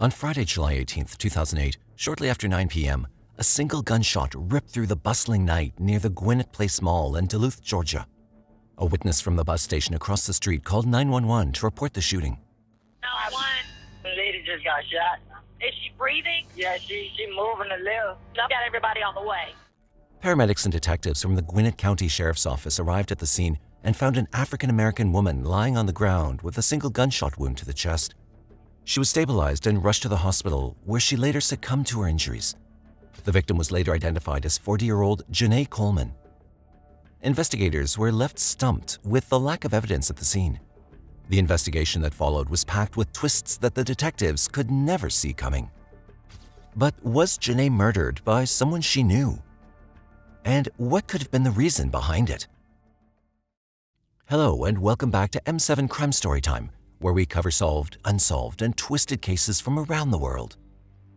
On Friday, July 18, 2008, shortly after 9 p.m., a single gunshot ripped through the bustling night near the Gwinnett Place Mall in Duluth, Georgia. A witness from the bus station across the street called 911 to report the shooting. one. The lady just got shot. Is she breathing? Yeah, she she moving a little. I've got everybody on the way. Paramedics and detectives from the Gwinnett County Sheriff's Office arrived at the scene and found an African American woman lying on the ground with a single gunshot wound to the chest. She was stabilized and rushed to the hospital, where she later succumbed to her injuries. The victim was later identified as 40 year old Genai Coleman. Investigators were left stumped with the lack of evidence at the scene. The investigation that followed was packed with twists that the detectives could never see coming. But was Genai murdered by someone she knew? And what could have been the reason behind it? Hello, and welcome back to M7 Crime Story Time, where we cover solved, unsolved, and twisted cases from around the world.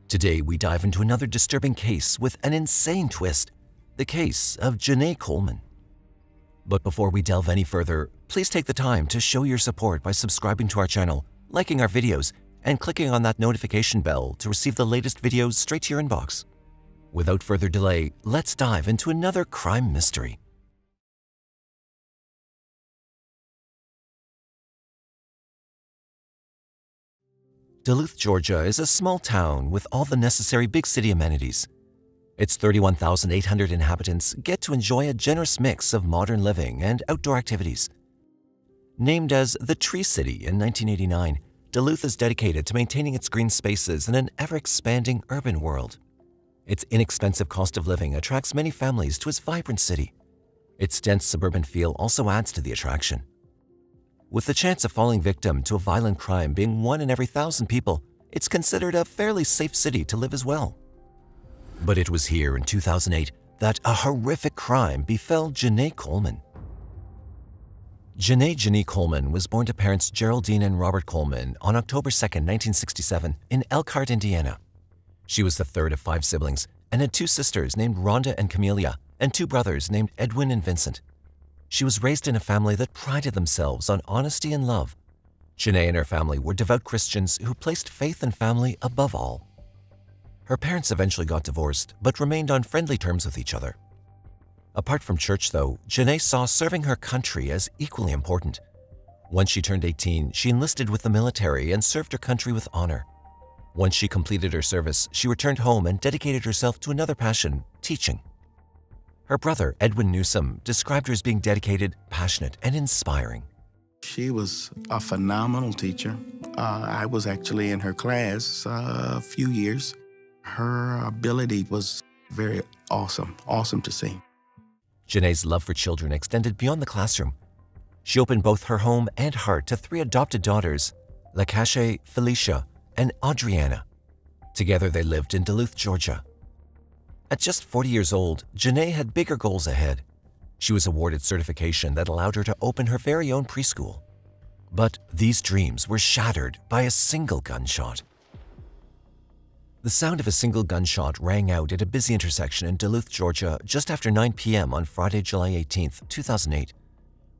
Today, we dive into another disturbing case with an insane twist the case of Genai Coleman. But before we delve any further, please take the time to show your support by subscribing to our channel, liking our videos, and clicking on that notification bell to receive the latest videos straight to your inbox. Without further delay, let's dive into another crime mystery. Duluth, Georgia is a small town with all the necessary big city amenities. Its 31,800 inhabitants get to enjoy a generous mix of modern living and outdoor activities. Named as the Tree City in 1989, Duluth is dedicated to maintaining its green spaces in an ever expanding urban world. Its inexpensive cost of living attracts many families to its vibrant city. Its dense suburban feel also adds to the attraction. With the chance of falling victim to a violent crime being one in every thousand people, it's considered a fairly safe city to live as well. But it was here in 2008 that a horrific crime befell Genai Coleman. Genai Genai Coleman was born to parents Geraldine and Robert Coleman on October 2, 1967, in Elkhart, Indiana. She was the third of five siblings and had two sisters named Rhonda and Camelia, and two brothers named Edwin and Vincent. She was raised in a family that prided themselves on honesty and love. Genai and her family were devout Christians who placed faith and family above all. Her parents eventually got divorced, but remained on friendly terms with each other. Apart from church, though, Genai saw serving her country as equally important. Once she turned 18, she enlisted with the military and served her country with honor. Once she completed her service, she returned home and dedicated herself to another passion teaching. Her brother, Edwin Newsom, described her as being dedicated, passionate, and inspiring. She was a phenomenal teacher. Uh, I was actually in her class uh, a few years. Her ability was very awesome, awesome to see. Genai's love for children extended beyond the classroom. She opened both her home and heart to three adopted daughters, Lakasha, Felicia, and Adriana. Together they lived in Duluth, Georgia. At just 40 years old, Genai had bigger goals ahead. She was awarded certification that allowed her to open her very own preschool. But these dreams were shattered by a single gunshot. The sound of a single gunshot rang out at a busy intersection in Duluth, Georgia, just after 9 p.m. on Friday, July 18, 2008.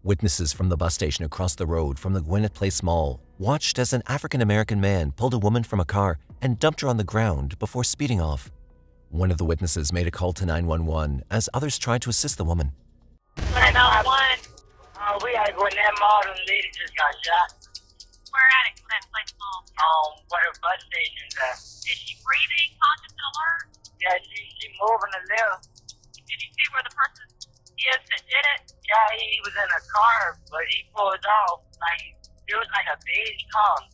Witnesses from the bus station across the road from the Gwinnett Place Mall watched as an African American man pulled a woman from a car and dumped her on the ground before speeding off. One of the witnesses made a call to 911 as others tried to assist the woman. 911. Uh, we gotta go in that mall. The lady just got shot. Where at it? That place mall. Um, where the bus station's at. Is she breathing, conscious and alert? Yeah, she she moving a little. Did you see where the person is that did it? Yeah, he was in a car, but he pulled off. Like it was like a beige tongue.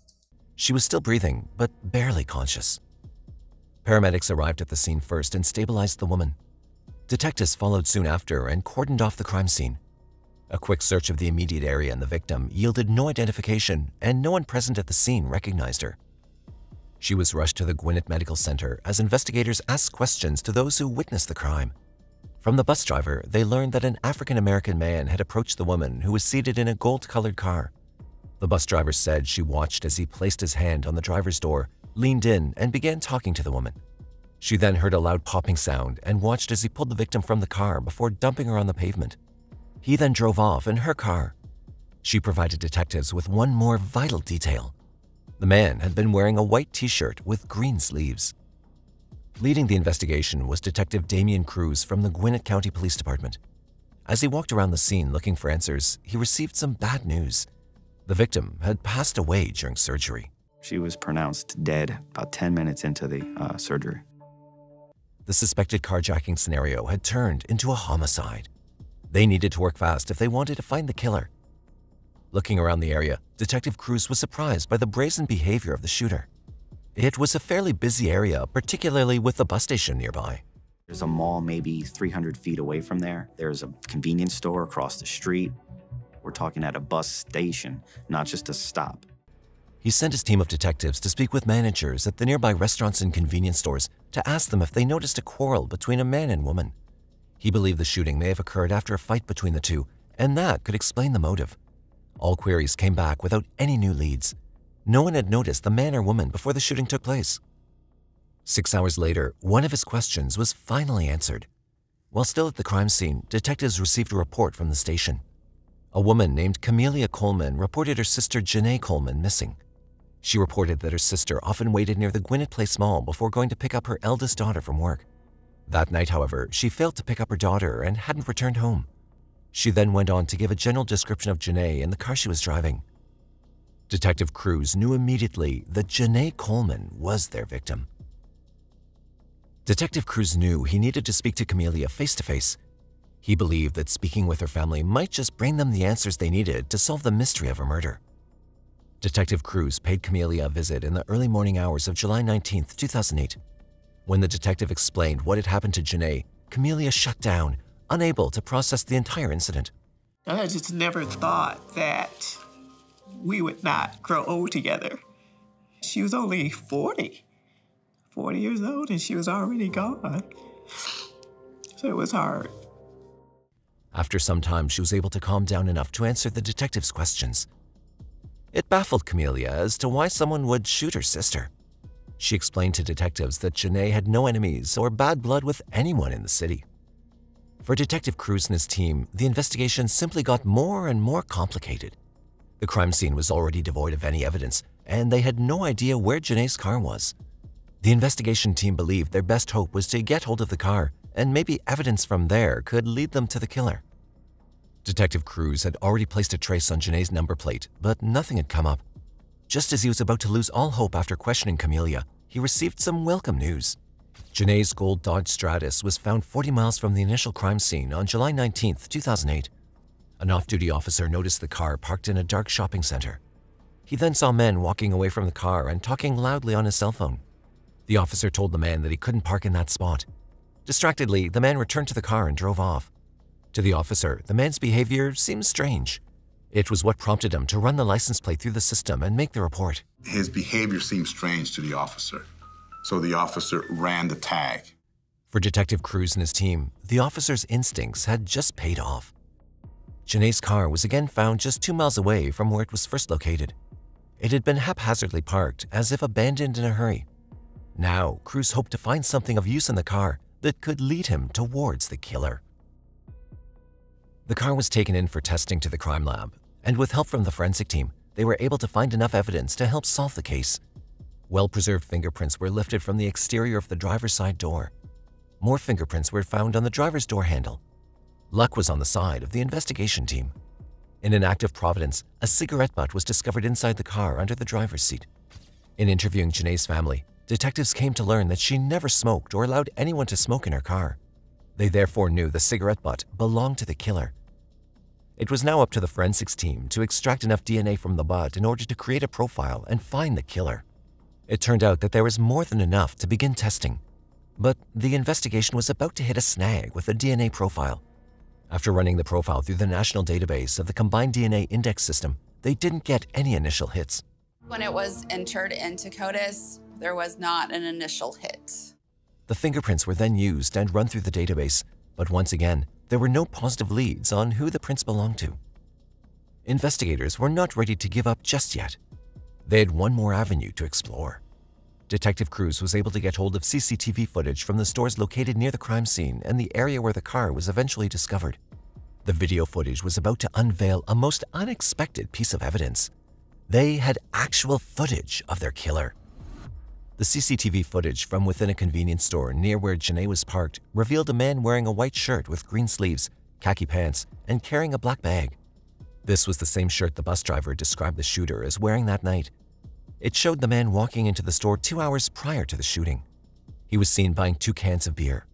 She was still breathing, but barely conscious. Paramedics arrived at the scene first and stabilized the woman. Detectives followed soon after and cordoned off the crime scene. A quick search of the immediate area and the victim yielded no identification, and no one present at the scene recognized her. She was rushed to the Gwinnett Medical Center as investigators asked questions to those who witnessed the crime. From the bus driver, they learned that an African American man had approached the woman who was seated in a gold colored car. The bus driver said she watched as he placed his hand on the driver's door, leaned in, and began talking to the woman. She then heard a loud popping sound and watched as he pulled the victim from the car before dumping her on the pavement. He then drove off in her car. She provided detectives with one more vital detail. The man had been wearing a white t-shirt with green sleeves. Leading the investigation was Detective Damian Cruz from the Gwinnett County Police Department. As he walked around the scene looking for answers, he received some bad news. The victim had passed away during surgery. She was pronounced dead about 10 minutes into the uh, surgery. The suspected carjacking scenario had turned into a homicide. They needed to work fast if they wanted to find the killer. Looking around the area, Detective Cruz was surprised by the brazen behavior of the shooter. It was a fairly busy area, particularly with the bus station nearby. There's a mall maybe 300 feet away from there. There's a convenience store across the street. We're talking at a bus station, not just a stop. He sent his team of detectives to speak with managers at the nearby restaurants and convenience stores to ask them if they noticed a quarrel between a man and woman. He believed the shooting may have occurred after a fight between the two, and that could explain the motive. All queries came back without any new leads. No one had noticed the man or woman before the shooting took place. Six hours later, one of his questions was finally answered. While still at the crime scene, detectives received a report from the station. A woman named Camelia Coleman reported her sister Genai Coleman missing. She reported that her sister often waited near the Gwinnett Place Mall before going to pick up her eldest daughter from work. That night, however, she failed to pick up her daughter and hadn't returned home. She then went on to give a general description of Genai and the car she was driving. Detective Cruz knew immediately that Genai Coleman was their victim. Detective Cruz knew he needed to speak to Camelia face to face. He believed that speaking with her family might just bring them the answers they needed to solve the mystery of her murder. Detective Cruz paid Camelia a visit in the early morning hours of July 19, 2008. When the detective explained what had happened to Genai, Camelia shut down, unable to process the entire incident. I just never thought that we would not grow old together. She was only 40, 40 years old, and she was already gone. So it was hard. After some time, she was able to calm down enough to answer the detective's questions. It baffled Camelia as to why someone would shoot her sister. She explained to detectives that Genai had no enemies or bad blood with anyone in the city. For Detective Cruz and his team, the investigation simply got more and more complicated. The crime scene was already devoid of any evidence, and they had no idea where Genai's car was. The investigation team believed their best hope was to get hold of the car, and maybe evidence from there could lead them to the killer. Detective Cruz had already placed a trace on Genai's number plate, but nothing had come up. Just as he was about to lose all hope after questioning Camelia, he received some welcome news. Genai's gold Dodge Stratus was found 40 miles from the initial crime scene on July 19, 2008. An off-duty officer noticed the car parked in a dark shopping center. He then saw men walking away from the car and talking loudly on his cell phone. The officer told the man that he couldn't park in that spot. Distractedly, the man returned to the car and drove off. To the officer, the man's behavior seemed strange. It was what prompted him to run the license plate through the system and make the report. His behavior seemed strange to the officer, so the officer ran the tag. For Detective Cruz and his team, the officer's instincts had just paid off. Genai's car was again found just two miles away from where it was first located. It had been haphazardly parked, as if abandoned in a hurry. Now, Cruz hoped to find something of use in the car that could lead him towards the killer. The car was taken in for testing to the crime lab, and with help from the forensic team, they were able to find enough evidence to help solve the case. Well-preserved fingerprints were lifted from the exterior of the driver's side door. More fingerprints were found on the driver's door handle, Luck was on the side of the investigation team. In an act of providence, a cigarette butt was discovered inside the car under the driver's seat. In interviewing Genai's family, detectives came to learn that she never smoked or allowed anyone to smoke in her car. They therefore knew the cigarette butt belonged to the killer. It was now up to the forensics team to extract enough DNA from the butt in order to create a profile and find the killer. It turned out that there was more than enough to begin testing. But the investigation was about to hit a snag with a DNA profile. After running the profile through the national database of the Combined DNA Index System, they didn't get any initial hits. When it was entered into CODIS, there was not an initial hit. The fingerprints were then used and run through the database, but once again, there were no positive leads on who the prints belonged to. Investigators were not ready to give up just yet. They had one more avenue to explore. Detective Cruz was able to get hold of CCTV footage from the stores located near the crime scene and the area where the car was eventually discovered. The video footage was about to unveil a most unexpected piece of evidence. They had actual footage of their killer. The CCTV footage from within a convenience store near where Genai was parked revealed a man wearing a white shirt with green sleeves, khaki pants, and carrying a black bag. This was the same shirt the bus driver described the shooter as wearing that night. It showed the man walking into the store two hours prior to the shooting. He was seen buying two cans of beer.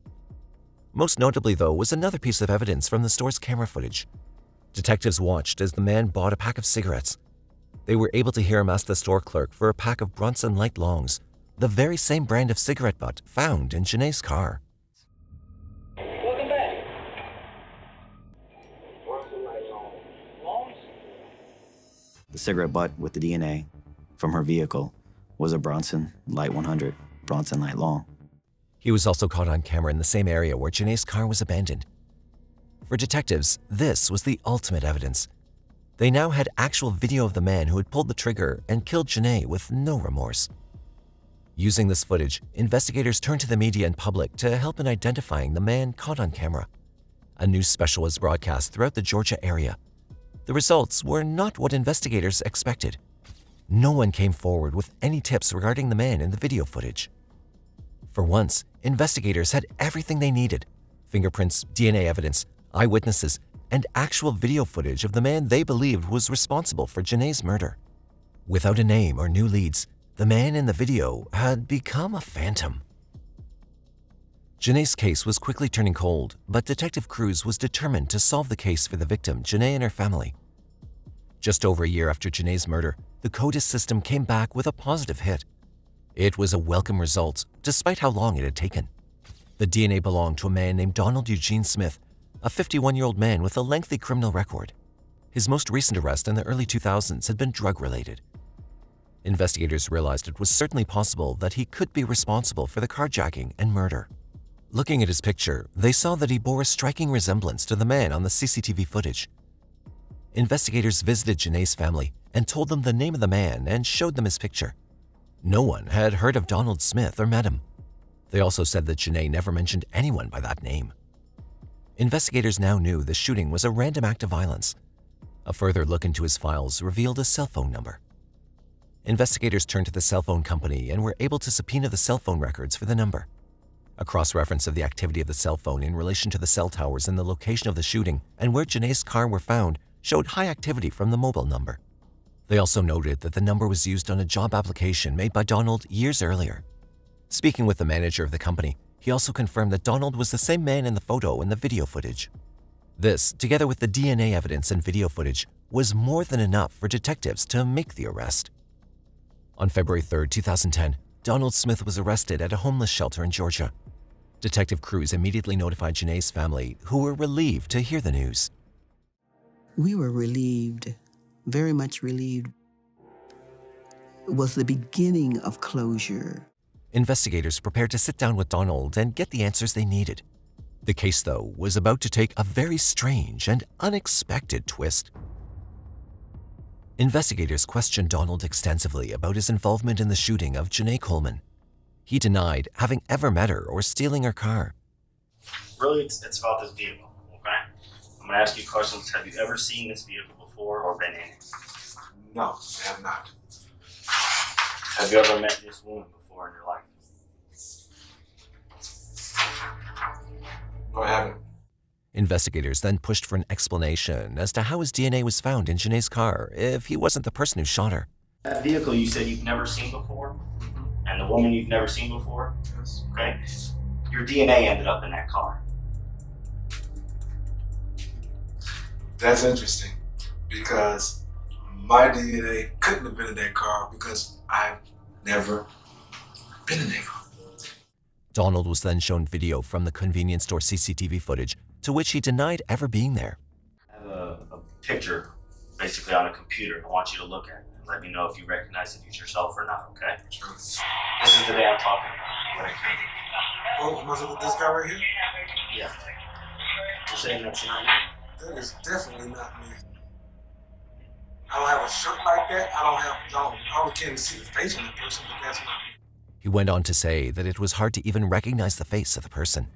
Most notably, though, was another piece of evidence from the store's camera footage. Detectives watched as the man bought a pack of cigarettes. They were able to hear him ask the store clerk for a pack of Bronson Light Longs, the very same brand of cigarette butt found in Genai's car. Welcome back. The cigarette butt with the DNA from her vehicle was a Bronson Light 100, Bronson Light Long. He was also caught on camera in the same area where Genai's car was abandoned. For detectives, this was the ultimate evidence. They now had actual video of the man who had pulled the trigger and killed Genai with no remorse. Using this footage, investigators turned to the media and public to help in identifying the man caught on camera. A news special was broadcast throughout the Georgia area. The results were not what investigators expected. No one came forward with any tips regarding the man in the video footage. For once, investigators had everything they needed fingerprints, DNA evidence, eyewitnesses, and actual video footage of the man they believed was responsible for Genai's murder. Without a name or new leads, the man in the video had become a phantom. Genai's case was quickly turning cold, but Detective Cruz was determined to solve the case for the victim, Genai and her family. Just over a year after Genai's murder, the CODIS system came back with a positive hit. It was a welcome result, despite how long it had taken. The DNA belonged to a man named Donald Eugene Smith, a 51-year-old man with a lengthy criminal record. His most recent arrest in the early 2000s had been drug-related. Investigators realized it was certainly possible that he could be responsible for the carjacking and murder. Looking at his picture, they saw that he bore a striking resemblance to the man on the CCTV footage. Investigators visited Genai's family and told them the name of the man and showed them his picture. No one had heard of Donald Smith or met him. They also said that Genai never mentioned anyone by that name. Investigators now knew the shooting was a random act of violence. A further look into his files revealed a cell phone number. Investigators turned to the cell phone company and were able to subpoena the cell phone records for the number. A cross-reference of the activity of the cell phone in relation to the cell towers and the location of the shooting and where Genai's car were found showed high activity from the mobile number. They also noted that the number was used on a job application made by Donald years earlier. Speaking with the manager of the company, he also confirmed that Donald was the same man in the photo and the video footage. This, together with the DNA evidence and video footage, was more than enough for detectives to make the arrest. On February 3, 2010, Donald Smith was arrested at a homeless shelter in Georgia. Detective Cruz immediately notified Genai's family, who were relieved to hear the news. We were relieved, very much relieved. It was the beginning of closure. Investigators prepared to sit down with Donald and get the answers they needed. The case, though, was about to take a very strange and unexpected twist. Investigators questioned Donald extensively about his involvement in the shooting of Genai Coleman. He denied having ever met her or stealing her car. Really, it's, it's about this vehicle, okay? I'm gonna ask you questions. Have you ever seen this vehicle before or been in it? No, I have not. Have you ever met this woman before in your life? No, I haven't. Investigators then pushed for an explanation as to how his DNA was found in Genai's car if he wasn't the person who shot her. That vehicle you said you've never seen before, and the woman you've never seen before, Yes. okay? Your DNA ended up in that car. That's interesting because my DNA couldn't have been in that car because I've never been in that car. Donald was then shown video from the convenience store CCTV footage, to which he denied ever being there. I have a, a picture basically on a computer. I want you to look at it and let me know if you recognize it as yourself or not, okay? Sure. This is the day I'm talking about. When I came. Oh, was it with this guy right here? Yeah. You're saying that's not me? That is definitely not me. I don't have a shirt like that. I don't have, I don't, I don't can't see the face of the person, but that's not me. He went on to say that it was hard to even recognize the face of the person.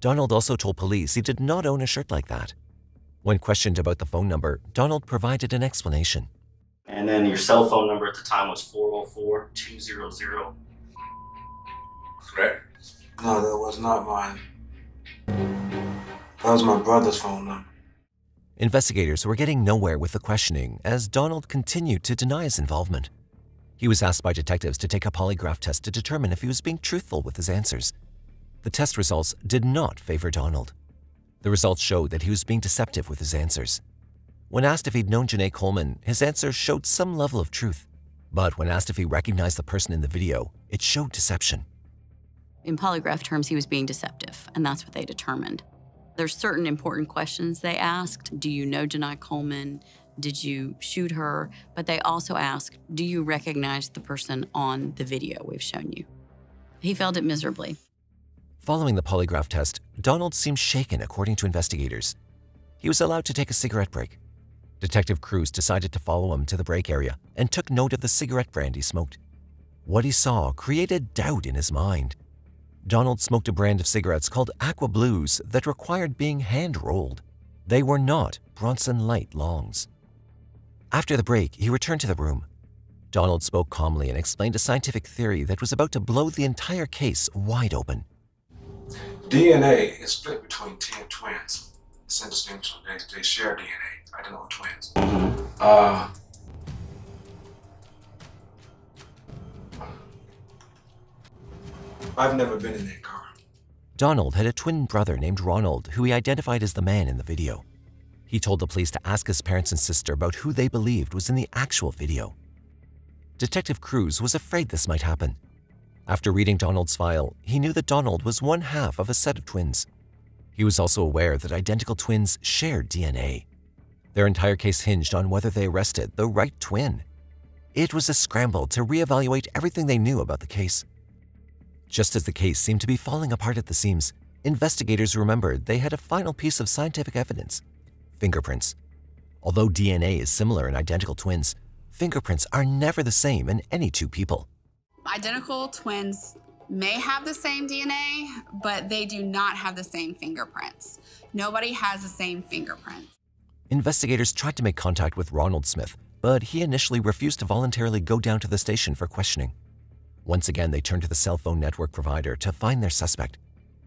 Donald also told police he did not own a shirt like that. When questioned about the phone number, Donald provided an explanation. And then your cell phone number at the time was 404 200. Correct? No, that was not mine. That was my brother's phone number. Investigators were getting nowhere with the questioning as Donald continued to deny his involvement. He was asked by detectives to take a polygraph test to determine if he was being truthful with his answers. The test results did not favor Donald. The results showed that he was being deceptive with his answers. When asked if he'd known Genai Coleman, his answer showed some level of truth. But when asked if he recognized the person in the video, it showed deception. In polygraph terms, he was being deceptive, and that's what they determined. There's certain important questions they asked. Do you know Genai Coleman? Did you shoot her? But they also asked, Do you recognize the person on the video we've shown you? He failed it miserably. Following the polygraph test, Donald seemed shaken according to investigators. He was allowed to take a cigarette break. Detective Cruz decided to follow him to the break area and took note of the cigarette brand he smoked. What he saw created doubt in his mind. Donald smoked a brand of cigarettes called Aqua Blues that required being hand rolled. They were not Bronson Light Longs. After the break, he returned to the room. Donald spoke calmly and explained a scientific theory that was about to blow the entire case wide open. DNA is split between 10 twins. It's indistinguishable. They, they share DNA, identical twins. Uh, I've never been in that car. Donald had a twin brother named Ronald who he identified as the man in the video. He told the police to ask his parents and sister about who they believed was in the actual video. Detective Cruz was afraid this might happen. After reading Donald's file, he knew that Donald was one half of a set of twins. He was also aware that identical twins shared DNA. Their entire case hinged on whether they arrested the right twin. It was a scramble to reevaluate everything they knew about the case. Just as the case seemed to be falling apart at the seams, investigators remembered they had a final piece of scientific evidence fingerprints. Although DNA is similar in identical twins, fingerprints are never the same in any two people. Identical twins may have the same DNA, but they do not have the same fingerprints. Nobody has the same fingerprints. Investigators tried to make contact with Ronald Smith, but he initially refused to voluntarily go down to the station for questioning. Once again, they turned to the cell phone network provider to find their suspect.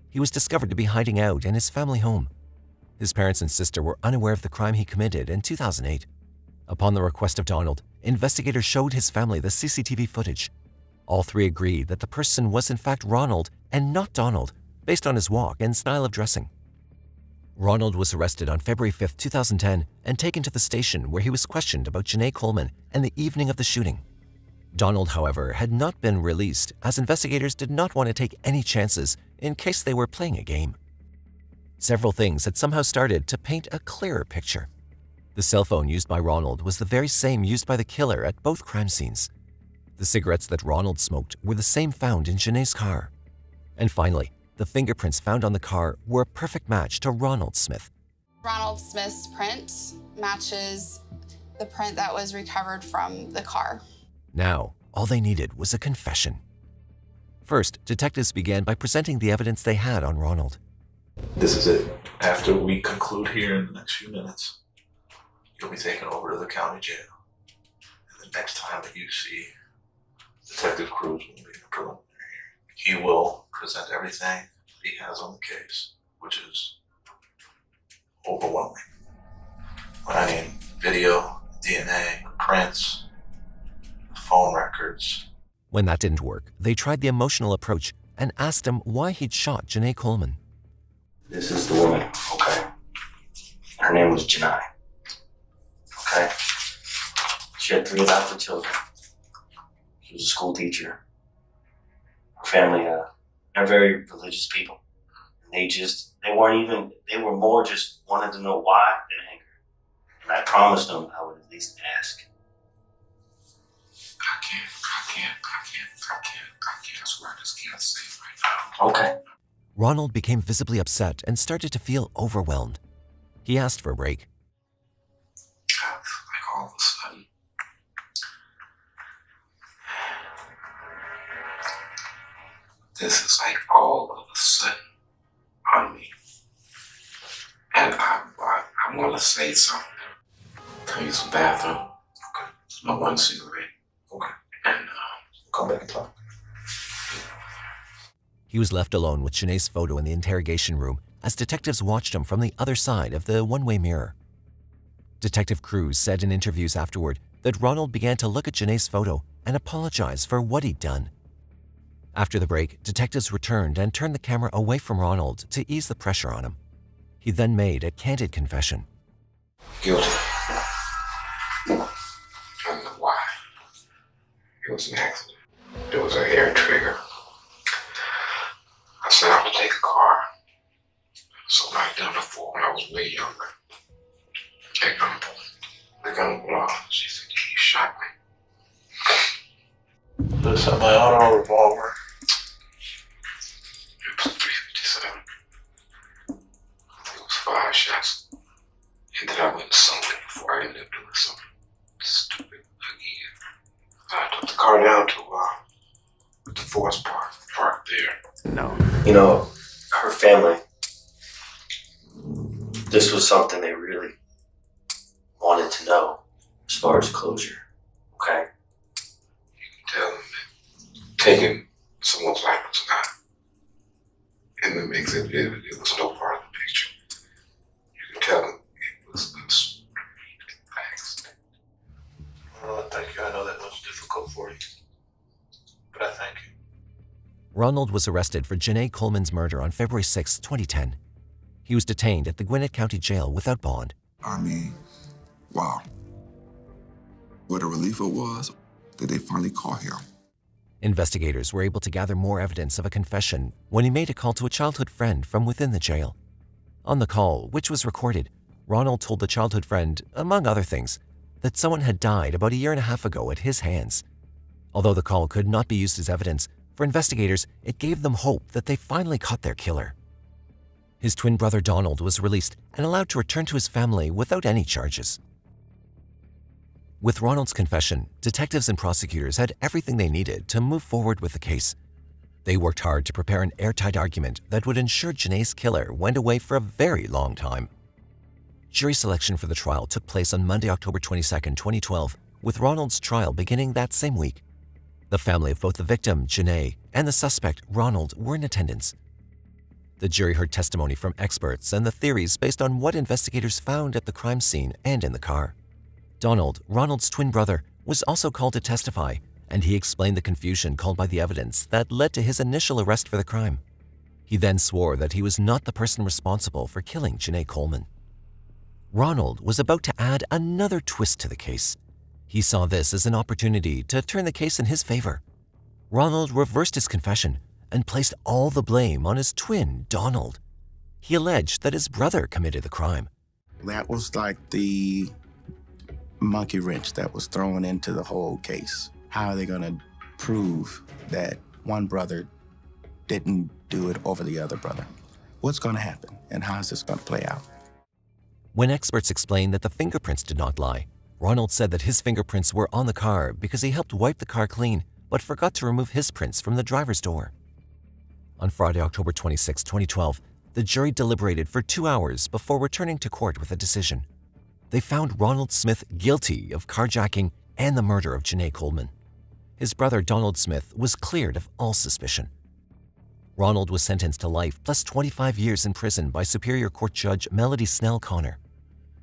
He was discovered to be hiding out in his family home. His parents and sister were unaware of the crime he committed in 2008. Upon the request of Donald, investigators showed his family the CCTV footage. All three agreed that the person was in fact Ronald and not Donald, based on his walk and style of dressing. Ronald was arrested on February 5, 2010, and taken to the station where he was questioned about Genai Coleman and the evening of the shooting. Donald, however, had not been released as investigators did not want to take any chances in case they were playing a game. Several things had somehow started to paint a clearer picture. The cell phone used by Ronald was the very same used by the killer at both crime scenes. The cigarettes that Ronald smoked were the same found in Genai's car. And finally, the fingerprints found on the car were a perfect match to Ronald Smith. Ronald Smith's print matches the print that was recovered from the car. Now, all they needed was a confession. First, detectives began by presenting the evidence they had on Ronald. This is it. After we conclude here in the next few minutes, you'll be taken over to the county jail. And the next time that you see Detective Cruz will be in the preliminary hearing. He will present everything he has on the case, which is overwhelming. I mean, video, DNA, prints, phone records. When that didn't work, they tried the emotional approach and asked him why he'd shot Genai Coleman. This is the woman. Okay. Her name was Genai. Okay. She had three adopted children. She was a school teacher. Her family, uh, they're very religious people. And they just, they weren't even, they were more just wanted to know why than anger. And I promised them I would at least ask. I can't, I can't, I can't, I can't, I can't. I swear I just can't say right now. Okay. Ronald became visibly upset and started to feel overwhelmed. He asked for a break. Like all of a sudden. This is like all of a sudden on me. And I, I, I want to say something. Can I use the bathroom? Smoke one cigarette. Okay. And uh, come back and talk. He was left alone with Genai's photo in the interrogation room as detectives watched him from the other side of the one way mirror. Detective Cruz said in interviews afterward that Ronald began to look at Genai's photo and apologize for what he'd done. After the break, detectives returned and turned the camera away from Ronald to ease the pressure on him. He then made a candid confession. Guilty. I know why. It was an accident. It was a hair trigger. I set out to take a car. Something I'd done before when I was way younger. At gunpoint. The gun went off. She said, you shot me. This is my auto revolver. Five shots. And then I went something before I ended up doing something stupid again. I took the car down to uh, the Forest Park, park there. No. You know, her family, this was something they really wanted to know as far as closure. Okay? You can tell them that taking someone's life was not in the mix. It, it, it was no part of the picture. You can tell them it was a stupid accident. Well, thank you. I know that was difficult for you. But I thank you. Ronald was arrested for Genai Coleman's murder on February 6, 2010. He was detained at the Gwinnett County Jail without bond. I mean, wow. What a relief it was that they finally caught him. Investigators were able to gather more evidence of a confession when he made a call to a childhood friend from within the jail. On the call, which was recorded, Ronald told the childhood friend, among other things, that someone had died about a year and a half ago at his hands. Although the call could not be used as evidence, for investigators, it gave them hope that they finally caught their killer. His twin brother Donald was released and allowed to return to his family without any charges. With Ronald's confession, detectives and prosecutors had everything they needed to move forward with the case. They worked hard to prepare an airtight argument that would ensure Genai's killer went away for a very long time. Jury selection for the trial took place on Monday, October 22, 2012, with Ronald's trial beginning that same week. The family of both the victim, Genai, and the suspect, Ronald, were in attendance. The jury heard testimony from experts and the theories based on what investigators found at the crime scene and in the car. Donald, Ronald's twin brother, was also called to testify, and he explained the confusion caused by the evidence that led to his initial arrest for the crime. He then swore that he was not the person responsible for killing Genai Coleman. Ronald was about to add another twist to the case. He saw this as an opportunity to turn the case in his favor. Ronald reversed his confession and placed all the blame on his twin, Donald. He alleged that his brother committed the crime. That was like the monkey wrench that was thrown into the whole case. How are they going to prove that one brother didn't do it over the other brother? What's going to happen, and how is this going to play out? When experts explained that the fingerprints did not lie, Ronald said that his fingerprints were on the car because he helped wipe the car clean but forgot to remove his prints from the driver's door. On Friday, October 26, 2012, the jury deliberated for two hours before returning to court with a decision. They found Ronald Smith guilty of carjacking and the murder of Genai Coleman. His brother Donald Smith was cleared of all suspicion. Ronald was sentenced to life plus 25 years in prison by Superior Court Judge Melodie Snell Conner.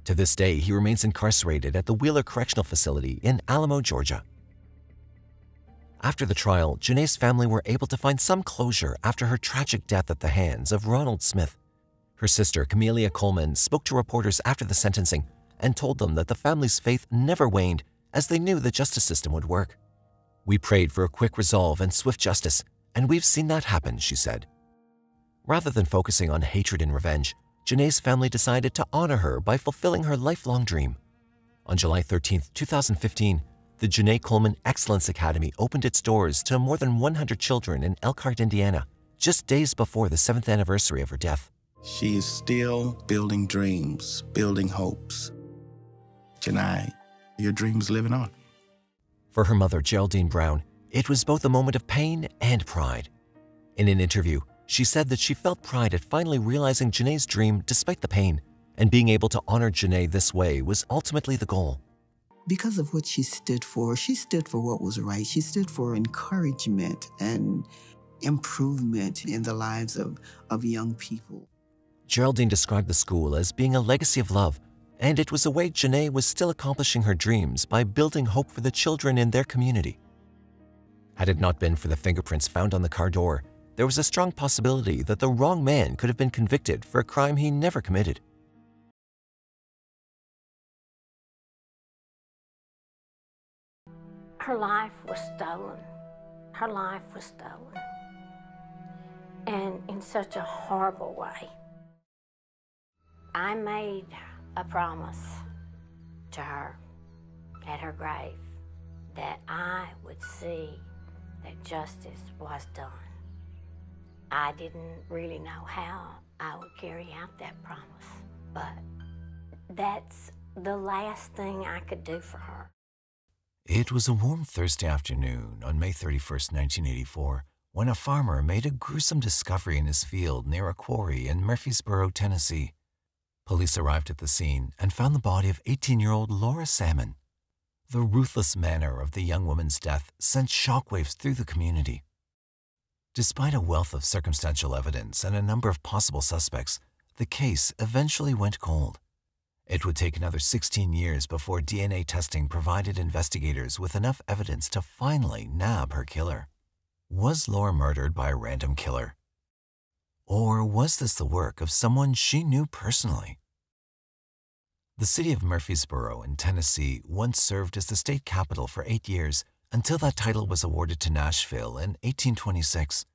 To this day, he remains incarcerated at the Wheeler Correctional Facility in Alamo, Georgia. After the trial, Genai's family were able to find some closure after her tragic death at the hands of Ronald Smith. Her sister, Camelia Coleman, spoke to reporters after the sentencing and told them that the family's faith never waned as they knew the justice system would work. We prayed for a quick resolve and swift justice, and we've seen that happen, she said. Rather than focusing on hatred and revenge, Genai's family decided to honor her by fulfilling her lifelong dream. On July 13, 2015, the Genai Coleman Excellence Academy opened its doors to more than 100 children in Elkhart, Indiana, just days before the seventh anniversary of her death. She is still building dreams, building hopes. Genai, your dream's living on. For her mother, Geraldine Brown, it was both a moment of pain and pride. In an interview, she said that she felt pride at finally realizing Genai's dream despite the pain, and being able to honor Genai this way was ultimately the goal. because of what she stood for. She stood for what was right. She stood for encouragement and improvement in the lives of, of young people. Geraldine described the school as being a legacy of love, and it was a way Genai was still accomplishing her dreams by building hope for the children in their community. Had it not been for the fingerprints found on the car door, there was a strong possibility that the wrong man could have been convicted for a crime he never committed. Her life was stolen. Her life was stolen. And in such a horrible way. I made a promise to her at her grave that I would see that justice was done. I didn't really know how I would carry out that promise, but that's the last thing I could do for her. It was a warm Thursday afternoon on May 31st, 1984, when a farmer made a gruesome discovery in his field near a quarry in Murfreesboro, Tennessee. Police arrived at the scene and found the body of 18 year old Laura Salmon. The ruthless manner of the young woman's death sent shockwaves through the community. Despite a wealth of circumstantial evidence and a number of possible suspects, the case eventually went cold. It would take another 16 years before DNA testing provided investigators with enough evidence to finally nab her killer. Was Laura murdered by a random killer? Or was this the work of someone she knew personally? The city of Murfreesboro in Tennessee once served as the state capital for eight years until that title was awarded to Nashville in 1826.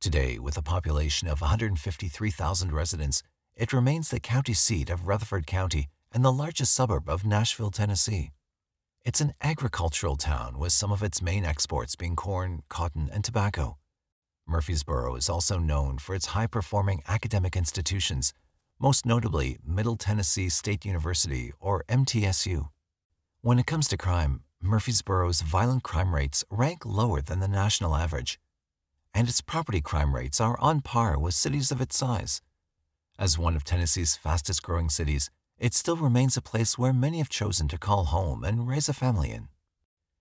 Today, with a population of 153,000 residents, it remains the county seat of Rutherford County and the largest suburb of Nashville, Tennessee. It's an agricultural town with some of its main exports being corn, cotton, and tobacco. Murfreesboro is also known for its high performing academic institutions, most notably Middle Tennessee State University, or MTSU. When it comes to crime, Murfreesboro's violent crime rates rank lower than the national average, and its property crime rates are on par with cities of its size. As one of Tennessee's fastest growing cities, it still remains a place where many have chosen to call home and raise a family in.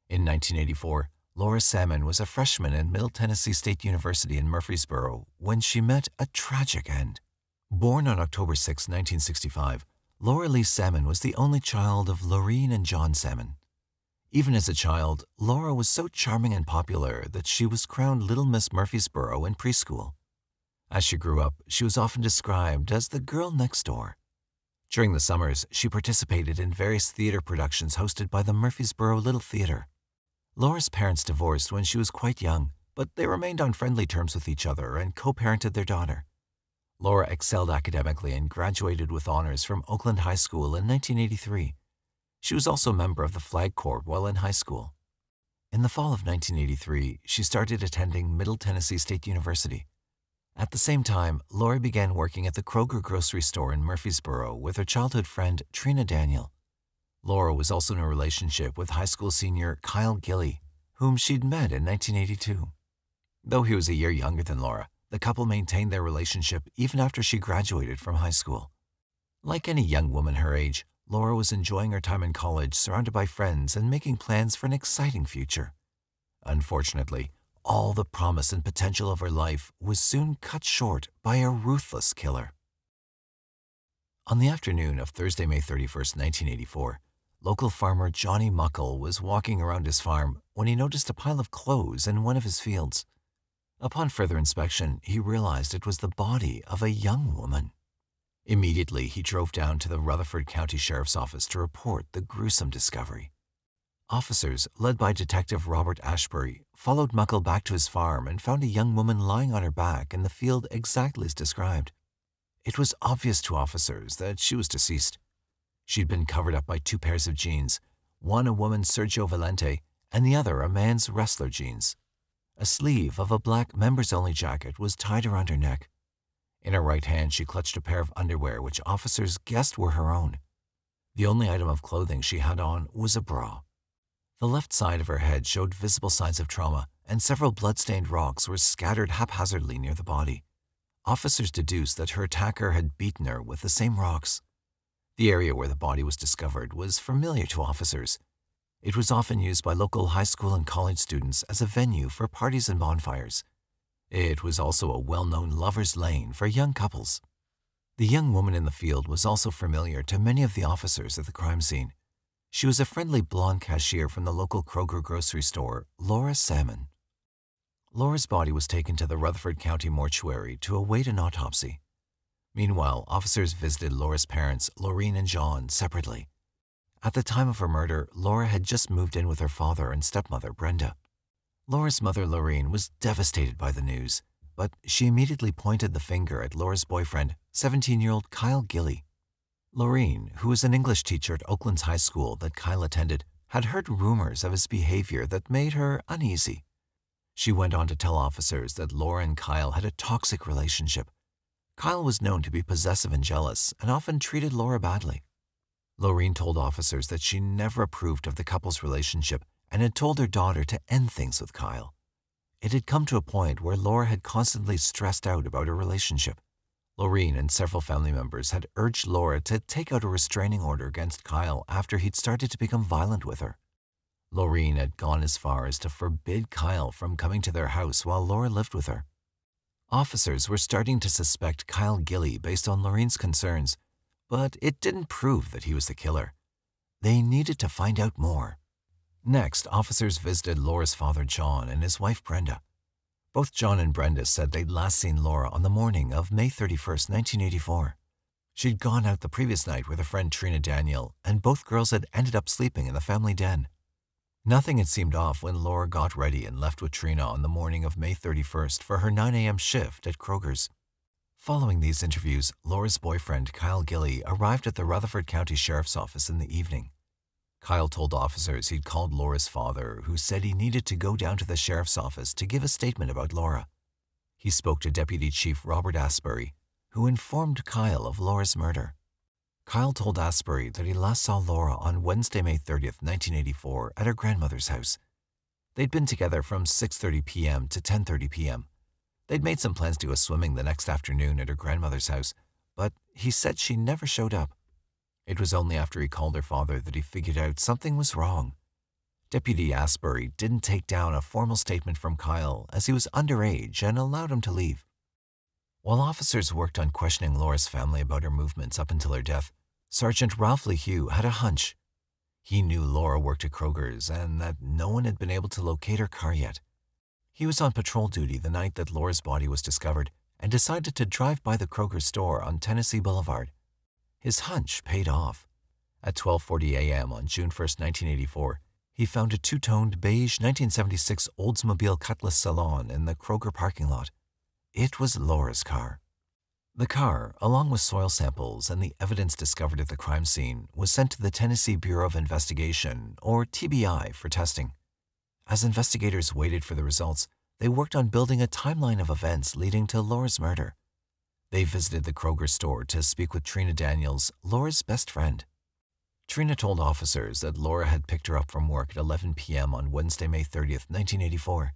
In 1984, Laura Salmon was a freshman at Middle Tennessee State University in Murfreesboro when she met a tragic end. Born on October 6, 1965, Laura Lee Salmon was the only child of Lorene and John Salmon. Even as a child, Laura was so charming and popular that she was crowned Little Miss Murfreesboro in preschool. As she grew up, she was often described as the girl next door. During the summers, she participated in various theater productions hosted by the Murfreesboro Little Theater. Laura's parents divorced when she was quite young, but they remained on friendly terms with each other and co parented their daughter. Laura excelled academically and graduated with honors from Oakland High School in 1983. She was also a member of the Flag Corps while in high school. In the fall of 1983, she started attending Middle Tennessee State University. At the same time, Laura began working at the Kroger grocery store in Murfreesboro with her childhood friend Trina Daniel. Laura was also in a relationship with high school senior Kyle Gilly, whom she'd met in 1982. Though he was a year younger than Laura, the couple maintained their relationship even after she graduated from high school. Like any young woman her age, Laura was enjoying her time in college surrounded by friends and making plans for an exciting future. Unfortunately, all the promise and potential of her life was soon cut short by a ruthless killer. On the afternoon of Thursday, May 31st, 1984, local farmer Johnny Muckle was walking around his farm when he noticed a pile of clothes in one of his fields. Upon further inspection, he realized it was the body of a young woman. Immediately, he drove down to the Rutherford County Sheriff's Office to report the gruesome discovery. Officers, led by Detective Robert Ashbury, followed Muckle back to his farm and found a young woman lying on her back in the field exactly as described. It was obvious to officers that she was deceased. She'd been covered up by two pairs of jeans, one a woman's Sergio Valente and the other a man's wrestler jeans. A sleeve of a black members-only jacket was tied around her neck. In her right hand, she clutched a pair of underwear which officers guessed were her own. The only item of clothing she had on was a bra. The left side of her head showed visible signs of trauma, and several blood-stained rocks were scattered haphazardly near the body. Officers deduced that her attacker had beaten her with the same rocks. The area where the body was discovered was familiar to officers, It was often used by local high school and college students as a venue for parties and bonfires. It was also a well known lover's lane for young couples. The young woman in the field was also familiar to many of the officers at the crime scene. She was a friendly blonde cashier from the local Kroger grocery store, Laura Salmon. Laura's body was taken to the Rutherford County mortuary to await an autopsy. Meanwhile, officers visited Laura's parents, Laureen and John, separately. At the time of her murder, Laura had just moved in with her father and stepmother, Brenda. Laura's mother, Laureen, was devastated by the news, but she immediately pointed the finger at Laura's boyfriend, 17 year old Kyle Gilley. Laureen, who was an English teacher at Oakland's high school that Kyle attended, had heard rumors of his behavior that made her uneasy. She went on to tell officers that Laura and Kyle had a toxic relationship. Kyle was known to be possessive and jealous and often treated Laura badly. Laureen told officers that she never approved of the couple's relationship and had told her daughter to end things with Kyle. It had come to a point where Laura had constantly stressed out about her relationship. Laureen and several family members had urged Laura to take out a restraining order against Kyle after he'd started to become violent with her. Laureen had gone as far as to forbid Kyle from coming to their house while Laura lived with her. Officers were starting to suspect Kyle Gilley based on Laureen's concerns, but it didn't prove that he was the killer. They needed to find out more. Next, officers visited Laura's father, John, and his wife, Brenda. Both John and Brenda said they'd last seen Laura on the morning of May 31, 1984. She'd gone out the previous night with her friend Trina Daniel, and both girls had ended up sleeping in the family den. Nothing had seemed off when Laura got ready and left with Trina on the morning of May 31st for her 9 a.m. shift at Kroger's. Following these interviews, Laura's boyfriend, Kyle Gilley, arrived at the Rutherford County Sheriff's Office in the evening. Kyle told officers he'd called Laura's father, who said he needed to go down to the sheriff's office to give a statement about Laura. He spoke to Deputy Chief Robert Asbury, who informed Kyle of Laura's murder. Kyle told Asbury that he last saw Laura on Wednesday, May 30th, 1984, at her grandmother's house. They'd been together from 6:30 p.m. to 10:30 p.m. They'd made some plans to go swimming the next afternoon at her grandmother's house, but he said she never showed up. It was only after he called her father that he figured out something was wrong. Deputy Asbury didn't take down a formal statement from Kyle as he was underage and allowed him to leave. While officers worked on questioning Laura's family about her movements up until her death, Sergeant Ralph Hugh had a hunch. He knew Laura worked at Kroger's and that no one had been able to locate her car yet. He was on patrol duty the night that Laura's body was discovered and decided to drive by the Kroger store on Tennessee Boulevard. His hunch paid off. At 12:40 a.m. on June 1, 1984, he found a two-toned beige 1976 Oldsmobile Cutlass Salon in the Kroger parking lot. It was Laura's car. The car, along with soil samples and the evidence discovered at the crime scene, was sent to the Tennessee Bureau of Investigation, or TBI, for testing. As investigators waited for the results, they worked on building a timeline of events leading to Laura's murder. They visited the Kroger store to speak with Trina Daniels, Laura's best friend. Trina told officers that Laura had picked her up from work at 11 p.m. on Wednesday, May 30th, 1984.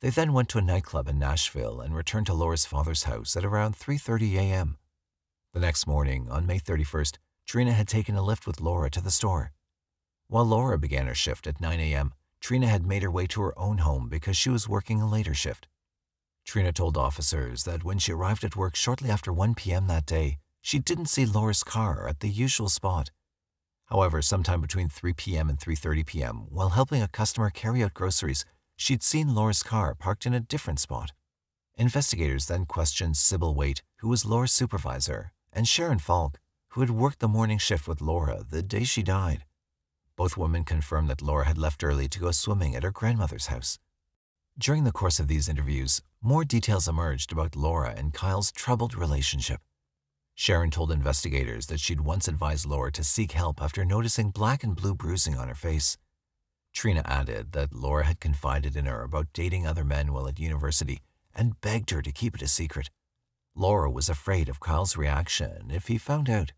They then went to a nightclub in Nashville and returned to Laura's father's house at around 3:30 a.m. The next morning, on May 31st, Trina had taken a lift with Laura to the store. While Laura began her shift at 9 a.m., Trina had made her way to her own home because she was working a later shift. Trina told officers that when she arrived at work shortly after 1 p.m. that day, she didn't see Laura's car at the usual spot. However, sometime between 3 p.m. and 3:30 p.m., while helping a customer carry out groceries, she'd seen Laura's car parked in a different spot. Investigators then questioned Sybil Waite, who was Laura's supervisor, and Sharon Falk, who had worked the morning shift with Laura the day she died. Both women confirmed that Laura had left early to go swimming at her grandmother's house. During the course of these interviews, more details emerged about Laura and Kyle's troubled relationship. Sharon told investigators that she'd once advised Laura to seek help after noticing black and blue bruising on her face. Trina added that Laura had confided in her about dating other men while at university and begged her to keep it a secret. Laura was afraid of Kyle's reaction if he found out.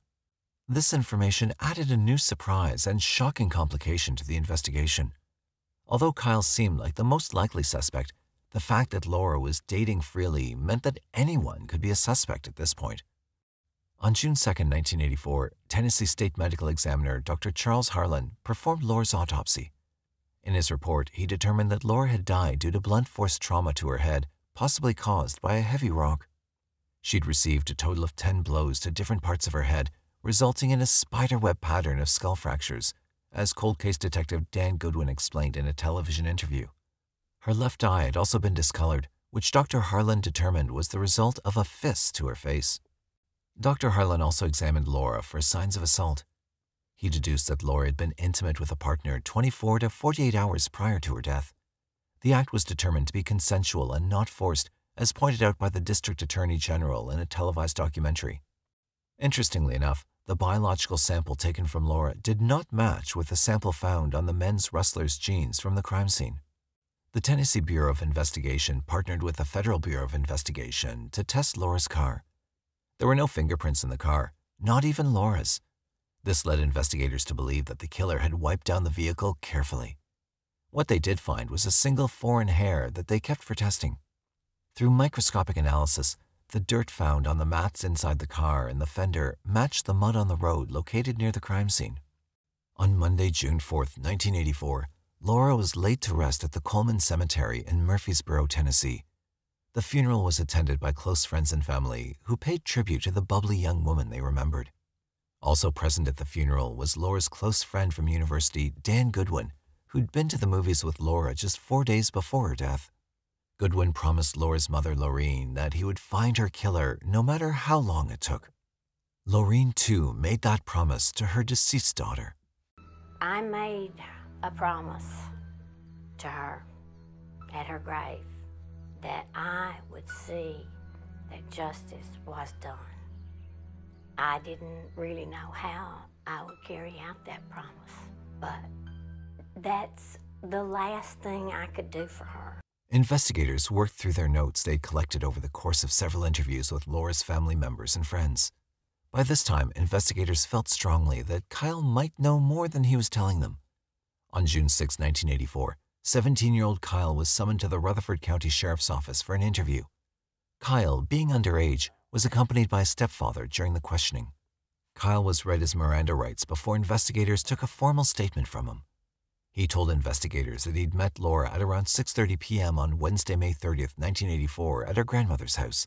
This information added a new surprise and shocking complication to the investigation. Although Kyle seemed like the most likely suspect, the fact that Laura was dating freely meant that anyone could be a suspect at this point. On June 2, 1984, Tennessee State Medical Examiner Dr. Charles Harlan performed Laura's autopsy. In his report, he determined that Laura had died due to blunt force trauma to her head, possibly caused by a heavy rock. She'd received a total of 10 blows to different parts of her head, resulting in a spiderweb pattern of skull fractures, as cold case detective Dan Goodwin explained in a television interview. Her left eye had also been discolored, which Dr. Harlan determined was the result of a fist to her face. Dr. Harlan also examined Laura for signs of assault. He deduced that Laura had been intimate with a partner 24 to 48 hours prior to her death. The act was determined to be consensual and not forced, as pointed out by the District Attorney General in a televised documentary. Interestingly enough, the biological sample taken from Laura did not match with the sample found on the men's rustler's jeans from the crime scene. The Tennessee Bureau of Investigation partnered with the Federal Bureau of Investigation to test Laura's car. There were no fingerprints in the car, not even Laura's. This led investigators to believe that the killer had wiped down the vehicle carefully. What they did find was a single foreign hair that they kept for testing. Through microscopic analysis, the dirt found on the mats inside the car and the fender matched the mud on the road located near the crime scene. On Monday, June 4, 1984, Laura was laid to rest at the Coleman Cemetery in Murfreesboro, Tennessee. The funeral was attended by close friends and family who paid tribute to the bubbly young woman they remembered. Also present at the funeral was Laura's close friend from university, Dan Goodwin, who'd been to the movies with Laura just four days before her death. Goodwin promised Laura's mother, Laureen, that he would find her killer no matter how long it took. Laureen, too, made that promise to her deceased daughter. I made a promise to her at her grave that I would see that justice was done. I didn't really know how I would carry out that promise, but that's the last thing I could do for her. Investigators worked through their notes they'd collected over the course of several interviews with Laura's family members and friends. By this time, investigators felt strongly that Kyle might know more than he was telling them. On June 6, 1984, 17 year old Kyle was summoned to the Rutherford County Sheriff's Office for an interview. Kyle, being underage, was accompanied by a stepfather during the questioning. Kyle was read his Miranda rights before investigators took a formal statement from him. He told investigators that he'd met Laura at around 6:30 p.m. on Wednesday, May 30th, 1984, at her grandmother's house.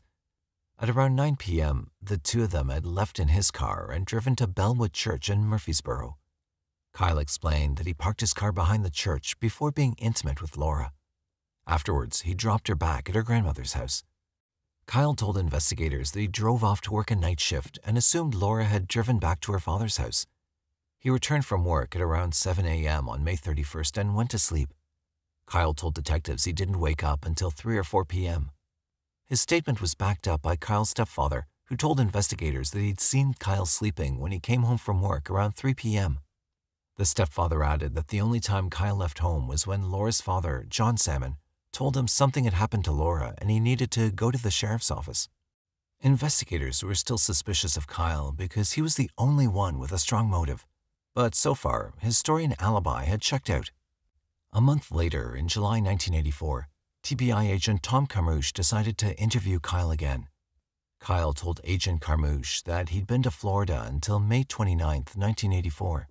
At around 9 p.m., the two of them had left in his car and driven to Bellwood Church in Murfreesboro. Kyle explained that he parked his car behind the church before being intimate with Laura. Afterwards, he dropped her back at her grandmother's house. Kyle told investigators that he drove off to work a night shift and assumed Laura had driven back to her father's house. He returned from work at around 7 a.m. on May 31st and went to sleep. Kyle told detectives he didn't wake up until 3 or 4 p.m. His statement was backed up by Kyle's stepfather, who told investigators that he'd seen Kyle sleeping when he came home from work around 3 p.m. The stepfather added that the only time Kyle left home was when Laura's father, John Salmon, told him something had happened to Laura and he needed to go to the sheriff's office. Investigators were still suspicious of Kyle because he was the only one with a strong motive. But so far, his story and alibi had checked out. A month later, in July 1984, TBI agent Tom Carmouche decided to interview Kyle again. Kyle told Agent Carmouche that he'd been to Florida until May 29, 1984.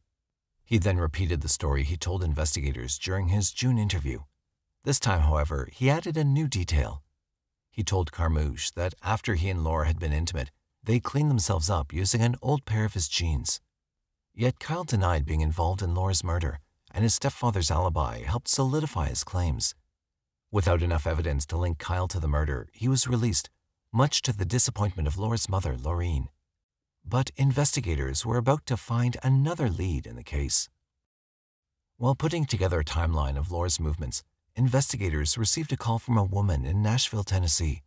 He then repeated the story he told investigators during his June interview. This time, however, he added a new detail. He told Carmouche that after he and Laura had been intimate, they cleaned themselves up using an old pair of his jeans. Yet Kyle denied being involved in Laura's murder, and his stepfather's alibi helped solidify his claims. Without enough evidence to link Kyle to the murder, he was released, much to the disappointment of Laura's mother, Laureen. But investigators were about to find another lead in the case. While putting together a timeline of Laura's movements, investigators received a call from a woman in Nashville, Tennessee.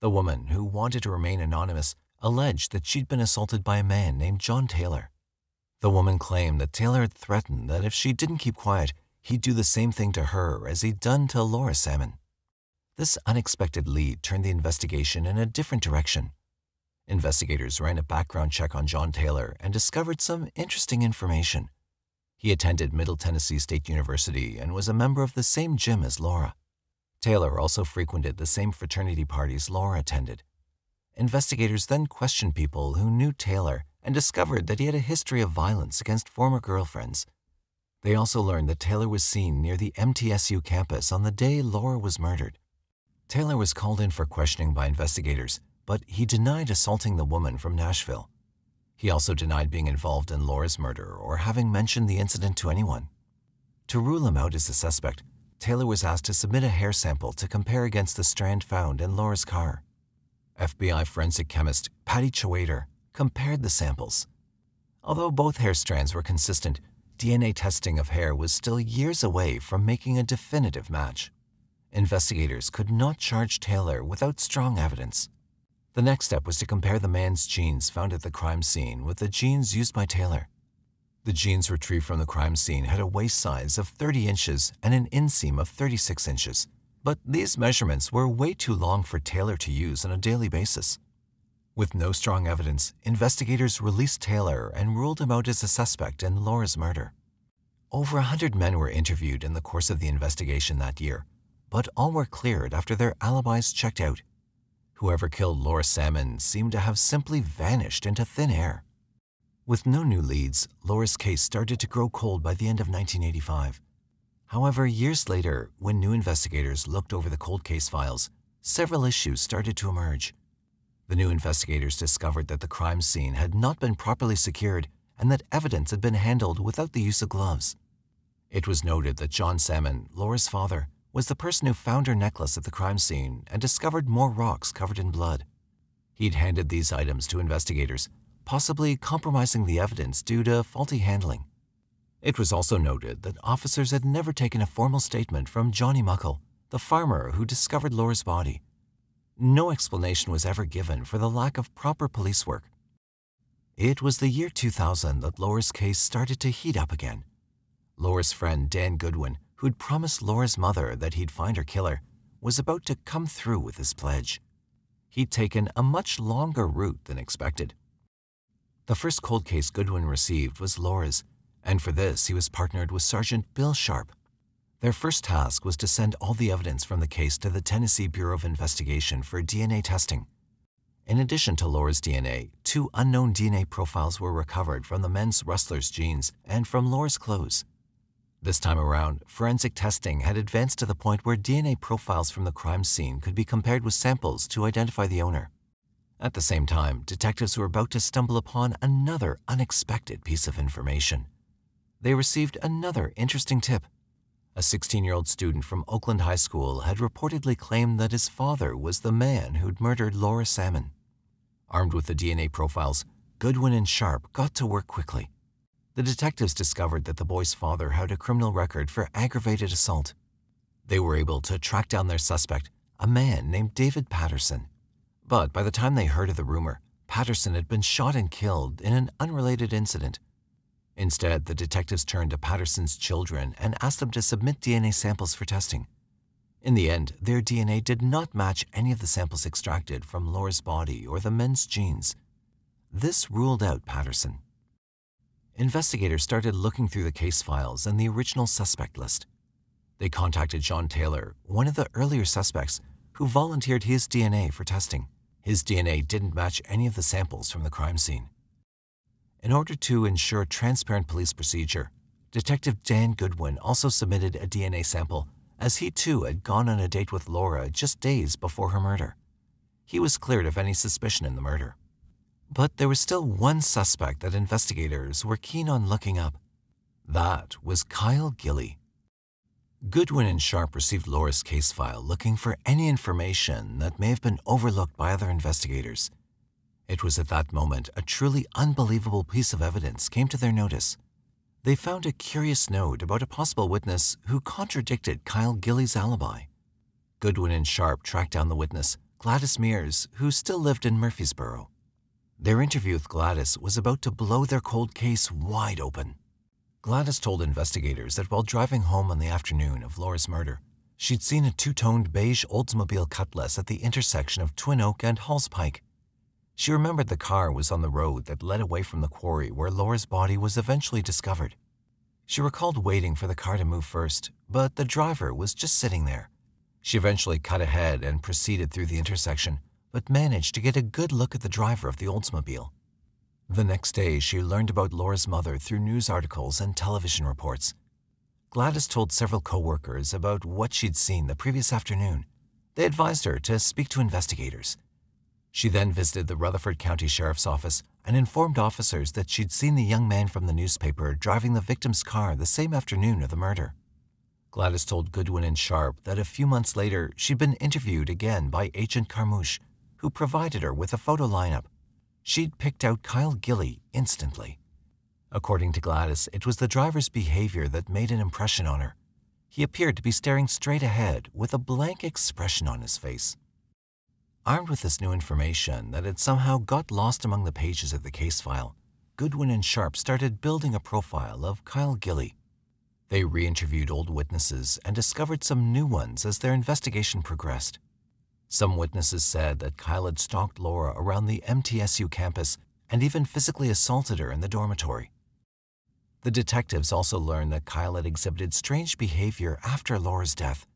The woman, who wanted to remain anonymous, alleged that she'd been assaulted by a man named John Taylor. The woman claimed that Taylor had threatened that if she didn't keep quiet, he'd do the same thing to her as he'd done to Laura Salmon. This unexpected lead turned the investigation in a different direction. Investigators ran a background check on John Taylor and discovered some interesting information. He attended Middle Tennessee State University and was a member of the same gym as Laura. Taylor also frequented the same fraternity parties Laura attended. investigators then questioned people who knew Taylor and discovered that he had a history of violence against former girlfriends. They also learned that Taylor was seen near the MTSU campus on the day Laura was murdered. Taylor was called in for questioning by investigators, but he denied assaulting the woman from Nashville. He also denied being involved in Laura's murder or having mentioned the incident to anyone. To rule him out as a suspect, Taylor was asked to submit a hair sample to compare against the strand found in Laura's car. FBI forensic chemist Patty Choater compared the samples. Although both hair strands were consistent, DNA testing of hair was still years away from making a definitive match. Investigators could not charge Taylor without strong evidence. The next step was to compare the man's jeans found at the crime scene with the jeans used by Taylor. The jeans retrieved from the crime scene had a waist size of 30 inches and an inseam of 36 inches, but these measurements were way too long for Taylor to use on a daily basis. With no strong evidence, investigators released Taylor and ruled him out as a suspect in Laura's murder. Over a hundred men were interviewed in the course of the investigation that year, but all were cleared after their alibis checked out. Whoever killed Laura Salmon seemed to have simply vanished into thin air. With no new leads, Laura's case started to grow cold by the end of 1985. However, years later, when new investigators looked over the cold case files, several issues started to emerge. The new investigators discovered that the crime scene had not been properly secured and that evidence had been handled without the use of gloves. It was noted that John Salmon, Laura's father, was the person who found her necklace at the crime scene and discovered more rocks covered in blood. He'd handed these items to investigators, possibly compromising the evidence due to faulty handling. It was also noted that officers had never taken a formal statement from Johnny Muckle, the farmer who discovered Laura's body. No explanation was ever given for the lack of proper police work. It was the year 2000 that Laura's case started to heat up again. Laura's friend Dan Goodwin who'd promised Laura's mother that he'd find her killer, was about to come through with his pledge. He'd taken a much longer route than expected. The first cold case Goodwin received was Laura's, and for this he was partnered with Sergeant Bill Sharp. Their first task was to send all the evidence from the case to the Tennessee Bureau of Investigation for DNA testing. In addition to Laura's DNA, two unknown DNA profiles were recovered from the men's rustler's jeans and from Laura's clothes. This time around, forensic testing had advanced to the point where DNA profiles from the crime scene could be compared with samples to identify the owner. At the same time, detectives were about to stumble upon another unexpected piece of information. They received another interesting tip. A 16 year old student from Oakland High School had reportedly claimed that his father was the man who'd murdered Laura Salmon. Armed with the DNA profiles, Goodwin and Sharp got to work quickly the detectives discovered that the boy's father had a criminal record for aggravated assault. They were able to track down their suspect, a man named David Patterson. But by the time they heard of the rumor, Patterson had been shot and killed in an unrelated incident. Instead, the detectives turned to Patterson's children and asked them to submit DNA samples for testing. In the end, their DNA did not match any of the samples extracted from Laura's body or the men's jeans. This ruled out Patterson investigators started looking through the case files and the original suspect list. They contacted John Taylor, one of the earlier suspects, who volunteered his DNA for testing. His DNA didn't match any of the samples from the crime scene. In order to ensure transparent police procedure, Detective Dan Goodwin also submitted a DNA sample, as he too had gone on a date with Laura just days before her murder. He was cleared of any suspicion in the murder. But there was still one suspect that investigators were keen on looking up. That was Kyle Gilley. Goodwin and Sharp received Laura's case file looking for any information that may have been overlooked by other investigators. It was at that moment a truly unbelievable piece of evidence came to their notice. They found a curious note about a possible witness who contradicted Kyle Gilley's alibi. Goodwin and Sharp tracked down the witness, Gladys Mears, who still lived in Murfreesboro. Their interview with Gladys was about to blow their cold case wide open. Gladys told investigators that while driving home on the afternoon of Laura's murder, she'd seen a two-toned beige Oldsmobile Cutlass at the intersection of Twin Oak and Halls Pike. She remembered the car was on the road that led away from the quarry where Laura's body was eventually discovered. She recalled waiting for the car to move first, but the driver was just sitting there. She eventually cut ahead and proceeded through the intersection, but managed to get a good look at the driver of the Oldsmobile. The next day, she learned about Laura's mother through news articles and television reports. Gladys told several co-workers about what she'd seen the previous afternoon. They advised her to speak to investigators. She then visited the Rutherford County Sheriff's Office and informed officers that she'd seen the young man from the newspaper driving the victim's car the same afternoon of the murder. Gladys told Goodwin and Sharp that a few months later she'd been interviewed again by Agent Carmouche, who provided her with a photo lineup. She'd picked out Kyle Gilley instantly. According to Gladys, it was the driver's behavior that made an impression on her. He appeared to be staring straight ahead with a blank expression on his face. Armed with this new information that had somehow got lost among the pages of the case file, Goodwin and Sharp started building a profile of Kyle Gilley. They re interviewed old witnesses and discovered some new ones as their investigation progressed. Some witnesses said that Kyle had stalked Laura around the MTSU campus and even physically assaulted her in the dormitory. The detectives also learned that Kyle had exhibited strange behavior after Laura's death.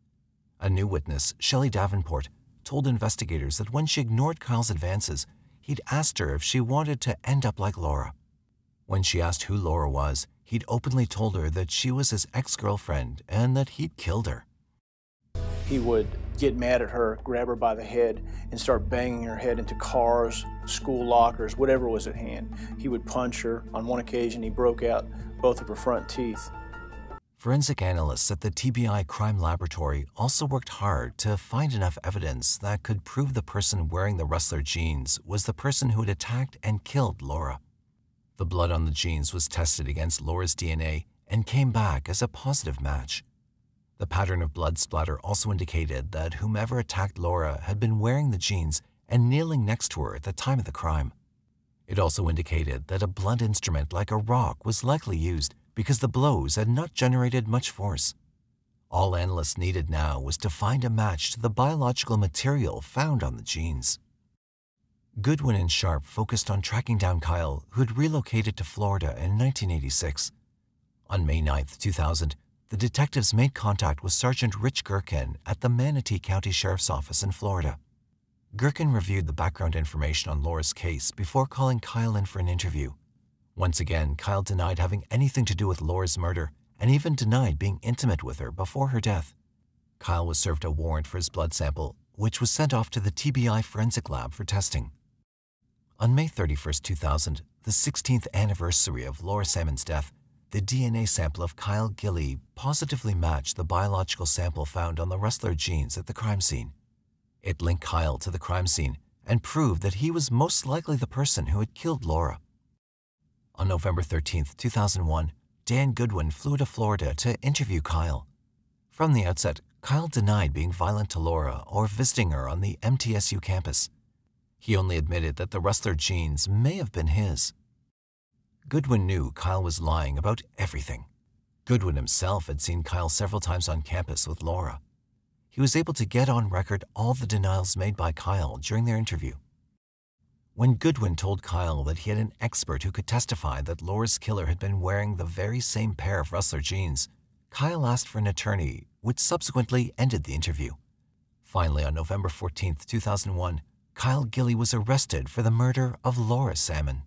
A new witness, Shelley Davenport, told investigators that when she ignored Kyle's advances, he'd asked her if she wanted to end up like Laura. When she asked who Laura was, he'd openly told her that she was his ex-girlfriend and that he'd killed her. He would get mad at her, grab her by the head, and start banging her head into cars, school lockers, whatever was at hand. He would punch her. On one occasion, he broke out both of her front teeth. Forensic analysts at the TBI Crime Laboratory also worked hard to find enough evidence that could prove the person wearing the Rustler jeans was the person who had attacked and killed Laura. The blood on the jeans was tested against Laura's DNA and came back as a positive match. The pattern of blood splatter also indicated that whomever attacked Laura had been wearing the jeans and kneeling next to her at the time of the crime. It also indicated that a blunt instrument like a rock was likely used because the blows had not generated much force. All analysts needed now was to find a match to the biological material found on the jeans. Goodwin and Sharp focused on tracking down Kyle, who had relocated to Florida in 1986. On May 9, 2000, the detectives made contact with Sergeant Rich Gerken at the Manatee County Sheriff's Office in Florida. Gerken reviewed the background information on Laura's case before calling Kyle in for an interview. Once again, Kyle denied having anything to do with Laura's murder and even denied being intimate with her before her death. Kyle was served a warrant for his blood sample, which was sent off to the TBI forensic lab for testing. On May 31, 2000, the 16th anniversary of Laura Salmon's death, the DNA sample of Kyle Gilley positively matched the biological sample found on the Rustler jeans at the crime scene. It linked Kyle to the crime scene and proved that he was most likely the person who had killed Laura. On November 13, 2001, Dan Goodwin flew to Florida to interview Kyle. From the outset, Kyle denied being violent to Laura or visiting her on the MTSU campus. He only admitted that the Rustler jeans may have been his. Goodwin knew Kyle was lying about everything. Goodwin himself had seen Kyle several times on campus with Laura he was able to get on record all the denials made by Kyle during their interview. When Goodwin told Kyle that he had an expert who could testify that Laura's killer had been wearing the very same pair of Rustler jeans, Kyle asked for an attorney, which subsequently ended the interview. Finally, on November 14, 2001, Kyle Gilley was arrested for the murder of Laura Salmon.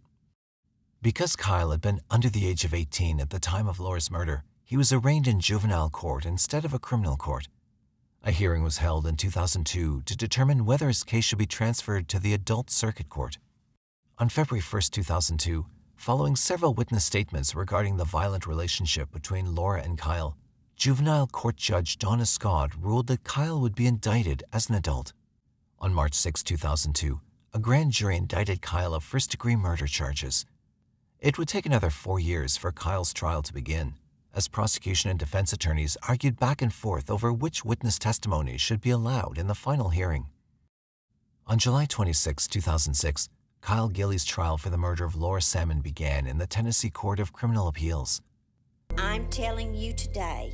Because Kyle had been under the age of 18 at the time of Laura's murder, he was arraigned in juvenile court instead of a criminal court. A hearing was held in 2002 to determine whether his case should be transferred to the Adult Circuit Court. On February 1, 2002, following several witness statements regarding the violent relationship between Laura and Kyle, juvenile court judge Donna Scott ruled that Kyle would be indicted as an adult. On March 6, 2002, a grand jury indicted Kyle of first degree murder charges. It would take another four years for Kyle's trial to begin as prosecution and defense attorneys argued back and forth over which witness testimony should be allowed in the final hearing. On July 26, 2006, Kyle Gilley's trial for the murder of Laura Salmon began in the Tennessee Court of Criminal Appeals. I'm telling you today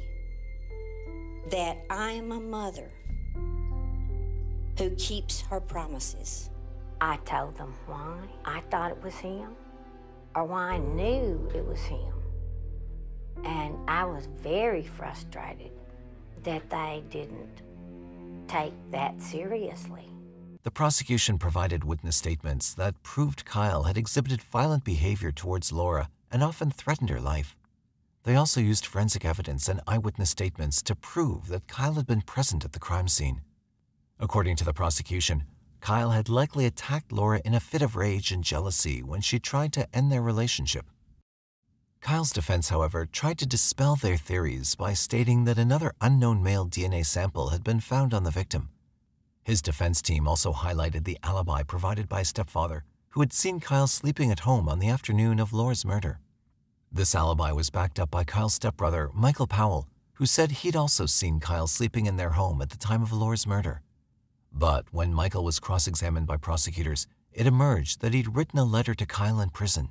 that I am a mother who keeps her promises. I told them why I thought it was him I knew it was him. And I was very frustrated that they didn't take that seriously. The prosecution provided witness statements that proved Kyle had exhibited violent behavior towards Laura and often threatened her life. They also used forensic evidence and eyewitness statements to prove that Kyle had been present at the crime scene. According to the prosecution, Kyle had likely attacked Laura in a fit of rage and jealousy when she tried to end their relationship. Kyle's defense, however, tried to dispel their theories by stating that another unknown male DNA sample had been found on the victim. His defense team also highlighted the alibi provided by stepfather who had seen Kyle sleeping at home on the afternoon of Laura's murder. This alibi was backed up by Kyle's stepbrother, Michael Powell, who said he'd also seen Kyle sleeping in their home at the time of Laura's murder. But when Michael was cross examined by prosecutors, it emerged that he'd written a letter to Kyle in prison.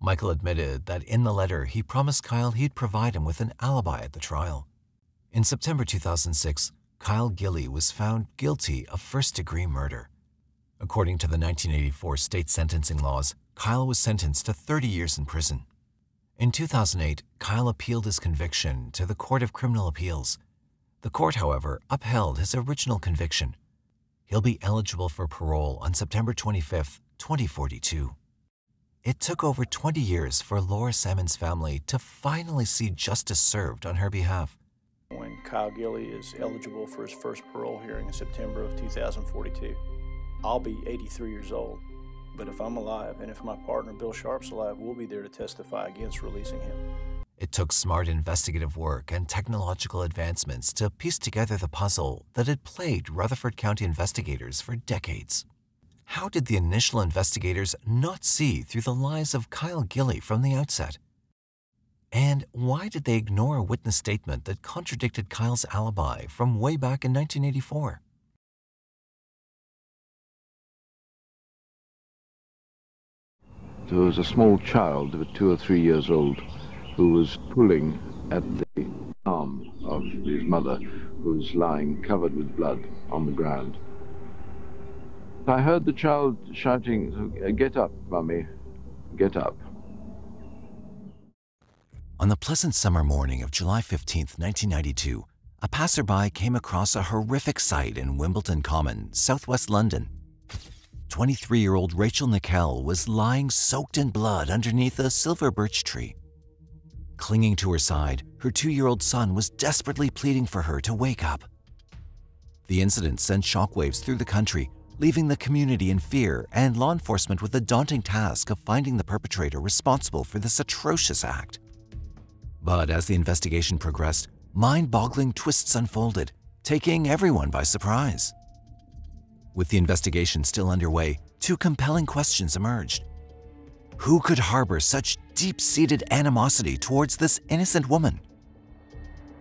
Michael admitted that in the letter he promised Kyle he'd provide him with an alibi at the trial. In September 2006, Kyle Gilley was found guilty of first degree murder. According to the 1984 state sentencing laws, Kyle was sentenced to 30 years in prison. In 2008, Kyle appealed his conviction to the Court of Criminal Appeals. The court, however, upheld his original conviction. He'll be eligible for parole on September 25, 2042. It took over 20 years for Laura Salmon's family to finally see justice served on her behalf. When Kyle Gilley is eligible for his first parole hearing in September of 2042, I'll be 83 years old. But if I'm alive and if my partner Bill Sharp's alive, we'll be there to testify against releasing him. It took smart investigative work and technological advancements to piece together the puzzle that had plagued Rutherford County investigators for decades. How did the initial investigators not see through the lies of Kyle Gilley from the outset? And why did they ignore a witness statement that contradicted Kyle's alibi from way back in 1984? There was a small child of two or three years old who was pulling at the arm of his mother, who was lying covered with blood on the ground. I heard the child shouting, Get up, Mummy, get up. On the pleasant summer morning of July 15, 1992, a passerby came across a horrific sight in Wimbledon Common, southwest London. 23 year old Rachel Nickell was lying soaked in blood underneath a silver birch tree. Clinging to her side, her two year old son was desperately pleading for her to wake up. The incident sent shockwaves through the country leaving the community in fear and law enforcement with the daunting task of finding the perpetrator responsible for this atrocious act. But as the investigation progressed, mind boggling twists unfolded, taking everyone by surprise. With the investigation still underway, two compelling questions emerged. Who could harbor such deep seated animosity towards this innocent woman?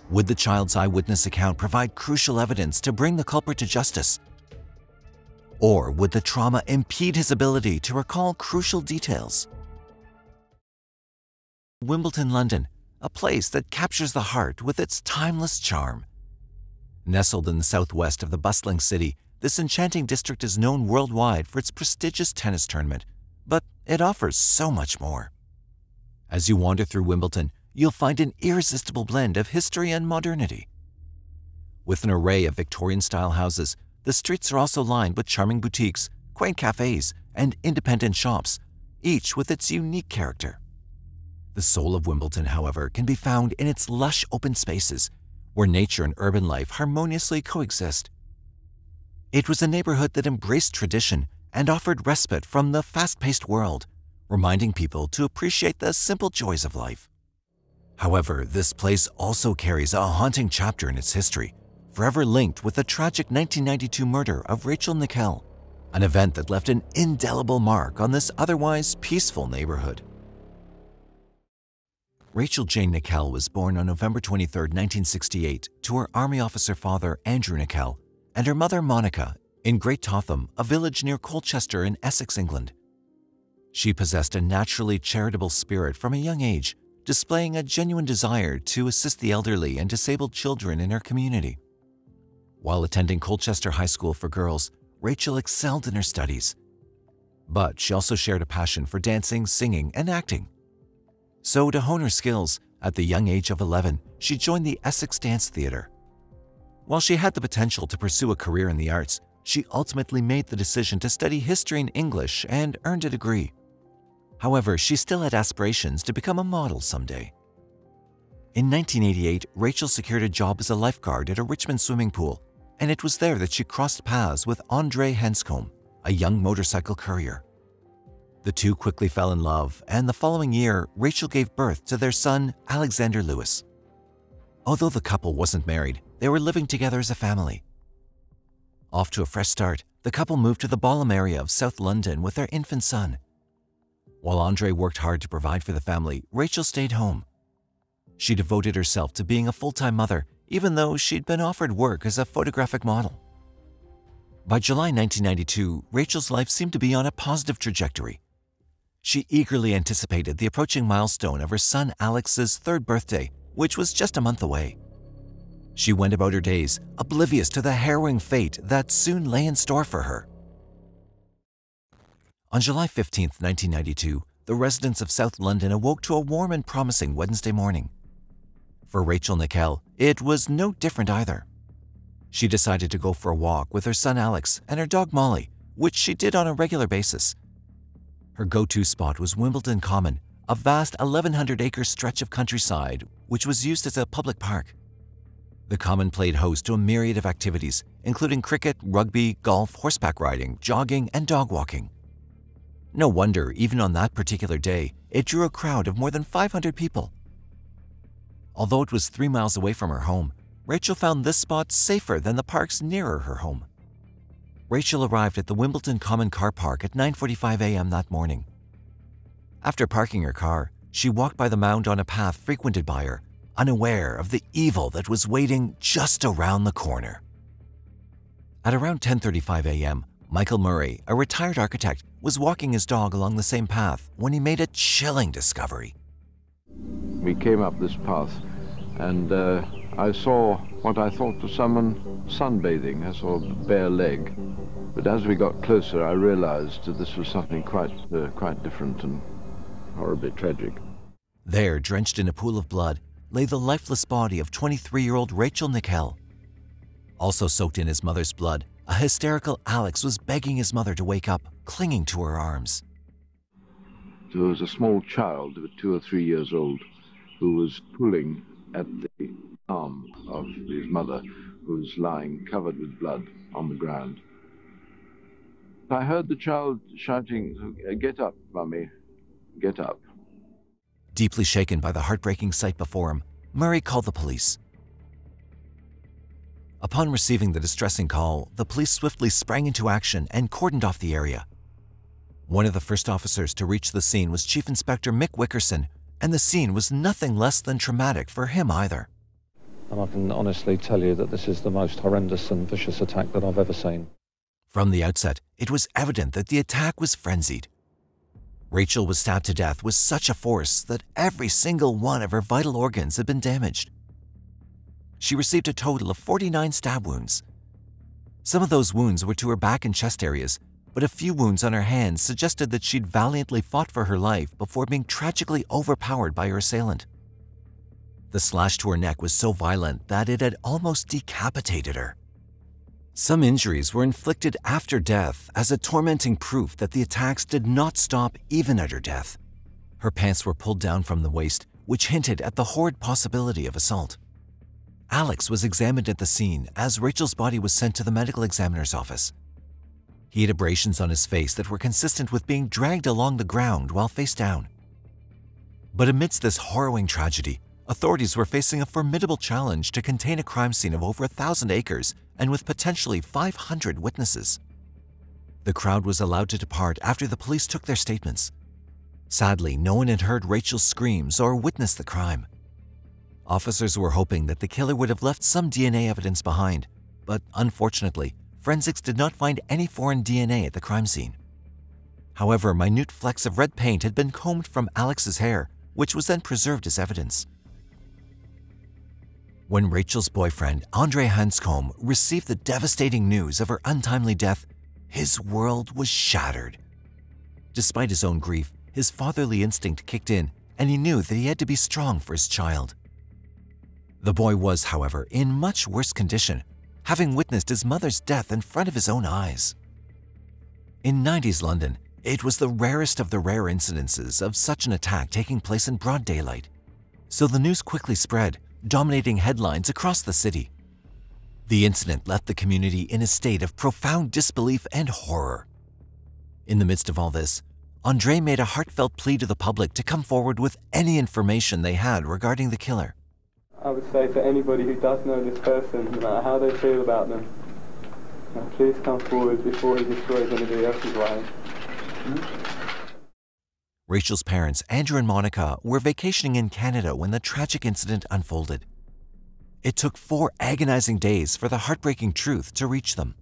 Would the child's eyewitness account provide crucial evidence to bring the culprit to justice? Or would the trauma impede his ability to recall crucial details? Wimbledon, London, a place that captures the heart with its timeless charm. Nestled in the southwest of the bustling city, this enchanting district is known worldwide for its prestigious tennis tournament, but it offers so much more. As you wander through Wimbledon, you'll find an irresistible blend of history and modernity. With an array of Victorian style houses, the streets are also lined with charming boutiques, quaint cafes, and independent shops, each with its unique character. The soul of Wimbledon, however, can be found in its lush open spaces, where nature and urban life harmoniously coexist. It was a neighborhood that embraced tradition and offered respite from the fast paced world, reminding people to appreciate the simple joys of life. However, this place also carries a haunting chapter in its history, forever linked with the tragic 1992 murder of Rachel Nickell, an event that left an indelible mark on this otherwise peaceful neighborhood. Rachel Jane Nickell was born on November 23, 1968, to her Army officer father, Andrew Nickell, and her mother, Monica, in Great Totham, a village near Colchester in Essex, England. She possessed a naturally charitable spirit from a young age, displaying a genuine desire to assist the elderly and disabled children in her community. While attending Colchester High School for Girls, Rachel excelled in her studies. But she also shared a passion for dancing, singing, and acting. So, to hone her skills, at the young age of 11, she joined the Essex Dance Theatre. While she had the potential to pursue a career in the arts, she ultimately made the decision to study history and English and earned a degree. However, she still had aspirations to become a model someday. In 1988, Rachel secured a job as a lifeguard at a Richmond swimming pool, and it was there that she crossed paths with Andre Hanscombe, a young motorcycle courier. The two quickly fell in love, and the following year, Rachel gave birth to their son, Alexander Lewis. Although the couple wasn't married, they were living together as a family. Off to a fresh start, the couple moved to the Balham area of South London with their infant son. While Andre worked hard to provide for the family, Rachel stayed home. She devoted herself to being a full time mother, even though she'd been offered work as a photographic model. By July 1992, Rachel's life seemed to be on a positive trajectory. She eagerly anticipated the approaching milestone of her son Alex's third birthday, which was just a month away. She went about her days, oblivious to the harrowing fate that soon lay in store for her. On July 15, 1992, the residents of South London awoke to a warm and promising Wednesday morning. For Rachel Nickell, it was no different either. She decided to go for a walk with her son Alex and her dog Molly, which she did on a regular basis. Her go to spot was Wimbledon Common, a vast 1,100 acre stretch of countryside which was used as a public park. The Common played host to a myriad of activities, including cricket, rugby, golf, horseback riding, jogging, and dog walking. No wonder, even on that particular day, it drew a crowd of more than 500 people. Although it was three miles away from her home, Rachel found this spot safer than the parks nearer her home. Rachel arrived at the Wimbledon Common Car Park at 9:45 a.m. that morning. After parking her car, she walked by the mound on a path frequented by her, unaware of the evil that was waiting just around the corner. At around 10:35 a.m., Michael Murray, a retired architect, was walking his dog along the same path when he made a chilling discovery. We came up this path and uh, I saw what I thought was someone sunbathing. I saw a bare leg. But as we got closer, I realized that this was something quite, uh, quite different and horribly tragic. There, drenched in a pool of blood, lay the lifeless body of 23 year old Rachel Nickell. Also soaked in his mother's blood, a hysterical Alex was begging his mother to wake up, clinging to her arms. There was a small child, two or three years old, who was pulling at the arm of his mother, who was lying covered with blood on the ground. I heard the child shouting, Get up, Mummy, get up. Deeply shaken by the heartbreaking sight before him, Murray called the police. Upon receiving the distressing call, the police swiftly sprang into action and cordoned off the area. One of the first officers to reach the scene was Chief Inspector Mick Wickerson, and the scene was nothing less than traumatic for him either. And I can honestly tell you that this is the most horrendous and vicious attack that I've ever seen. From the outset, it was evident that the attack was frenzied. Rachel was stabbed to death with such a force that every single one of her vital organs had been damaged. She received a total of 49 stab wounds. Some of those wounds were to her back and chest areas, but a few wounds on her hands suggested that she'd valiantly fought for her life before being tragically overpowered by her assailant. The slash to her neck was so violent that it had almost decapitated her. Some injuries were inflicted after death as a tormenting proof that the attacks did not stop even at her death. Her pants were pulled down from the waist, which hinted at the horrid possibility of assault. Alex was examined at the scene as Rachel's body was sent to the medical examiner's office. He had abrasions on his face that were consistent with being dragged along the ground while face down. But amidst this harrowing tragedy, authorities were facing a formidable challenge to contain a crime scene of over a thousand acres and with potentially 500 witnesses. The crowd was allowed to depart after the police took their statements. Sadly, no one had heard Rachel's screams or witnessed the crime. Officers were hoping that the killer would have left some DNA evidence behind, but unfortunately, forensics did not find any foreign DNA at the crime scene. However, minute flecks of red paint had been combed from Alex's hair, which was then preserved as evidence. When Rachel's boyfriend, Andre Hanscombe, received the devastating news of her untimely death, his world was shattered. Despite his own grief, his fatherly instinct kicked in, and he knew that he had to be strong for his child. The boy was, however, in much worse condition, having witnessed his mother's death in front of his own eyes. In 90s London, it was the rarest of the rare incidences of such an attack taking place in broad daylight. So the news quickly spread, dominating headlines across the city. The incident left the community in a state of profound disbelief and horror. In the midst of all this, Andre made a heartfelt plea to the public to come forward with any information they had regarding the killer. I would say to anybody who does know this person, no matter how they feel about them, uh, please come forward before he destroys anybody else's life. Rachel's parents, Andrew and Monica, were vacationing in Canada when the tragic incident unfolded. It took four agonizing days for the heartbreaking truth to reach them.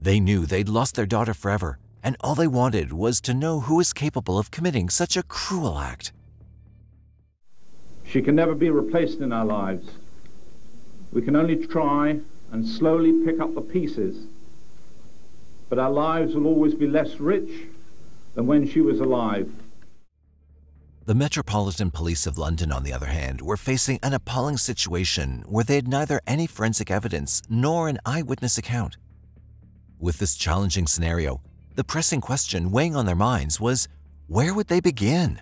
They knew they'd lost their daughter forever, and all they wanted was to know who was capable of committing such a cruel act. She can never be replaced in our lives. We can only try and slowly pick up the pieces. But our lives will always be less rich than when she was alive. The Metropolitan Police of London, on the other hand, were facing an appalling situation where they had neither any forensic evidence nor an eyewitness account. With this challenging scenario, the pressing question weighing on their minds was where would they begin?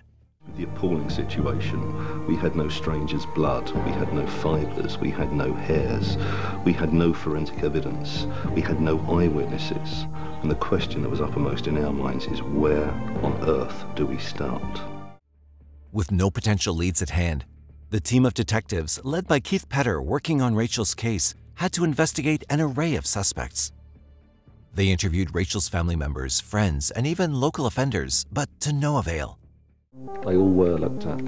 The appalling situation. We had no stranger's blood, we had no fibres, we had no hairs, we had no forensic evidence, we had no eyewitnesses. And the question that was uppermost in our minds is where on earth do we start? With no potential leads at hand, the team of detectives, led by Keith Pedder working on Rachel's case, had to investigate an array of suspects. They interviewed Rachel's family members, friends, and even local offenders, but to no avail. They all were looked at.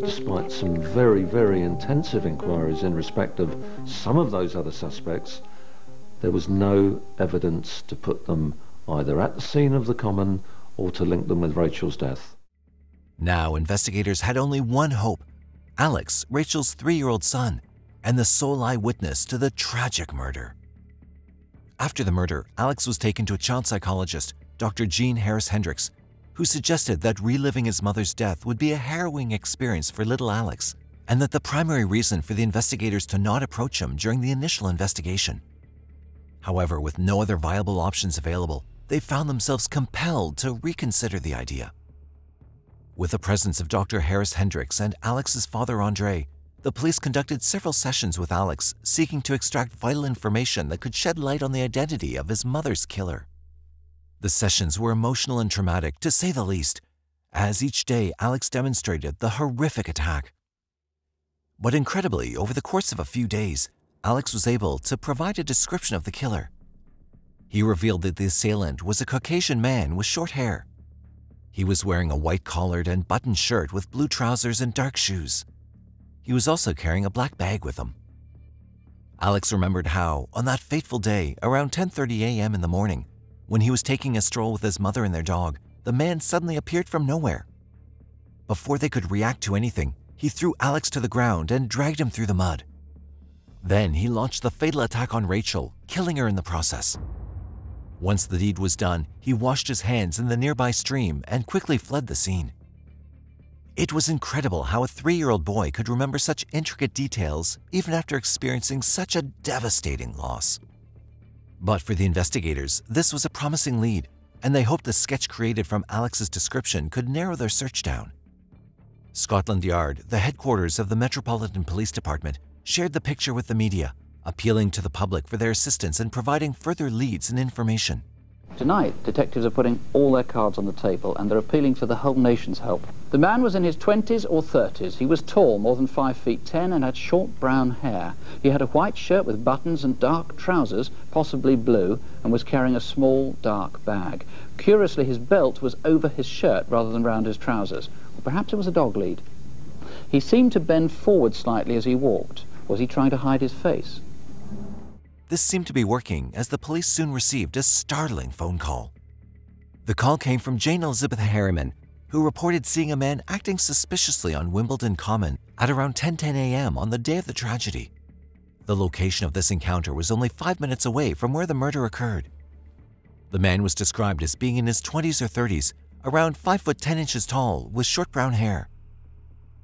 Despite some very, very intensive inquiries in respect of some of those other suspects, there was no evidence to put them either at the scene of the common or to link them with Rachel's death. Now, investigators had only one hope Alex, Rachel's three year old son, and the sole eyewitness to the tragic murder. After the murder, Alex was taken to a child psychologist, Dr. Jean Harris Hendriks, who suggested that reliving his mother's death would be a harrowing experience for little Alex, and that the primary reason for the investigators to not approach him during the initial investigation. However, with no other viable options available, they found themselves compelled to reconsider the idea. With the presence of Dr. Harris Hendriks and Alex's father Andre, the police conducted several sessions with Alex, seeking to extract vital information that could shed light on the identity of his mother's killer. The sessions were emotional and traumatic, to say the least, as each day Alex demonstrated the horrific attack. But incredibly, over the course of a few days, Alex was able to provide a description of the killer. He revealed that the assailant was a Caucasian man with short hair. He was wearing a white collared and buttoned shirt with blue trousers and dark shoes. He was also carrying a black bag with him. Alex remembered how, on that fateful day, around 10:30 a.m. in the morning, when he was taking a stroll with his mother and their dog, the man suddenly appeared from nowhere. Before they could react to anything, he threw Alex to the ground and dragged him through the mud. Then he launched the fatal attack on Rachel, killing her in the process. Once the deed was done, he washed his hands in the nearby stream and quickly fled the scene. It was incredible how a three year old boy could remember such intricate details even after experiencing such a devastating loss. But for the investigators, this was a promising lead, and they hoped the sketch created from Alex's description could narrow their search down. Scotland Yard, the headquarters of the Metropolitan Police Department, shared the picture with the media, appealing to the public for their assistance in providing further leads and information. Tonight, detectives are putting all their cards on the table and they're appealing for the whole nation's help. The man was in his 20s or 30s. He was tall, more than 5 feet 10, and had short brown hair. He had a white shirt with buttons and dark trousers, possibly blue, and was carrying a small, dark bag. Curiously, his belt was over his shirt rather than round his trousers. Or perhaps it was a dog lead. He seemed to bend forward slightly as he walked. Was he trying to hide his face? This seemed to be working as the police soon received a startling phone call. The call came from Jane Elizabeth Harriman, who reported seeing a man acting suspiciously on Wimbledon Common at around 10:10 a.m. on the day of the tragedy. The location of this encounter was only 5 minutes away from where the murder occurred. The man was described as being in his 20s or 30s, around 5 foot 10 inches tall, with short brown hair.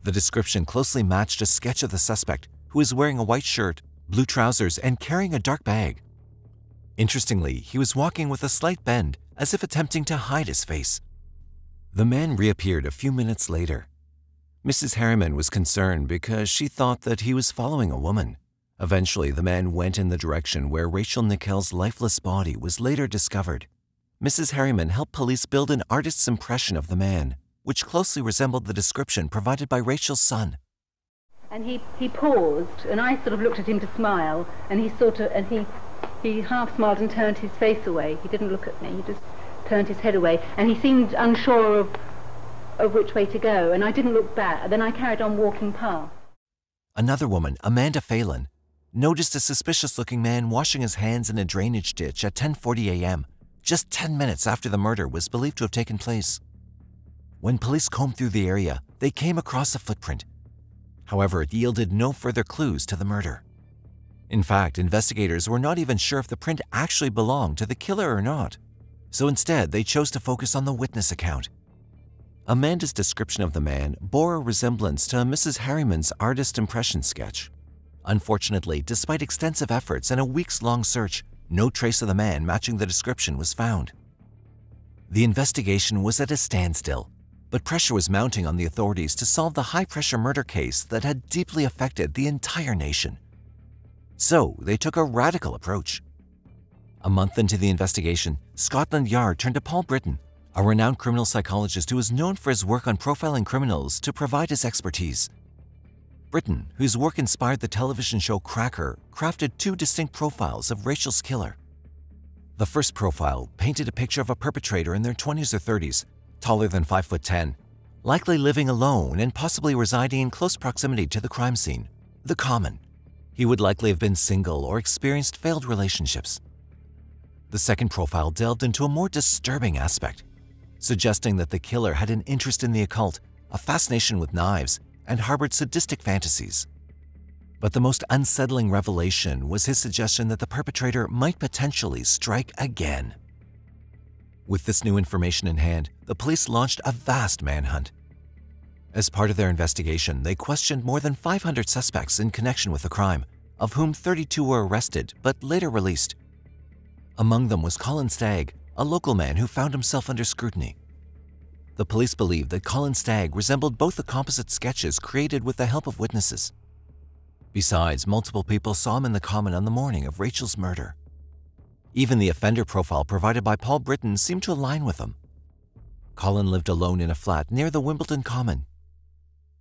The description closely matched a sketch of the suspect, who was wearing a white shirt, blue trousers, and carrying a dark bag. Interestingly, he was walking with a slight bend, as if attempting to hide his face. The man reappeared a few minutes later. Mrs. Harriman was concerned because she thought that he was following a woman. Eventually, the man went in the direction where Rachel Nickell's lifeless body was later discovered. Mrs. Harriman helped police build an artist's impression of the man, which closely resembled the description provided by Rachel's son. And he, he paused, and I sort of looked at him to smile, and he sort of, and he, he half smiled and turned his face away. He didn't look at me, he just turned his head away, and he seemed unsure of, of which way to go, and I didn't look back. And then I carried on walking past. Another woman, Amanda Phelan, noticed a suspicious-looking man washing his hands in a drainage ditch at 10:40 a.m., just 10 minutes after the murder was believed to have taken place. When police combed through the area, they came across a footprint. However, it yielded no further clues to the murder. In fact, investigators were not even sure if the print actually belonged to the killer or not. So instead, they chose to focus on the witness account. Amanda's description of the man bore a resemblance to Mrs. Harriman's artist impression sketch. Unfortunately, despite extensive efforts and a weeks-long search, no trace of the man matching the description was found. The investigation was at a standstill, but pressure was mounting on the authorities to solve the high-pressure murder case that had deeply affected the entire nation. So they took a radical approach. A month into the investigation, Scotland Yard turned to Paul Britton, a renowned criminal psychologist who is known for his work on profiling criminals, to provide his expertise. Britton, whose work inspired the television show Cracker, crafted two distinct profiles of Rachel's killer. The first profile painted a picture of a perpetrator in their 20s or 30s, taller than 5 foot 10, likely living alone and possibly residing in close proximity to the crime scene, the common. He would likely have been single or experienced failed relationships. The second profile delved into a more disturbing aspect, suggesting that the killer had an interest in the occult, a fascination with knives, and harbored sadistic fantasies. But the most unsettling revelation was his suggestion that the perpetrator might potentially strike again. With this new information in hand, the police launched a vast manhunt. As part of their investigation, they questioned more than 500 suspects in connection with the crime, of whom 32 were arrested but later released. Among them was Colin Stagg, a local man who found himself under scrutiny. The police believed that Colin Stagg resembled both the composite sketches created with the help of witnesses. Besides, multiple people saw him in the common on the morning of Rachel's murder. Even the offender profile provided by Paul Britton seemed to align with him. Colin lived alone in a flat near the Wimbledon Common.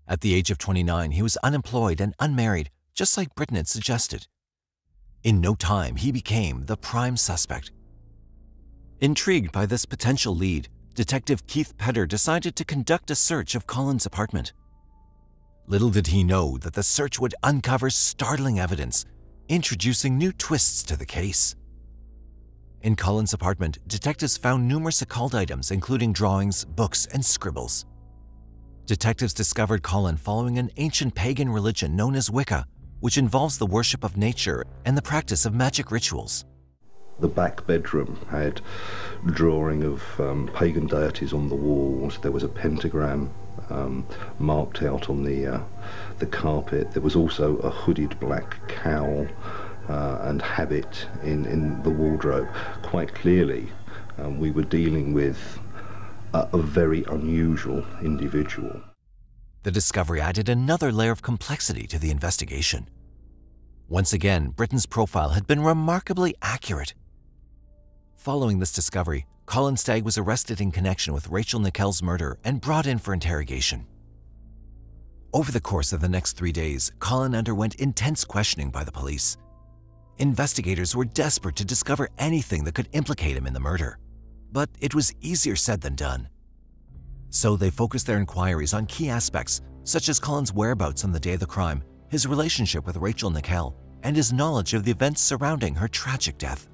At the age of 29, he was unemployed and unmarried, just like Britton had suggested. In no time, he became the prime suspect. Intrigued by this potential lead, Detective Keith Pedder decided to conduct a search of Colin's apartment. Little did he know that the search would uncover startling evidence, introducing new twists to the case. In Colin's apartment, detectives found numerous occult items, including drawings, books, and scribbles. Detectives discovered Colin following an ancient pagan religion known as Wicca, which involves the worship of nature and the practice of magic rituals. The back bedroom had drawing of um, pagan deities on the walls. There was a pentagram um, marked out on the uh, the carpet. There was also a hooded black cowl uh, and habit in, in the wardrobe. Quite clearly, um, we were dealing with a, a very unusual individual. The discovery added another layer of complexity to the investigation. Once again, Britton's profile had been remarkably accurate. Following this discovery, Colin Stagg was arrested in connection with Rachel Nickell's murder and brought in for interrogation. Over the course of the next three days, Colin underwent intense questioning by the police. Investigators were desperate to discover anything that could implicate him in the murder, but it was easier said than done. So they focused their inquiries on key aspects, such as Colin's whereabouts on the day of the crime, his relationship with Rachel Nickell, and his knowledge of the events surrounding her tragic death.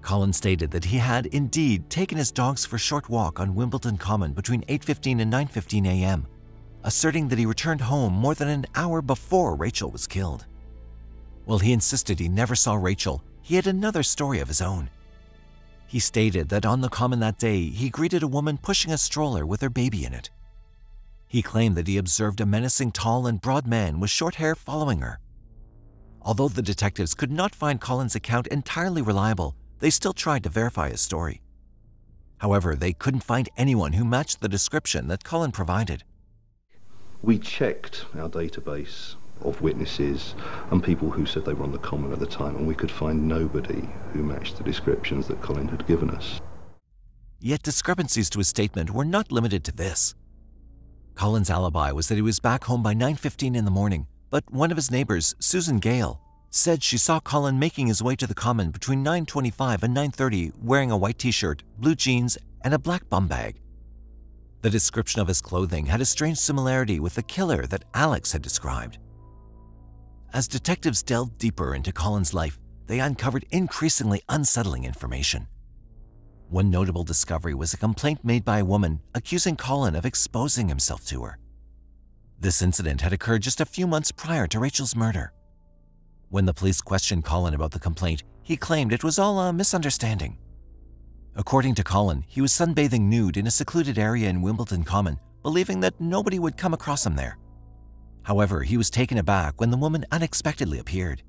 Colin stated that he had indeed taken his dogs for a short walk on Wimbledon Common between 8.15 and 9.15 a.m., asserting that he returned home more than an hour before Rachel was killed. While he insisted he never saw Rachel, he had another story of his own. He stated that on the common that day, he greeted a woman pushing a stroller with her baby in it. He claimed that he observed a menacing tall and broad man with short hair following her. Although the detectives could not find Colin's account entirely reliable, they still tried to verify his story. However, they couldn't find anyone who matched the description that Colin provided. We checked our database of witnesses and people who said they were on the common at the time, and we could find nobody who matched the descriptions that Colin had given us. Yet discrepancies to his statement were not limited to this. Colin's alibi was that he was back home by 9.15 in the morning, but one of his neighbors, Susan Gale, said she saw Colin making his way to the common between 9.25 and 9.30 wearing a white t-shirt, blue jeans, and a black bum bag. The description of his clothing had a strange similarity with the killer that Alex had described. As detectives delved deeper into Colin's life, they uncovered increasingly unsettling information. One notable discovery was a complaint made by a woman accusing Colin of exposing himself to her. This incident had occurred just a few months prior to Rachel's murder. When the police questioned Colin about the complaint, he claimed it was all a misunderstanding. According to Colin, he was sunbathing nude in a secluded area in Wimbledon Common, believing that nobody would come across him there. However, he was taken aback when the woman unexpectedly appeared.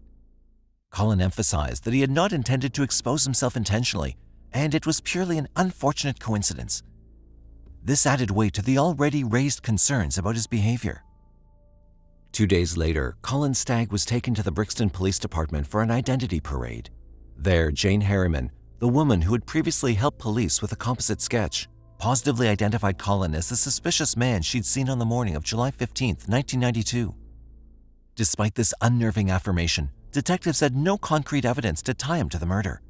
Colin emphasized that he had not intended to expose himself intentionally, and it was purely an unfortunate coincidence. This added weight to the already raised concerns about his behavior. Two days later, Colin Stagg was taken to the Brixton Police Department for an identity parade. There, Jane Harriman, the woman who had previously helped police with a composite sketch, positively identified Colin as the suspicious man she'd seen on the morning of July 15, 1992. Despite this unnerving affirmation, detectives had no concrete evidence to tie him to the murder.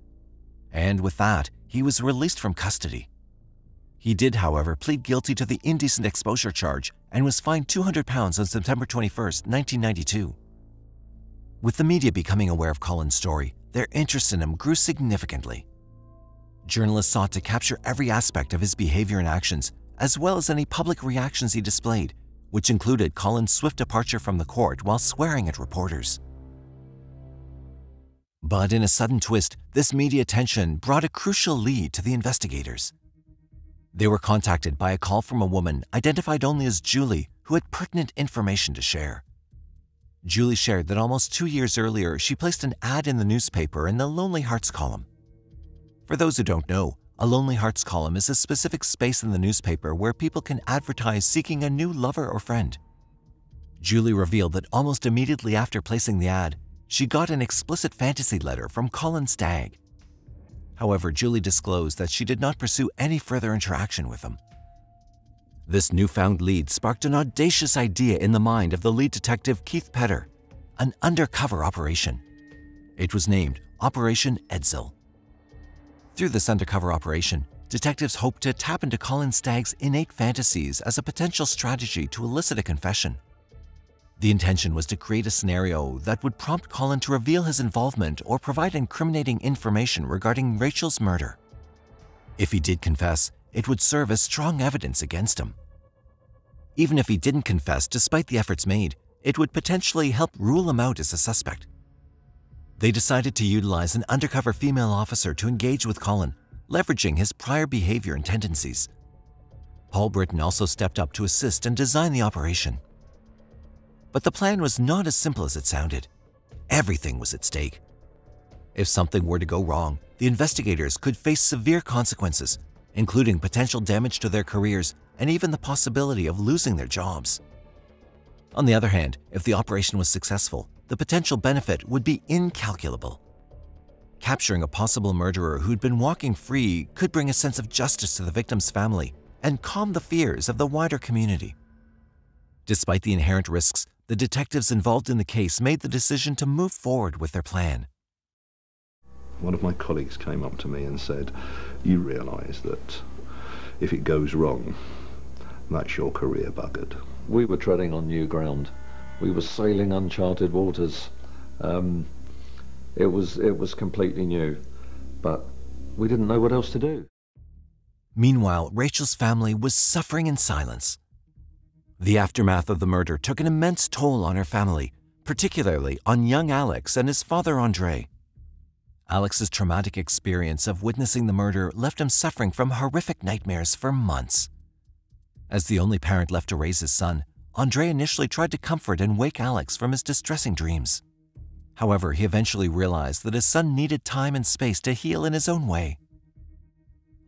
And with that, he was released from custody. He did, however, plead guilty to the indecent exposure charge and was fined £200 on September 21, 1992. With the media becoming aware of Colin's story, their interest in him grew significantly. Journalists sought to capture every aspect of his behavior and actions, as well as any public reactions he displayed, which included Colin's swift departure from the court while swearing at reporters. But in a sudden twist, this media attention brought a crucial lead to the investigators. They were contacted by a call from a woman identified only as Julie who had pertinent information to share. Julie shared that almost two years earlier, she placed an ad in the newspaper in the Lonely Hearts column. For those who don't know, a Lonely Hearts column is a specific space in the newspaper where people can advertise seeking a new lover or friend. Julie revealed that almost immediately after placing the ad, she got an explicit fantasy letter from Colin Stagg. However, Julie disclosed that she did not pursue any further interaction with him. This newfound lead sparked an audacious idea in the mind of the lead detective Keith Pedder, an undercover operation. It was named Operation Edsel. Through this undercover operation, detectives hoped to tap into Colin Stagg's innate fantasies as a potential strategy to elicit a confession. The intention was to create a scenario that would prompt Colin to reveal his involvement or provide incriminating information regarding Rachel's murder. If he did confess, it would serve as strong evidence against him. Even if he didn't confess despite the efforts made, it would potentially help rule him out as a suspect. They decided to utilize an undercover female officer to engage with Colin, leveraging his prior behavior and tendencies. Paul Britton also stepped up to assist and design the operation. But the plan was not as simple as it sounded. Everything was at stake. If something were to go wrong, the investigators could face severe consequences, including potential damage to their careers and even the possibility of losing their jobs. On the other hand, if the operation was successful, the potential benefit would be incalculable. Capturing a possible murderer who'd been walking free could bring a sense of justice to the victim's family and calm the fears of the wider community. Despite the inherent risks, the detectives involved in the case made the decision to move forward with their plan. One of my colleagues came up to me and said, You realise that if it goes wrong, that's your career buggered. We were treading on new ground. We were sailing uncharted waters. Um, it was it was completely new, but we didn't know what else to do. Meanwhile, Rachel's family was suffering in silence. The aftermath of the murder took an immense toll on her family, particularly on young Alex and his father Andre. Alex's traumatic experience of witnessing the murder left him suffering from horrific nightmares for months. As the only parent left to raise his son, Andre initially tried to comfort and wake Alex from his distressing dreams. However, he eventually realized that his son needed time and space to heal in his own way.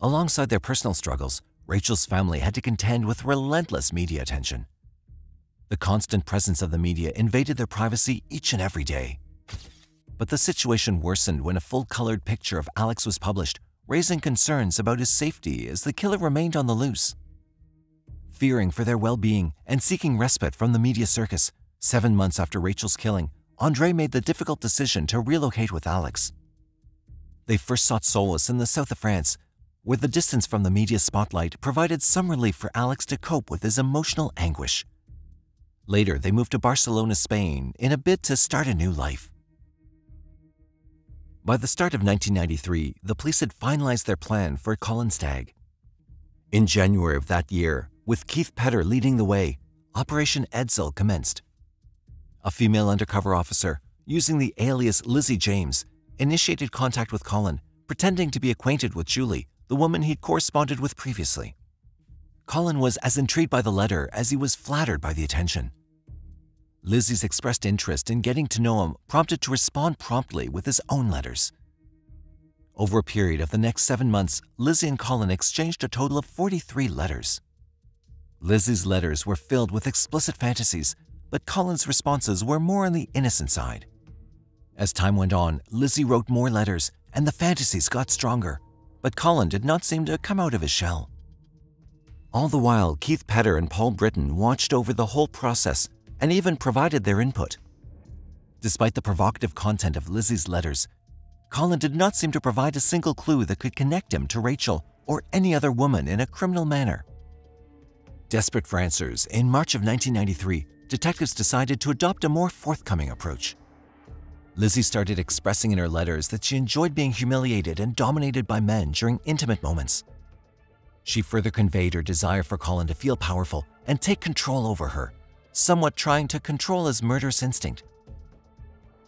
Alongside their personal struggles, Rachel's family had to contend with relentless media attention. The constant presence of the media invaded their privacy each and every day. But the situation worsened when a full-colored picture of Alex was published, raising concerns about his safety as the killer remained on the loose. Fearing for their well-being and seeking respite from the media circus, seven months after Rachel's killing, Andre made the difficult decision to relocate with Alex. They first sought solace in the south of France, where the distance from the media spotlight provided some relief for Alex to cope with his emotional anguish. Later, they moved to Barcelona, Spain, in a bid to start a new life. By the start of 1993, the police had finalized their plan for Colin Stagg. In January of that year, with Keith Pedder leading the way, Operation Edsel commenced. A female undercover officer, using the alias Lizzie James, initiated contact with Colin, pretending to be acquainted with Julie, the woman he'd corresponded with previously. Colin was as intrigued by the letter as he was flattered by the attention. Lizzie's expressed interest in getting to know him prompted to respond promptly with his own letters. Over a period of the next seven months, Lizzie and Colin exchanged a total of 43 letters. Lizzie's letters were filled with explicit fantasies, but Colin's responses were more on the innocent side. As time went on, Lizzie wrote more letters, and the fantasies got stronger, but Colin did not seem to come out of his shell. All the while, Keith Pedder and Paul Britton watched over the whole process and even provided their input. Despite the provocative content of Lizzie's letters, Colin did not seem to provide a single clue that could connect him to Rachel or any other woman in a criminal manner. Desperate for answers, in March of 1993, detectives decided to adopt a more forthcoming approach. Lizzie started expressing in her letters that she enjoyed being humiliated and dominated by men during intimate moments. She further conveyed her desire for Colin to feel powerful and take control over her, somewhat trying to control his murderous instinct.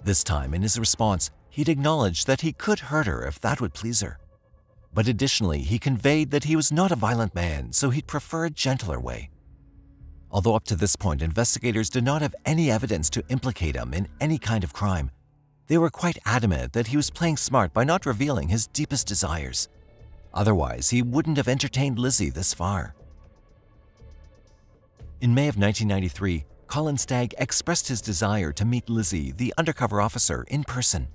This time, in his response, he'd acknowledged that he could hurt her if that would please her. But additionally, he conveyed that he was not a violent man, so he'd prefer a gentler way. Although up to this point investigators did not have any evidence to implicate him in any kind of crime, they were quite adamant that he was playing smart by not revealing his deepest desires. Otherwise, he wouldn't have entertained Lizzie this far. In May of 1993, Colin Stagg expressed his desire to meet Lizzie, the undercover officer, in person.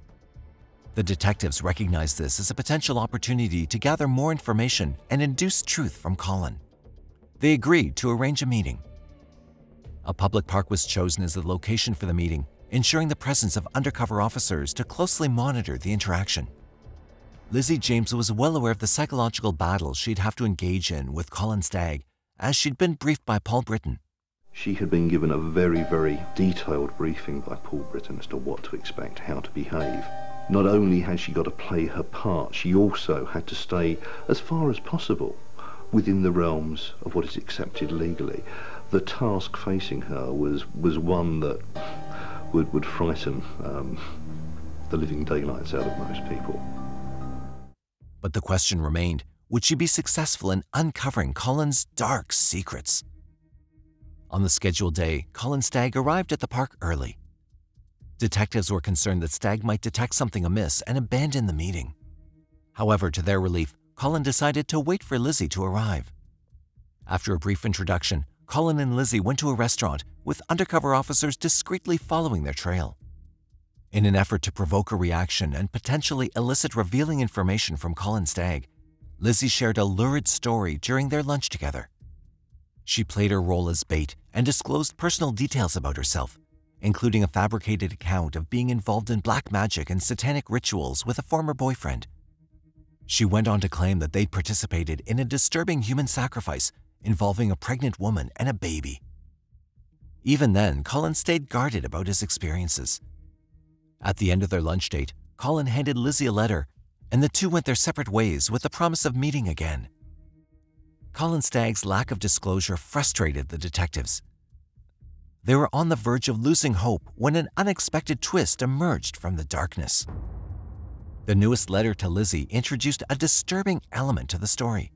The detectives recognized this as a potential opportunity to gather more information and induce truth from Colin. They agreed to arrange a meeting. A public park was chosen as the location for the meeting, ensuring the presence of undercover officers to closely monitor the interaction. Lizzie James was well aware of the psychological battle she'd have to engage in with Colin Stagg, as she'd been briefed by Paul Britton. She had been given a very, very detailed briefing by Paul Britton as to what to expect, how to behave. Not only had she got to play her part, she also had to stay as far as possible within the realms of what is accepted legally. The task facing her was, was one that would, would frighten um, the living daylights out of most people. But the question remained, would she be successful in uncovering Colin's dark secrets? On the scheduled day, Colin Stagg arrived at the park early. Detectives were concerned that Stagg might detect something amiss and abandon the meeting. However, to their relief, Colin decided to wait for Lizzie to arrive. After a brief introduction, Colin and Lizzie went to a restaurant with undercover officers discreetly following their trail. In an effort to provoke a reaction and potentially elicit revealing information from Colin Stagg, Lizzie shared a lurid story during their lunch together. She played her role as bait and disclosed personal details about herself, including a fabricated account of being involved in black magic and satanic rituals with a former boyfriend. She went on to claim that they'd participated in a disturbing human sacrifice involving a pregnant woman and a baby. Even then, Colin stayed guarded about his experiences. At the end of their lunch date, Colin handed Lizzie a letter, and the two went their separate ways with the promise of meeting again. Colin Stagg's lack of disclosure frustrated the detectives. They were on the verge of losing hope when an unexpected twist emerged from the darkness. The newest letter to Lizzie introduced a disturbing element to the story.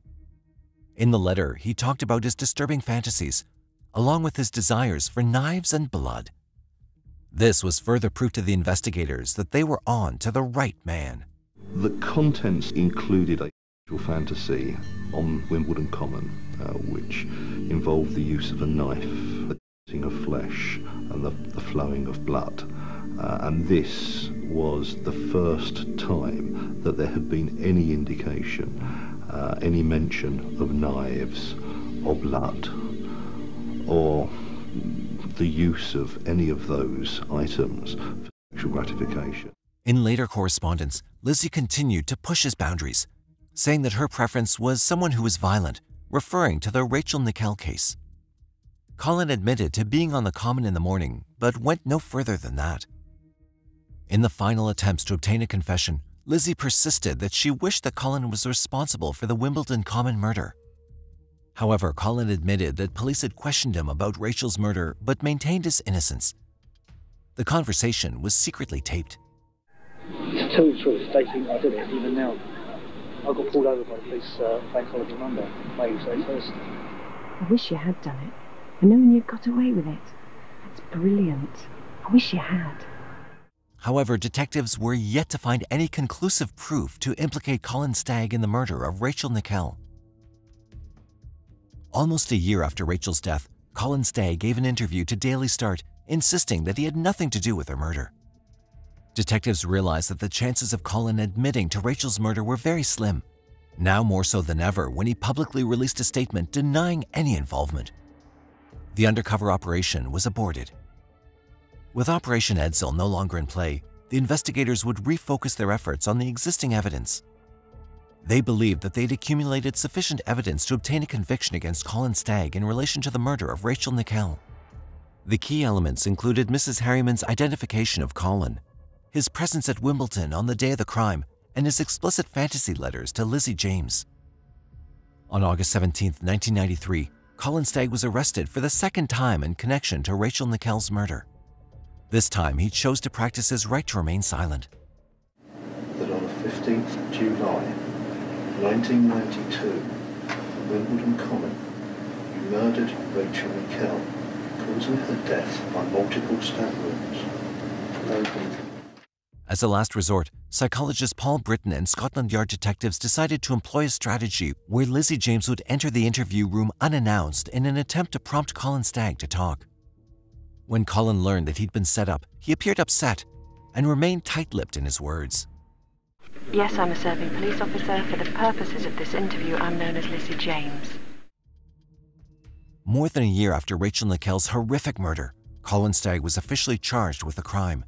In the letter, he talked about his disturbing fantasies, along with his desires for knives and blood. This was further proof to the investigators that they were on to the right man. The contents included a fantasy on Wimbledon Common, uh, which involved the use of a knife, of flesh, and the, the flowing of blood. Uh, and this was the first time that there had been any indication, uh, any mention of knives, or blood, or the use of any of those items for sexual gratification. In later correspondence, Lizzie continued to push his boundaries, saying that her preference was someone who was violent, referring to the Rachel Nickell case. Colin admitted to being on the common in the morning, but went no further than that. In the final attempts to obtain a confession, Lizzie persisted that she wished that Colin was responsible for the Wimbledon Common murder. However, Colin admitted that police had questioned him about Rachel's murder but maintained his innocence. The conversation was secretly taped. To tell you the truth, they think I did it even now. I got pulled over by the police uh, bank holiday Monday, May 31st. I wish you had done it. And knowing you got away with it. That's brilliant. I wish you had. However, detectives were yet to find any conclusive proof to implicate Colin Stagg in the murder of Rachel Nickell. Almost a year after Rachel's death, Colin Stagg gave an interview to Daily Star insisting that he had nothing to do with her murder. Detectives realized that the chances of Colin admitting to Rachel's murder were very slim, now more so than ever when he publicly released a statement denying any involvement. The undercover operation was aborted. With Operation Edsel no longer in play, the investigators would refocus their efforts on the existing evidence. They believed that they'd accumulated sufficient evidence to obtain a conviction against Colin Stagg in relation to the murder of Rachel Nickell. The key elements included Mrs. Harriman's identification of Colin, his presence at Wimbledon on the day of the crime, and his explicit fantasy letters to Lizzie James. On August 17, 1993, Colin Stagg was arrested for the second time in connection to Rachel Nickell's murder. This time, he chose to practice his right to remain silent. That on the 15th of July, 1992, at Wimbledon Common, you murdered Rachel Nickell, causing her death by multiple stab wounds. As a last resort, psychologists Paul Britton and Scotland Yard detectives decided to employ a strategy where Lizzie James would enter the interview room unannounced in an attempt to prompt Colin Stagg to talk. When Colin learned that he'd been set up, he appeared upset and remained tight lipped in his words. Yes, I'm a serving police officer. For the purposes of this interview, I'm known as Lizzie James. More than a year after Rachel Nickell's horrific murder, Colin Stagg was officially charged with the crime.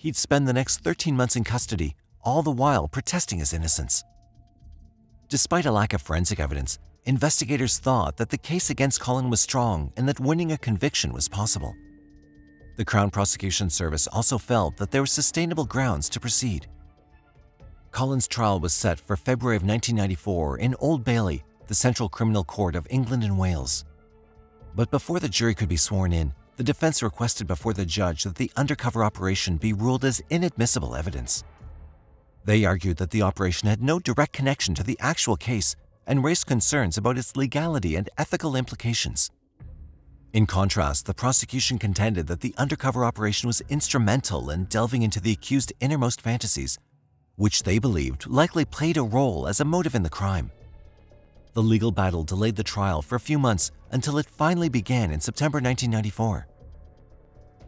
He'd spend the next 13 months in custody, all the while protesting his innocence. Despite a lack of forensic evidence, investigators thought that the case against Colin was strong and that winning a conviction was possible. The Crown Prosecution Service also felt that there were sustainable grounds to proceed. Colin's trial was set for February of 1994 in Old Bailey, the Central Criminal Court of England and Wales. But before the jury could be sworn in, the defense requested before the judge that the undercover operation be ruled as inadmissible evidence. They argued that the operation had no direct connection to the actual case and raised concerns about its legality and ethical implications. In contrast, the prosecution contended that the undercover operation was instrumental in delving into the accused's innermost fantasies, which they believed likely played a role as a motive in the crime. The legal battle delayed the trial for a few months until it finally began in September 1994.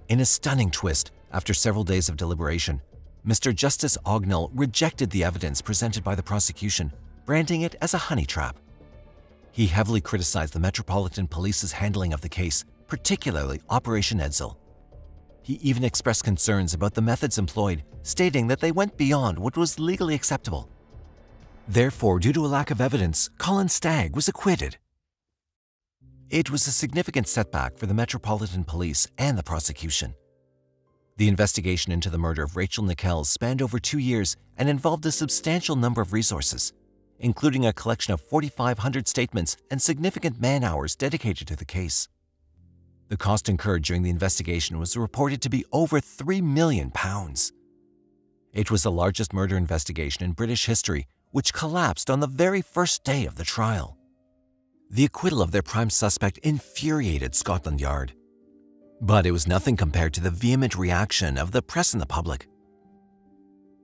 In a stunning twist, after several days of deliberation, Mr. Justice Ognall rejected the evidence presented by the prosecution, branding it as a honey trap. He heavily criticized the Metropolitan Police's handling of the case, particularly Operation Edsel. He even expressed concerns about the methods employed, stating that they went beyond what was legally acceptable. Therefore, due to a lack of evidence, Colin Stagg was acquitted. It was a significant setback for the Metropolitan Police and the prosecution. The investigation into the murder of Rachel Nickell spanned over two years and involved a substantial number of resources, including a collection of 4,500 statements and significant man hours dedicated to the case. The cost incurred during the investigation was reported to be over £3 million. It was the largest murder investigation in British history, which collapsed on the very first day of the trial. The acquittal of their prime suspect infuriated Scotland Yard. But it was nothing compared to the vehement reaction of the press and the public.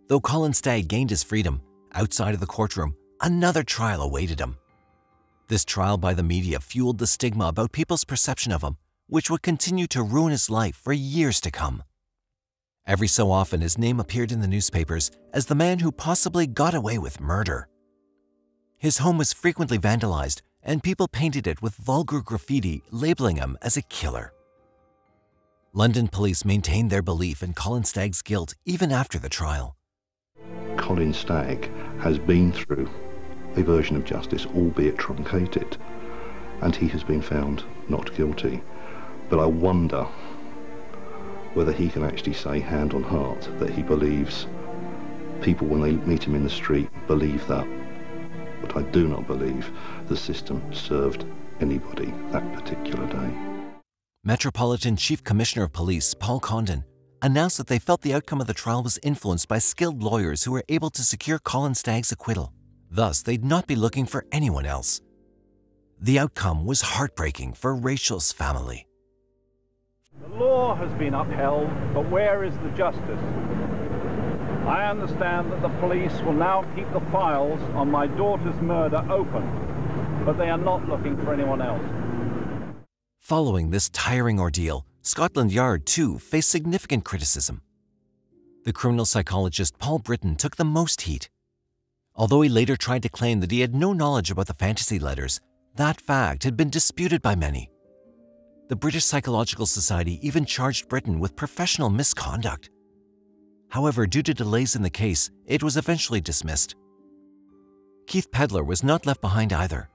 Though Colin Stagg gained his freedom, outside of the courtroom, another trial awaited him. This trial by the media fueled the stigma about people's perception of him, which would continue to ruin his life for years to come. Every so often, his name appeared in the newspapers as the man who possibly got away with murder. His home was frequently vandalized, and people painted it with vulgar graffiti labeling him as a killer. London police maintained their belief in Colin Stagg's guilt even after the trial. Colin Stagg has been through a version of justice, albeit truncated, and he has been found not guilty. But I wonder whether he can actually say hand on heart that he believes people when they meet him in the street believe that. But I do not believe the system served anybody that particular day. Metropolitan Chief Commissioner of Police Paul Condon announced that they felt the outcome of the trial was influenced by skilled lawyers who were able to secure Colin Stagg's acquittal. Thus, they'd not be looking for anyone else. The outcome was heartbreaking for Rachel's family. The law has been upheld, but where is the justice? I understand that the police will now keep the files on my daughter's murder open, but they are not looking for anyone else. Following this tiring ordeal, Scotland Yard too faced significant criticism. The criminal psychologist Paul Britton took the most heat. Although he later tried to claim that he had no knowledge about the fantasy letters, that fact had been disputed by many. The British Psychological Society even charged Britton with professional misconduct. However, due to delays in the case, it was eventually dismissed. Keith Pedder was not left behind either.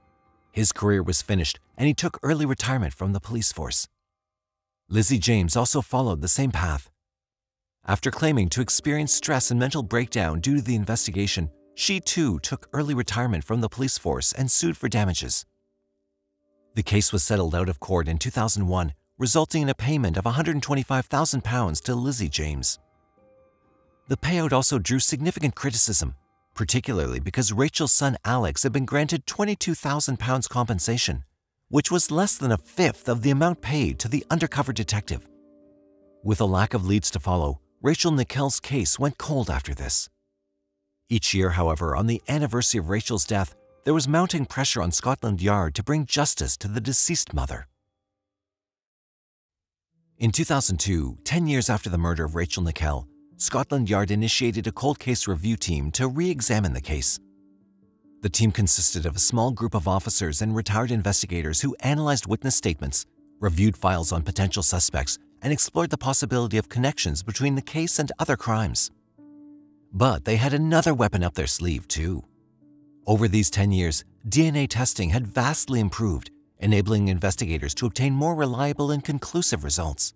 His career was finished and he took early retirement from the police force. Lizzie James also followed the same path. After claiming to experience stress and mental breakdown due to the investigation, she too took early retirement from the police force and sued for damages. The case was settled out of court in 2001, resulting in a payment of £125,000 to Lizzie James. The payout also drew significant criticism, particularly because Rachel's son Alex had been granted £22,000 compensation, which was less than a fifth of the amount paid to the undercover detective. With a lack of leads to follow, Rachel Nickell's case went cold after this. Each year, however, on the anniversary of Rachel's death, there was mounting pressure on Scotland Yard to bring justice to the deceased mother. In 2002, 10 years after the murder of Rachel Nickell, Scotland Yard initiated a cold case review team to re-examine the case. The team consisted of a small group of officers and retired investigators who analyzed witness statements, reviewed files on potential suspects, and explored the possibility of connections between the case and other crimes. But they had another weapon up their sleeve, too. Over these 10 years, DNA testing had vastly improved, enabling investigators to obtain more reliable and conclusive results.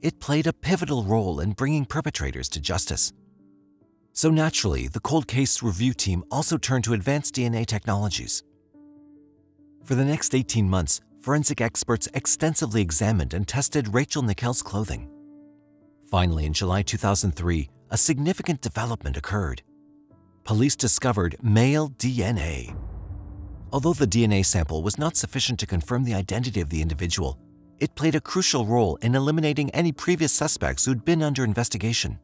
It played a pivotal role in bringing perpetrators to justice. So naturally, the cold case review team also turned to advanced DNA technologies. For the next 18 months, forensic experts extensively examined and tested Rachel Nickell's clothing. Finally, in July 2003, a significant development occurred. Police discovered male DNA. Although the DNA sample was not sufficient to confirm the identity of the individual, it played a crucial role in eliminating any previous suspects who'd been under investigation.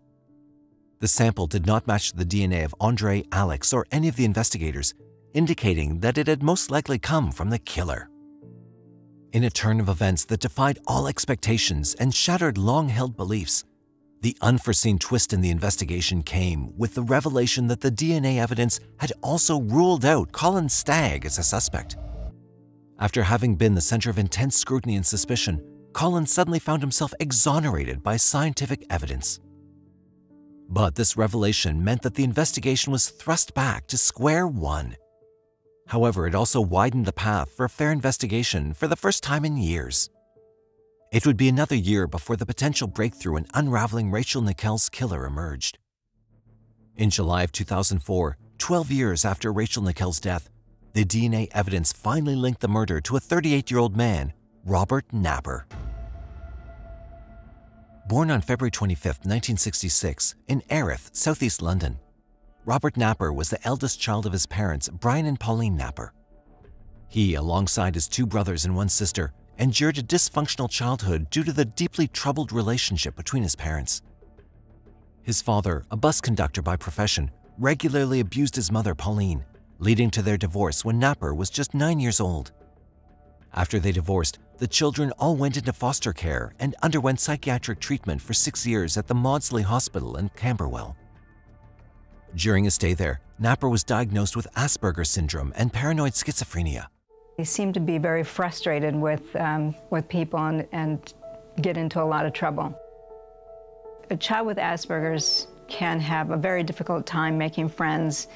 The sample did not match the DNA of Andre, Alex, or any of the investigators, indicating that it had most likely come from the killer. In a turn of events that defied all expectations and shattered long-held beliefs, the unforeseen twist in the investigation came with the revelation that the DNA evidence had also ruled out Colin Stagg as a suspect. After having been the center of intense scrutiny and suspicion, Colin suddenly found himself exonerated by scientific evidence. But this revelation meant that the investigation was thrust back to square one. However, it also widened the path for a fair investigation for the first time in years. It would be another year before the potential breakthrough in unraveling Rachel Nickell's killer emerged. In July of 2004, 12 years after Rachel Nickell's death, the DNA evidence finally linked the murder to a 38-year-old man, Robert Napper. Born on February 25, 1966, in Erith, southeast London, Robert Napper was the eldest child of his parents, Brian and Pauline Napper. He, alongside his two brothers and one sister, endured a dysfunctional childhood due to the deeply troubled relationship between his parents. His father, a bus conductor by profession, regularly abused his mother, Pauline, leading to their divorce when Napper was just nine years old. After they divorced, the children all went into foster care and underwent psychiatric treatment for six years at the Maudsley Hospital in Camberwell. During his stay there, Napper was diagnosed with Asperger's syndrome and paranoid schizophrenia. He seemed to be very frustrated with, um, with people and, and get into a lot of trouble. A child with Asperger's can have a very difficult time making friends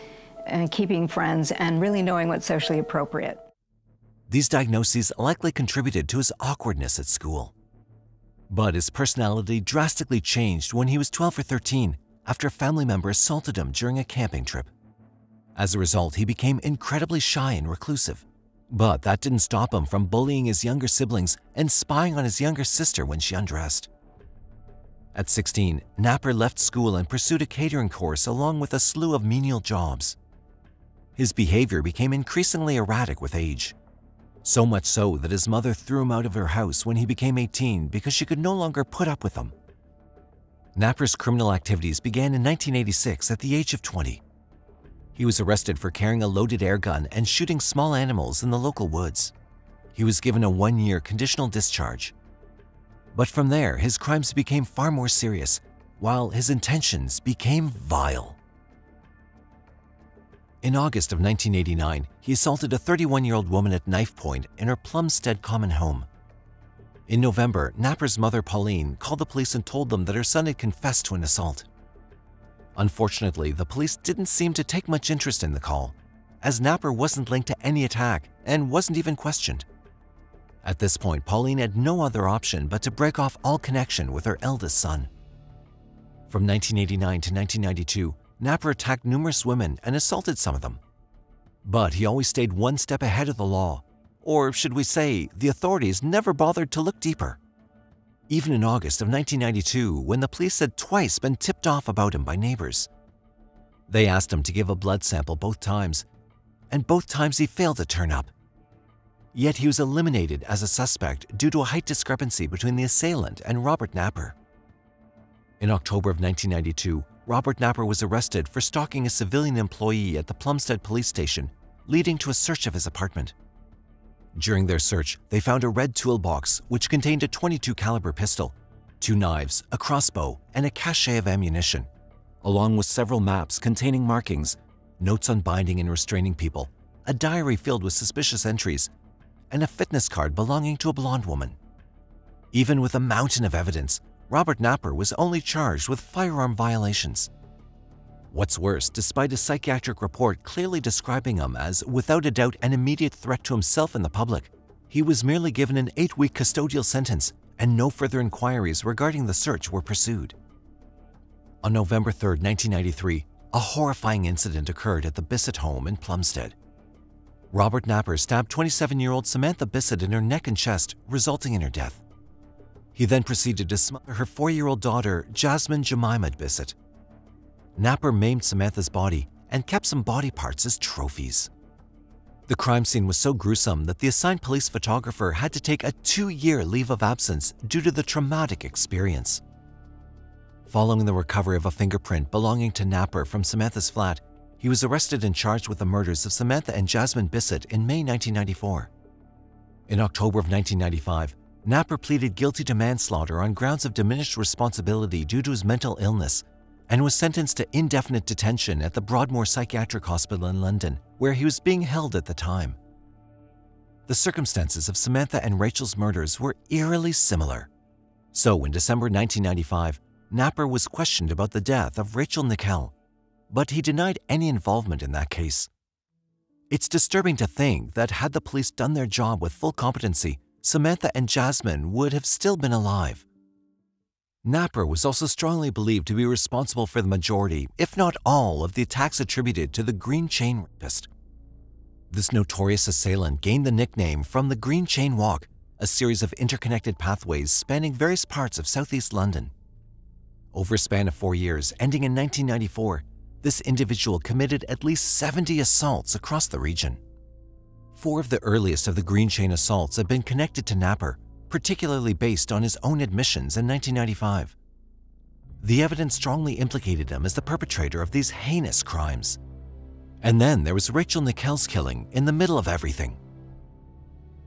and keeping friends and really knowing what's socially appropriate. These diagnoses likely contributed to his awkwardness at school. But his personality drastically changed when he was 12 or 13 after a family member assaulted him during a camping trip. As a result, he became incredibly shy and reclusive. But that didn't stop him from bullying his younger siblings and spying on his younger sister when she undressed. At 16, Napper left school and pursued a catering course along with a slew of menial jobs. His behavior became increasingly erratic with age. So much so that his mother threw him out of her house when he became 18 because she could no longer put up with him. Napper's criminal activities began in 1986 at the age of 20. He was arrested for carrying a loaded air gun and shooting small animals in the local woods. He was given a one-year conditional discharge. But from there, his crimes became far more serious, while his intentions became vile. In August of 1989, he assaulted a 31-year-old woman at knife point in her Plumstead common home. In November, Napper's mother Pauline called the police and told them that her son had confessed to an assault. Unfortunately, the police didn't seem to take much interest in the call, as Napper wasn't linked to any attack and wasn't even questioned. At this point, Pauline had no other option but to break off all connection with her eldest son. From 1989 to 1992, Napper attacked numerous women and assaulted some of them. But he always stayed one step ahead of the law, or should we say, the authorities never bothered to look deeper. Even in August of 1992, when the police had twice been tipped off about him by neighbors. They asked him to give a blood sample both times, and both times he failed to turn up. Yet he was eliminated as a suspect due to a height discrepancy between the assailant and Robert Napper. In October of 1992, Robert Napper was arrested for stalking a civilian employee at the Plumstead police station, leading to a search of his apartment. During their search, they found a red toolbox which contained a 22 caliber pistol, two knives, a crossbow, and a cache of ammunition, along with several maps containing markings, notes on binding and restraining people, a diary filled with suspicious entries, and a fitness card belonging to a blonde woman. Even with a mountain of evidence, Robert Napper was only charged with firearm violations. What's worse, despite a psychiatric report clearly describing him as without a doubt an immediate threat to himself and the public, he was merely given an eight-week custodial sentence and no further inquiries regarding the search were pursued. On November 3, 1993, a horrifying incident occurred at the Bissett home in Plumstead. Robert Napper stabbed 27-year-old Samantha Bissett in her neck and chest, resulting in her death. He then proceeded to smother her four-year-old daughter, Jasmine Jemima Bissett. Napper maimed Samantha's body and kept some body parts as trophies. The crime scene was so gruesome that the assigned police photographer had to take a two-year leave of absence due to the traumatic experience. Following the recovery of a fingerprint belonging to Napper from Samantha's flat, he was arrested and charged with the murders of Samantha and Jasmine Bissett in May 1994. In October of 1995, Napper pleaded guilty to manslaughter on grounds of diminished responsibility due to his mental illness and was sentenced to indefinite detention at the Broadmoor Psychiatric Hospital in London, where he was being held at the time. The circumstances of Samantha and Rachel's murders were eerily similar. So in December 1995, Napper was questioned about the death of Rachel Nickell, but he denied any involvement in that case. It's disturbing to think that had the police done their job with full competency, Samantha and Jasmine would have still been alive. Napper was also strongly believed to be responsible for the majority, if not all, of the attacks attributed to the Green Chain Rapist. This notorious assailant gained the nickname from the Green Chain Walk, a series of interconnected pathways spanning various parts of southeast London. Over a span of four years, ending in 1994, this individual committed at least 70 assaults across the region. Four of the earliest of the Green Chain assaults have been connected to Napper, particularly based on his own admissions in 1995. The evidence strongly implicated him as the perpetrator of these heinous crimes. And then there was Rachel Nickell's killing in the middle of everything.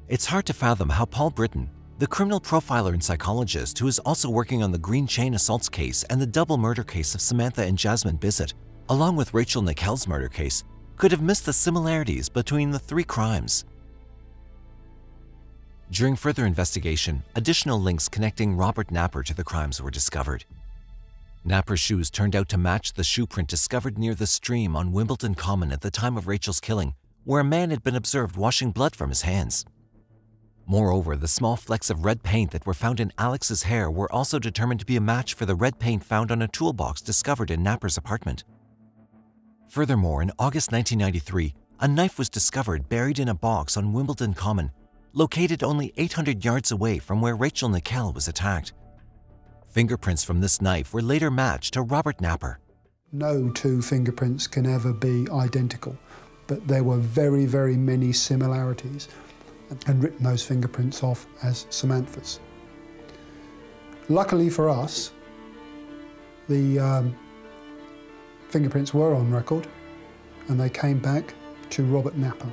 It's hard to fathom how Paul Britton, the criminal profiler and psychologist who is also working on the Green Chain assaults case and the double murder case of Samantha and Jasmine Bissett, along with Rachel Nickell's murder case, could have missed the similarities between the three crimes. During further investigation, additional links connecting Robert Napper to the crimes were discovered. Napper's shoes turned out to match the shoe print discovered near the stream on Wimbledon Common at the time of Rachel's killing, where a man had been observed washing blood from his hands. Moreover, the small flecks of red paint that were found in Alex's hair were also determined to be a match for the red paint found on a toolbox discovered in Napper's apartment. Furthermore, in August 1993, a knife was discovered buried in a box on Wimbledon Common, located only 800 yards away from where Rachel Nickell was attacked. Fingerprints from this knife were later matched to Robert Napper. No two fingerprints can ever be identical, but there were very, very many similarities and written those fingerprints off as Samantha's. Luckily for us, the um, fingerprints were on record and they came back to Robert Napper.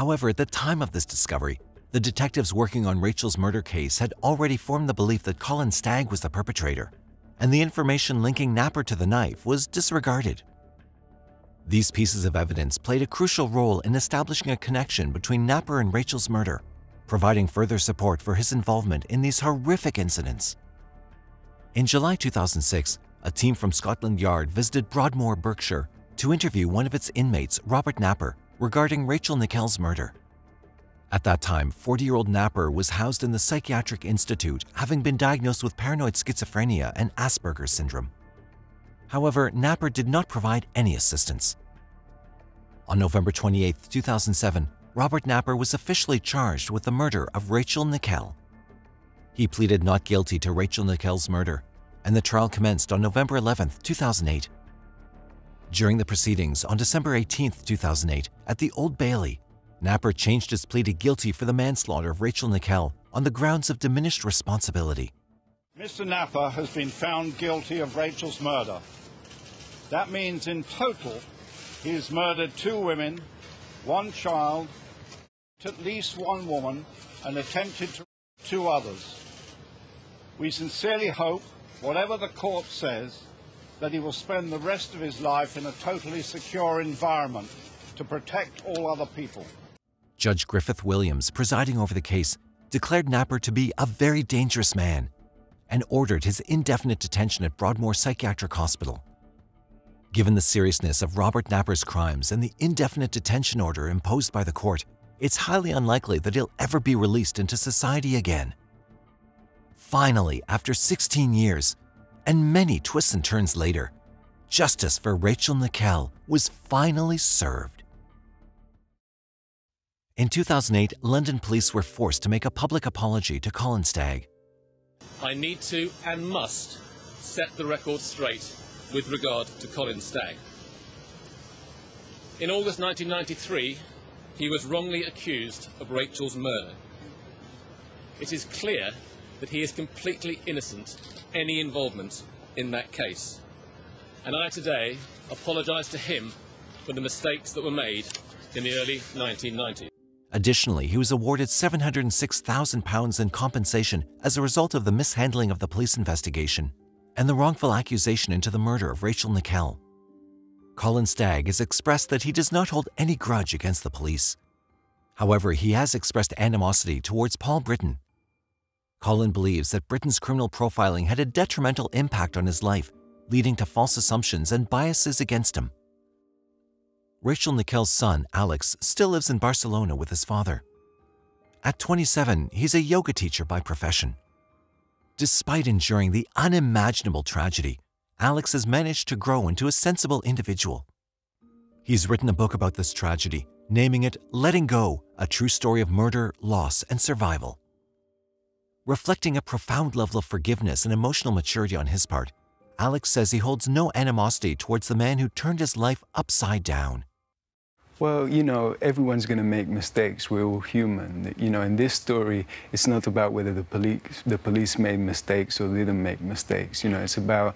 However, at the time of this discovery, the detectives working on Rachel's murder case had already formed the belief that Colin Stagg was the perpetrator, and the information linking Napper to the knife was disregarded. These pieces of evidence played a crucial role in establishing a connection between Napper and Rachel's murder, providing further support for his involvement in these horrific incidents. In July 2006, a team from Scotland Yard visited Broadmoor, Berkshire, to interview one of its inmates, Robert Napper, regarding Rachel Nickell's murder. At that time, 40-year-old Napper was housed in the Psychiatric Institute, having been diagnosed with paranoid schizophrenia and Asperger's syndrome. However, Napper did not provide any assistance. On November 28, 2007, Robert Napper was officially charged with the murder of Rachel Nickell. He pleaded not guilty to Rachel Nickell's murder, and the trial commenced on November 11, 2008. During the proceedings on December 18, 2008, at the Old Bailey, Napper changed his plea to guilty for the manslaughter of Rachel Nickell on the grounds of diminished responsibility. Mr. Napper has been found guilty of Rachel's murder. That means in total he has murdered two women, one child, at least one woman, and attempted to two others. We sincerely hope, whatever the court says, that he will spend the rest of his life in a totally secure environment to protect all other people. Judge Griffith Williams, presiding over the case, declared Napper to be a very dangerous man and ordered his indefinite detention at Broadmoor Psychiatric Hospital. Given the seriousness of Robert Napper's crimes and the indefinite detention order imposed by the court, it's highly unlikely that he'll ever be released into society again. Finally, after 16 years, and many twists and turns later, justice for Rachel Nickell was finally served. In 2008, London police were forced to make a public apology to Colin Stagg. I need to and must set the record straight with regard to Colin Stagg. In August 1993, he was wrongly accused of Rachel's murder. It is clear that he is completely innocent any involvement in that case. And I today apologise to him for the mistakes that were made in the early 1990s. Additionally, he was awarded £706,000 in compensation as a result of the mishandling of the police investigation and the wrongful accusation into the murder of Rachel Nickell. Colin Stagg has expressed that he does not hold any grudge against the police. However, he has expressed animosity towards Paul Britton. Colin believes that Britton's criminal profiling had a detrimental impact on his life, leading to false assumptions and biases against him. Rachel Nickell's son, Alex, still lives in Barcelona with his father. At 27, he's a yoga teacher by profession. Despite enduring the unimaginable tragedy, Alex has managed to grow into a sensible individual. He's written a book about this tragedy, naming it Letting Go, a true story of murder, loss, and survival. Reflecting a profound level of forgiveness and emotional maturity on his part, Alex says he holds no animosity towards the man who turned his life upside down. Well, you know, everyone's going to make mistakes. We're all human. You know, in this story, it's not about whether the police the police made mistakes or didn't make mistakes. You know, it's about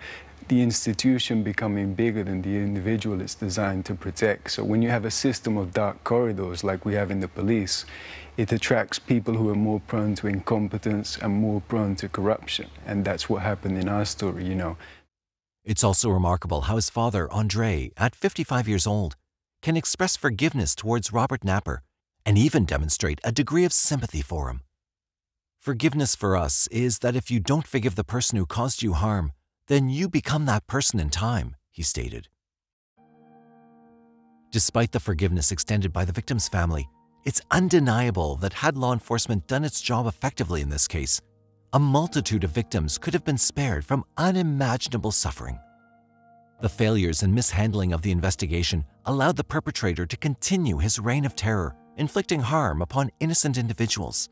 the institution becoming bigger than the individual it's designed to protect. So when you have a system of dark corridors like we have in the police, it attracts people who are more prone to incompetence and more prone to corruption. And that's what happened in our story, you know. It's also remarkable how his father, Andre, at 55 years old, can express forgiveness towards Robert Napper and even demonstrate a degree of sympathy for him. Forgiveness for us is that if you don't forgive the person who caused you harm, then you become that person in time, he stated. Despite the forgiveness extended by the victim's family, it's undeniable that had law enforcement done its job effectively in this case, a multitude of victims could have been spared from unimaginable suffering. The failures and mishandling of the investigation allowed the perpetrator to continue his reign of terror, inflicting harm upon innocent individuals.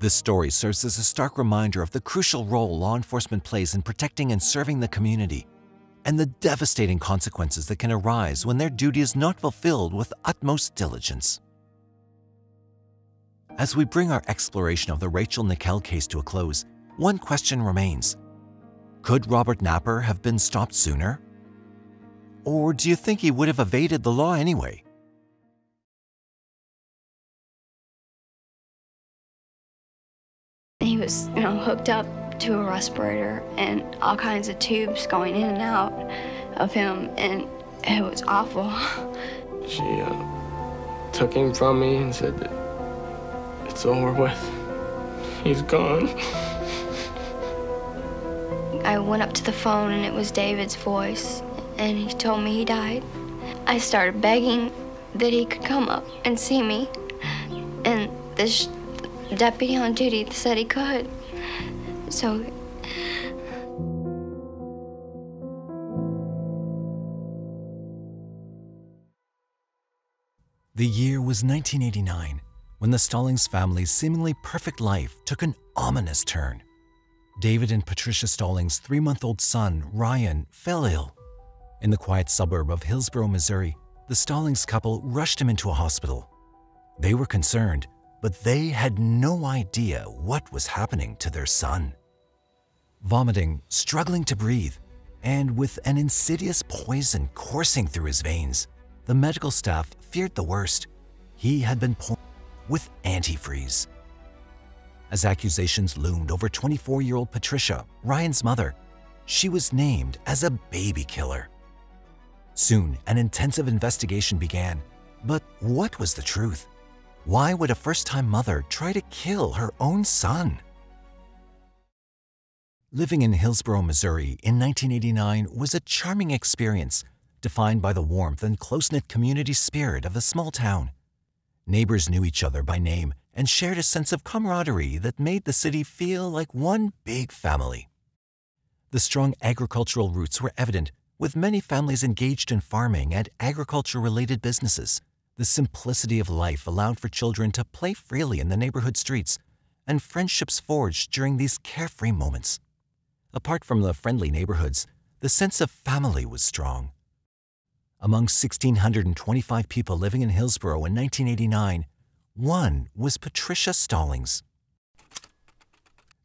This story serves as a stark reminder of the crucial role law enforcement plays in protecting and serving the community, and the devastating consequences that can arise when their duty is not fulfilled with utmost diligence. As we bring our exploration of the Rachel Nickell case to a close, one question remains. Could Robert Napper have been stopped sooner? Or do you think he would have evaded the law anyway? He was, you know, hooked up to a respirator and all kinds of tubes going in and out of him, and it was awful. She uh, took him from me and said that it's over with. He's gone. I went up to the phone and it was David's voice, and he told me he died. I started begging that he could come up and see me, and this deputy on duty said he could. So The year was 1989 when the Stallings family's seemingly perfect life took an ominous turn. David and Patricia Stallings' three month old son, Ryan, fell ill. In the quiet suburb of Hillsboro, Missouri, the Stallings couple rushed him into a hospital. They were concerned, but they had no idea what was happening to their son. Vomiting, struggling to breathe, and with an insidious poison coursing through his veins, the medical staff feared the worst. He had been poisoned with antifreeze. As accusations loomed over 24 year old Patricia, Ryan's mother, she was named as a baby killer. Soon, an intensive investigation began. But what was the truth? Why would a first time mother try to kill her own son? Living in Hillsboro, Missouri in 1989 was a charming experience defined by the warmth and close knit community spirit of the small town. Neighbors knew each other by name and shared a sense of camaraderie that made the city feel like one big family. The strong agricultural roots were evident, with many families engaged in farming and agriculture related businesses. The simplicity of life allowed for children to play freely in the neighborhood streets, and friendships forged during these carefree moments. Apart from the friendly neighborhoods, the sense of family was strong. Among 1,625 people living in Hillsboro in 1989, one was Patricia Stallings.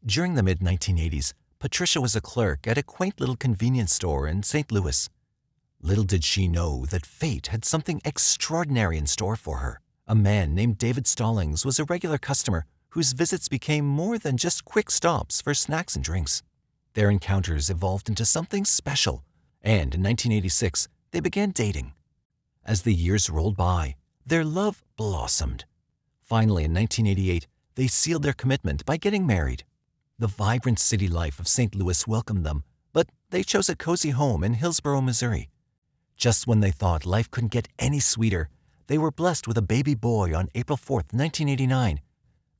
During the mid 1980s, Patricia was a clerk at a quaint little convenience store in St. Louis. Little did she know that fate had something extraordinary in store for her. A man named David Stallings was a regular customer whose visits became more than just quick stops for snacks and drinks. Their encounters evolved into something special, and in 1986, they began dating. As the years rolled by, their love blossomed. Finally, in 1988, they sealed their commitment by getting married. The vibrant city life of St. Louis welcomed them, but they chose a cozy home in Hillsboro, Missouri. Just when they thought life couldn't get any sweeter, they were blessed with a baby boy on April 4, 1989.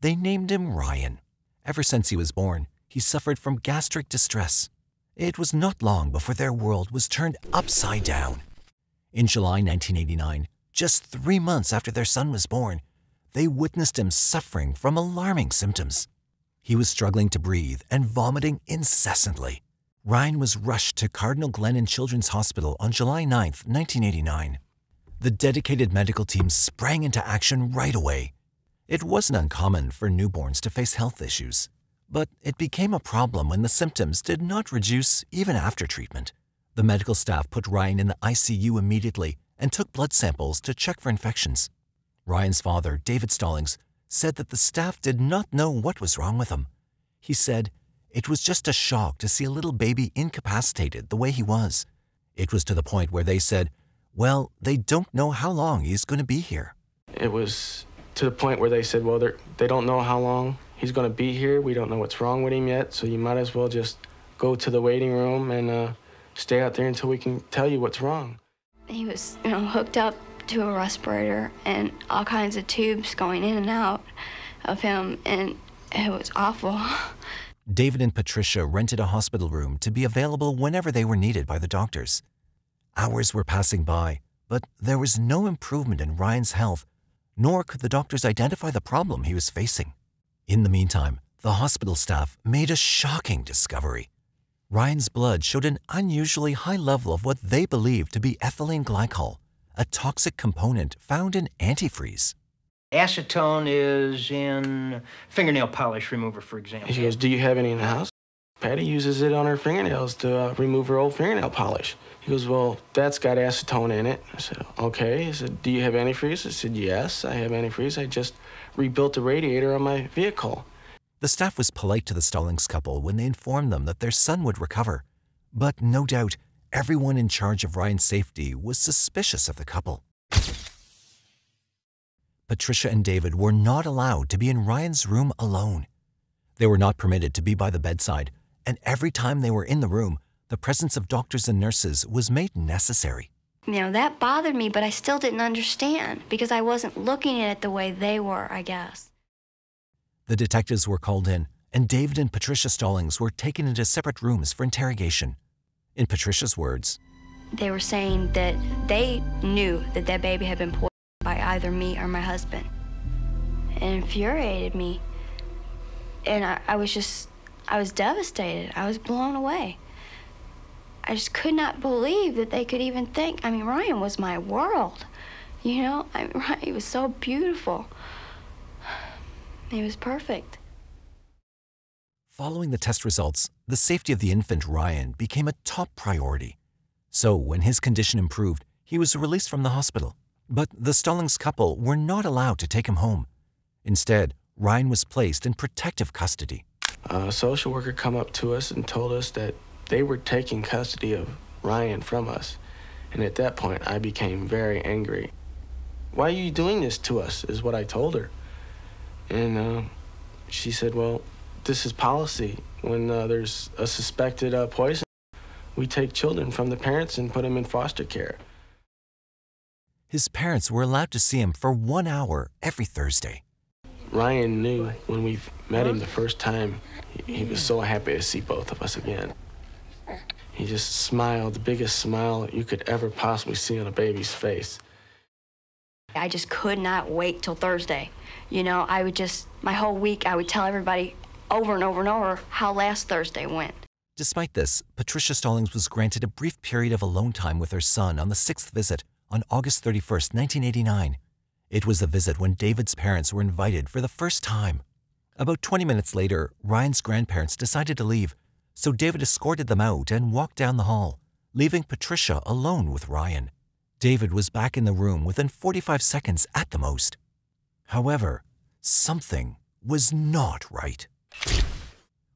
They named him Ryan. Ever since he was born, he suffered from gastric distress. It was not long before their world was turned upside down. In July 1989, just three months after their son was born, they witnessed him suffering from alarming symptoms. He was struggling to breathe and vomiting incessantly. Ryan was rushed to Cardinal Glennon Children's Hospital on July 9, 1989. The dedicated medical team sprang into action right away. It wasn't uncommon for newborns to face health issues, but it became a problem when the symptoms did not reduce even after treatment. The medical staff put Ryan in the ICU immediately and took blood samples to check for infections. Ryan's father, David Stallings, said that the staff did not know what was wrong with him. He said, It was just a shock to see a little baby incapacitated the way he was. It was to the point where they said, Well, they don't know how long he's going to be here. It was to the point where they said, Well, they don't know how long he's going to be here. We don't know what's wrong with him yet, so you might as well just go to the waiting room and uh, stay out there until we can tell you what's wrong. He was, you know, hooked up to a respirator and all kinds of tubes going in and out of him, and it was awful. David and Patricia rented a hospital room to be available whenever they were needed by the doctors. Hours were passing by, but there was no improvement in Ryan's health, nor could the doctors identify the problem he was facing. In the meantime, the hospital staff made a shocking discovery. Ryan's blood showed an unusually high level of what they believed to be ethylene glycol, a toxic component found in antifreeze. Acetone is in fingernail polish remover, for example. He goes, Do you have any in the house? Patty uses it on her fingernails to uh, remove her old fingernail polish. He goes, Well, that's got acetone in it. I said, Okay. He said, Do you have antifreeze? I said, Yes, I have antifreeze. I just rebuilt the radiator on my vehicle. The staff was polite to the Stallings couple when they informed them that their son would recover. But no doubt, everyone in charge of Ryan's safety was suspicious of the couple. Patricia and David were not allowed to be in Ryan's room alone. They were not permitted to be by the bedside, and every time they were in the room, the presence of doctors and nurses was made necessary. You know, that bothered me, but I still didn't understand because I wasn't looking at it the way they were, I guess. The detectives were called in, and David and Patricia Stallings were taken into separate rooms for interrogation. In Patricia's words, they were saying that they knew that that baby had been poisoned by either me or my husband. It infuriated me. And I, I was just, I was devastated. I was blown away. I just could not believe that they could even think. I mean, Ryan was my world. You know, I mean, Ryan, he was so beautiful. He was perfect. Following the test results, the safety of the infant Ryan became a top priority. So, when his condition improved, he was released from the hospital. But the Stallings couple were not allowed to take him home. Instead, Ryan was placed in protective custody. A social worker come up to us and told us that they were taking custody of Ryan from us. And at that point, I became very angry. Why are you doing this to us, is what I told her. And uh, she said, well, this is policy. When uh, there's a suspected uh, poison, we take children from the parents and put them in foster care. His parents were allowed to see him for one hour every Thursday. Ryan knew when we met him the first time, he, he was so happy to see both of us again. He just smiled, the biggest smile you could ever possibly see on a baby's face. I just could not wait till Thursday. You know, I would just, my whole week, I would tell everybody over and over and over how last Thursday went. Despite this, Patricia Stallings was granted a brief period of alone time with her son on the sixth visit on August 31, 1989. It was the visit when David's parents were invited for the first time. About 20 minutes later, Ryan's grandparents decided to leave, so David escorted them out and walked down the hall, leaving Patricia alone with Ryan. David was back in the room within 45 seconds at the most. However, something was not right.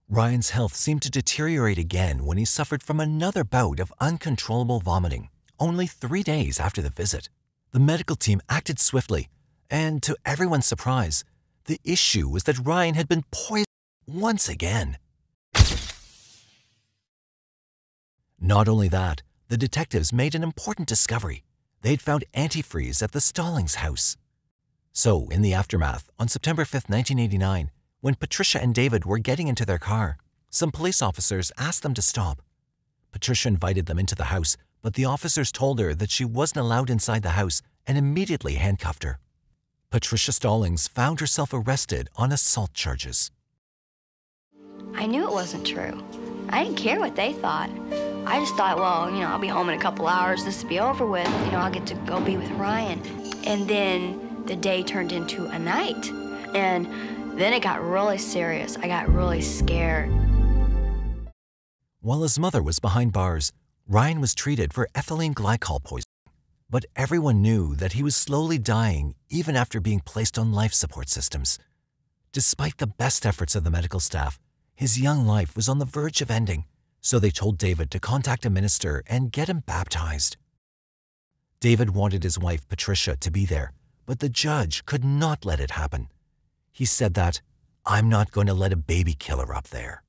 Ryan's health seemed to deteriorate again when he suffered from another bout of uncontrollable vomiting, only three days after the visit. The medical team acted swiftly, and to everyone's surprise, the issue was that Ryan had been poisoned once again. Not only that, the detectives made an important discovery. They'd found antifreeze at the Stallings house. So, in the aftermath, on September 5, 1989, when Patricia and David were getting into their car, some police officers asked them to stop. Patricia invited them into the house, but the officers told her that she wasn't allowed inside the house and immediately handcuffed her. Patricia Stallings found herself arrested on assault charges. I knew it wasn't true. I didn't care what they thought. I just thought, well, you know, I'll be home in a couple hours. This will be over with. You know, I'll get to go be with Ryan. And then the day turned into a night. And then it got really serious. I got really scared. While his mother was behind bars, Ryan was treated for ethylene glycol poisoning. But everyone knew that he was slowly dying even after being placed on life support systems. Despite the best efforts of the medical staff, his young life was on the verge of ending, so they told David to contact a minister and get him baptized. David wanted his wife, Patricia, to be there, but the judge could not let it happen. He said that, I'm not going to let a baby killer up there.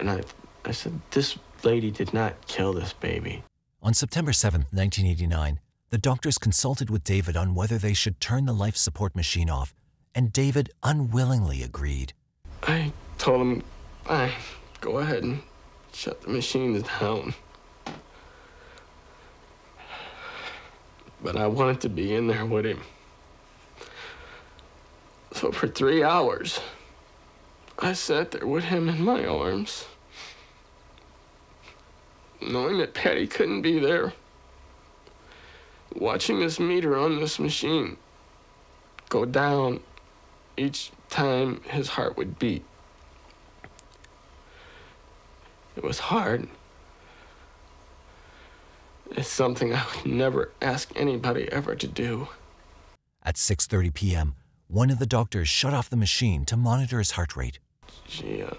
And I, I said, this lady did not kill this baby. On September 7, 1989, the doctors consulted with David on whether they should turn the life support machine off, and David unwillingly agreed. I told him, I go ahead and shut the machines down. But I wanted to be in there with him. So for three hours, I sat there with him in my arms, knowing that Patty couldn't be there, watching this meter on this machine go down each time his heart would beat. It was hard. It's something I would never ask anybody ever to do. At 6:30 p.m., one of the doctors shut off the machine to monitor his heart rate. She uh,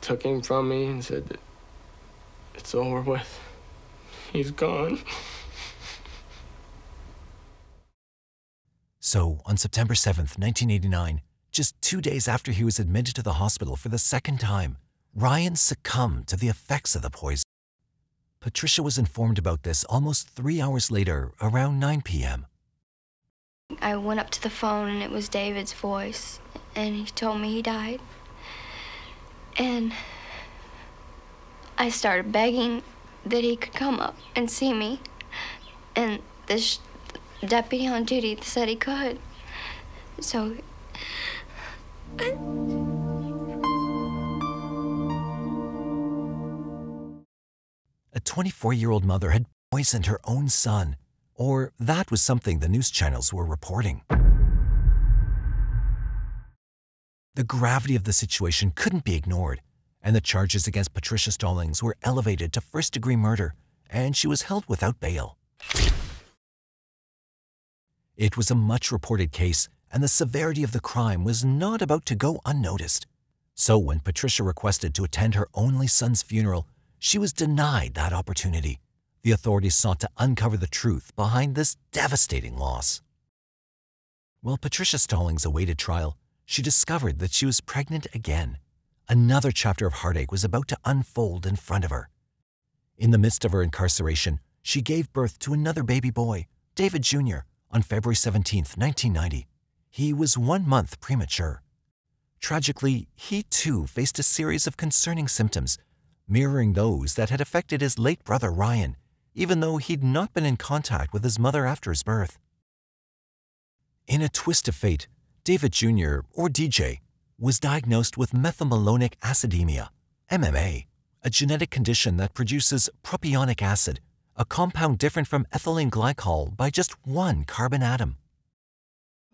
took him from me and said it's over with. He's gone. So, on September 7th, 1989, just two days after he was admitted to the hospital for the second time, Ryan succumbed to the effects of the poison. Patricia was informed about this almost three hours later, around 9 p.m. I went up to the phone and it was David's voice, and he told me he died. And I started begging that he could come up and see me, and this deputy on duty said he could. So. 24 year old mother had poisoned her own son, or that was something the news channels were reporting. The gravity of the situation couldn't be ignored, and the charges against Patricia Stallings were elevated to first degree murder, and she was held without bail. It was a much reported case, and the severity of the crime was not about to go unnoticed. So when Patricia requested to attend her only son's funeral, she was denied that opportunity. The authorities sought to uncover the truth behind this devastating loss. While Patricia Stallings awaited trial, she discovered that she was pregnant again. Another chapter of heartache was about to unfold in front of her. In the midst of her incarceration, she gave birth to another baby boy, David Jr., on February 17, 1990. He was one month premature. Tragically, he too faced a series of concerning symptoms, mirroring those that had affected his late brother Ryan, even though he'd not been in contact with his mother after his birth. In a twist of fate, David Jr., or DJ, was diagnosed with methylmalonic acidemia, MMA, a genetic condition that produces propionic acid, a compound different from ethylene glycol by just one carbon atom.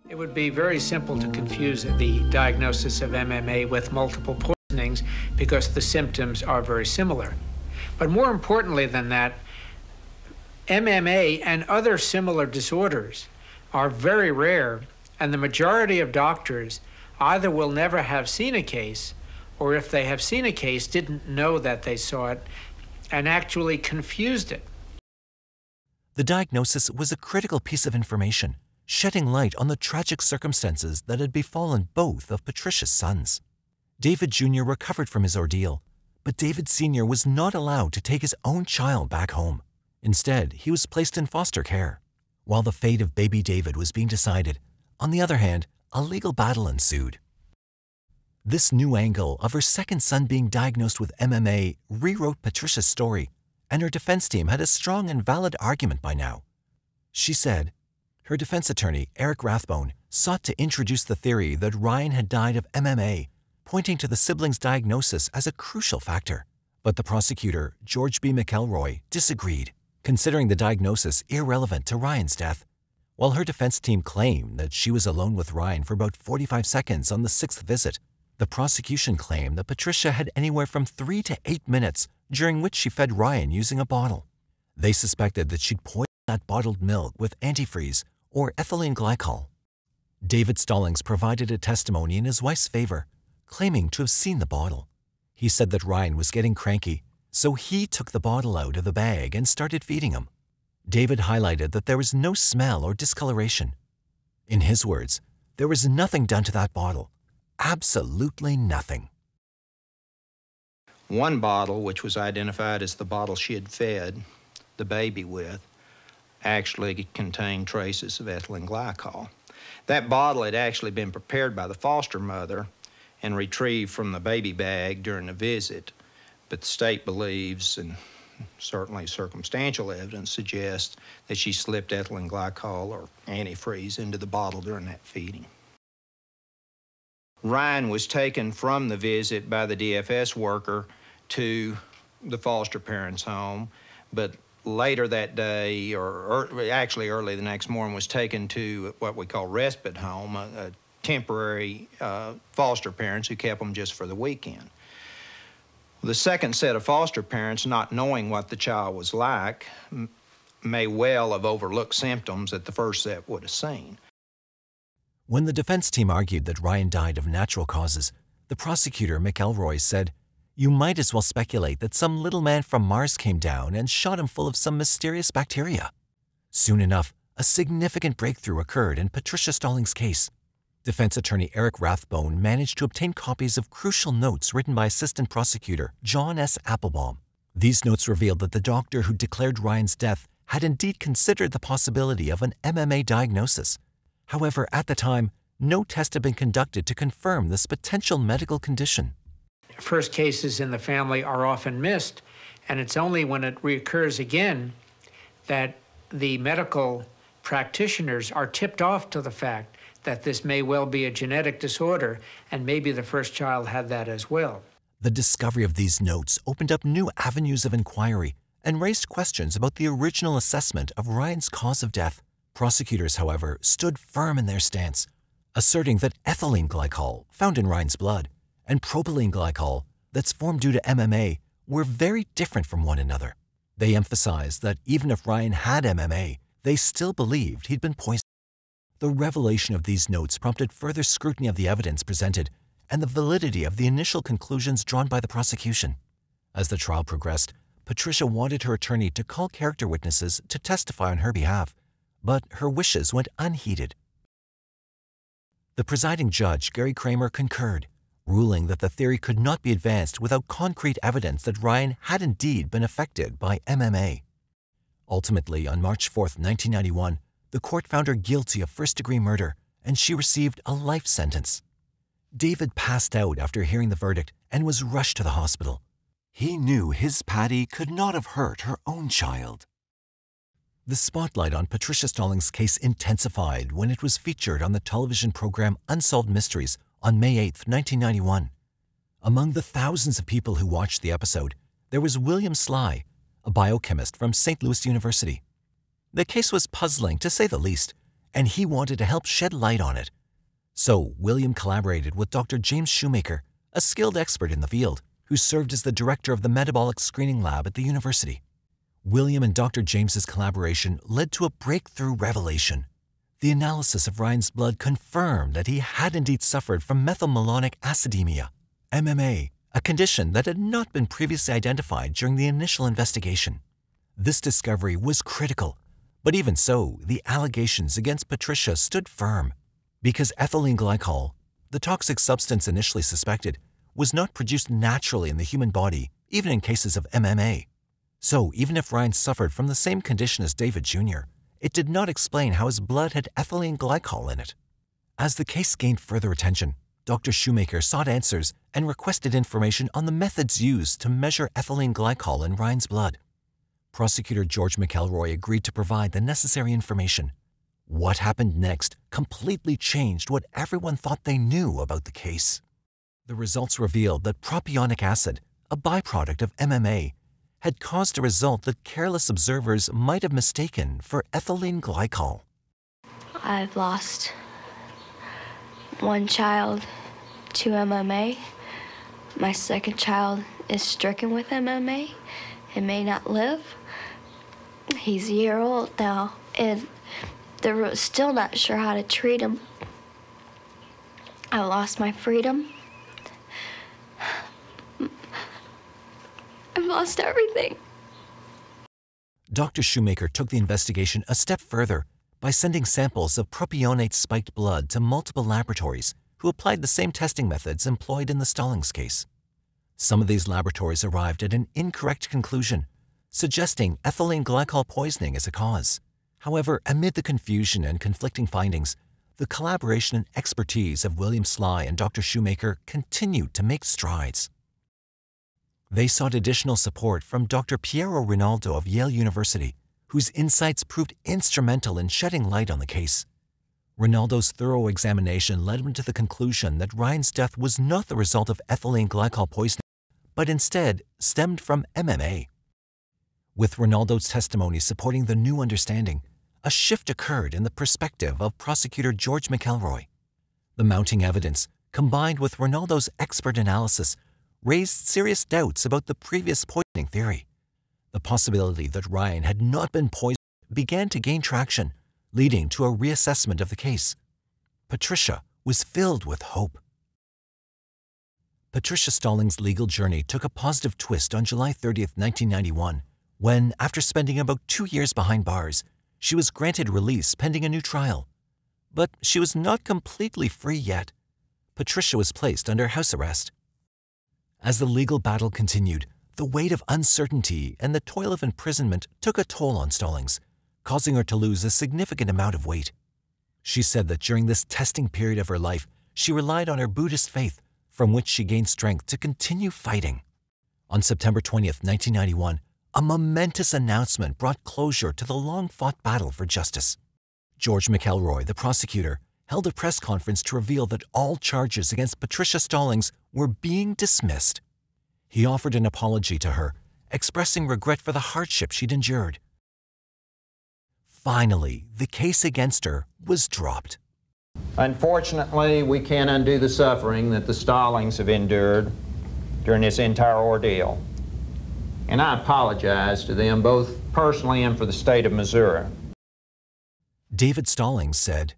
It would be very simple to confuse the diagnosis of MMA with multiple poisonings because the symptoms are very similar. But more importantly than that, MMA and other similar disorders are very rare, and the majority of doctors either will never have seen a case, or if they have seen a case, didn't know that they saw it and actually confused it. The diagnosis was a critical piece of information, shedding light on the tragic circumstances that had befallen both of Patricia's sons. David Jr. recovered from his ordeal, but David Sr. was not allowed to take his own child back home. Instead, he was placed in foster care. While the fate of baby David was being decided, on the other hand, a legal battle ensued. This new angle of her second son being diagnosed with MMA rewrote Patricia's story, and her defense team had a strong and valid argument by now. She said, her defense attorney, Eric Rathbone, sought to introduce the theory that Ryan had died of MMA, pointing to the siblings' diagnosis as a crucial factor. But the prosecutor, George B. McElroy, disagreed, considering the diagnosis irrelevant to Ryan's death. While her defense team claimed that she was alone with Ryan for about 45 seconds on the sixth visit, the prosecution claimed that Patricia had anywhere from three to eight minutes during which she fed Ryan using a bottle. They suspected that she'd poisoned that bottled milk with antifreeze or ethylene glycol. David Stallings provided a testimony in his wife's favor, claiming to have seen the bottle. He said that Ryan was getting cranky, so he took the bottle out of the bag and started feeding him. David highlighted that there was no smell or discoloration. In his words, there was nothing done to that bottle. Absolutely nothing. One bottle, which was identified as the bottle she had fed the baby with, actually contained traces of ethylene glycol. That bottle had actually been prepared by the foster mother and retrieved from the baby bag during the visit, but the state believes, and certainly circumstantial evidence suggests, that she slipped ethylene glycol or antifreeze into the bottle during that feeding. Ryan was taken from the visit by the DFS worker to the foster parents' home, but later that day, or, actually early the next morning, was taken to what we call respite home, a, a temporary uh, foster parents who kept them just for the weekend. The second set of foster parents, not knowing what the child was like, may well have overlooked symptoms that the first set would have seen. When the defense team argued that Ryan died of natural causes, the prosecutor, McElroy, said, You might as well speculate that some little man from Mars came down and shot him full of some mysterious bacteria. Soon enough, a significant breakthrough occurred in Patricia Stallings' case. Defense attorney Eric Rathbone managed to obtain copies of crucial notes written by Assistant Prosecutor John S. Applebaum. These notes revealed that the doctor who declared Ryan's death had indeed considered the possibility of an MMA diagnosis. However, at the time, no test had been conducted to confirm this potential medical condition. First cases in the family are often missed, and it's only when it reoccurs again that the medical practitioners are tipped off to the fact that this may well be a genetic disorder, and maybe the first child had that as well. The discovery of these notes opened up new avenues of inquiry and raised questions about the original assessment of Ryan's cause of death. Prosecutors, however, stood firm in their stance, asserting that ethylene glycol, found in Ryan's blood, and propylene glycol, that's formed due to MMA, were very different from one another. They emphasized that even if Ryan had MMA, they still believed he'd been poisoned. The revelation of these notes prompted further scrutiny of the evidence presented and the validity of the initial conclusions drawn by the prosecution. As the trial progressed, Patricia wanted her attorney to call character witnesses to testify on her behalf, but her wishes went unheeded. The presiding judge, Gary Kramer, concurred, ruling that the theory could not be advanced without concrete evidence that Ryan had indeed been affected by MMA. Ultimately, on March 4, 1991, the court found her guilty of first degree murder, and she received a life sentence. David passed out after hearing the verdict and was rushed to the hospital. He knew his Patty could not have hurt her own child. The spotlight on Patricia Stallings' case intensified when it was featured on the television program Unsolved Mysteries on May 8, 1991. Among the thousands of people who watched the episode, there was William Sly, a biochemist from St. Louis University. The case was puzzling, to say the least, and he wanted to help shed light on it. So, William collaborated with Dr. James Shoemaker, a skilled expert in the field, who served as the director of the metabolic screening lab at the university. William and Dr. James's collaboration led to a breakthrough revelation. The analysis of Ryan's blood confirmed that he had indeed suffered from methylmalonic acidemia, MMA, a condition that had not been previously identified during the initial investigation. This discovery was critical but even so, the allegations against Patricia stood firm because ethylene glycol, the toxic substance initially suspected, was not produced naturally in the human body, even in cases of MMA. So, even if Ryan suffered from the same condition as David Jr., it did not explain how his blood had ethylene glycol in it. As the case gained further attention, Dr. Shoemaker sought answers and requested information on the methods used to measure ethylene glycol in Ryan's blood. Prosecutor George McElroy agreed to provide the necessary information. What happened next completely changed what everyone thought they knew about the case. The results revealed that propionic acid, a byproduct of MMA, had caused a result that careless observers might have mistaken for ethylene glycol. I've lost one child to MMA. My second child is stricken with MMA and may not live. He's a year old now, and they're still not sure how to treat him. I lost my freedom. I've lost everything. Dr. Shoemaker took the investigation a step further by sending samples of propionate spiked blood to multiple laboratories who applied the same testing methods employed in the Stallings case. Some of these laboratories arrived at an incorrect conclusion, suggesting ethylene glycol poisoning as a cause. However, amid the confusion and conflicting findings, the collaboration and expertise of William Sly and Dr. Shoemaker continued to make strides. They sought additional support from Dr. Piero Rinaldo of Yale University, whose insights proved instrumental in shedding light on the case. Rinaldo's thorough examination led him to the conclusion that Ryan's death was not the result of ethylene glycol poisoning, but instead stemmed from MMA. With Rinaldo's testimony supporting the new understanding, a shift occurred in the perspective of prosecutor George McElroy. The mounting evidence, combined with Rinaldo's expert analysis, raised serious doubts about the previous poisoning theory. The possibility that Ryan had not been poisoned began to gain traction, leading to a reassessment of the case. Patricia was filled with hope. Patricia Stallings' legal journey took a positive twist on July 30, 1991, when, after spending about two years behind bars, she was granted release pending a new trial. But she was not completely free yet. Patricia was placed under house arrest. As the legal battle continued, the weight of uncertainty and the toil of imprisonment took a toll on Stallings, causing her to lose a significant amount of weight. She said that during this testing period of her life, she relied on her Buddhist faith, from which she gained strength to continue fighting. On September 20th, 1991, a momentous announcement brought closure to the long fought battle for justice. George McElroy, the prosecutor, held a press conference to reveal that all charges against Patricia Stallings were being dismissed. He offered an apology to her, expressing regret for the hardship she'd endured. Finally, the case against her was dropped. Unfortunately, we can't undo the suffering that the Stallings have endured during this entire ordeal. And I apologize to them both personally and for the state of Missouri. David Stallings said,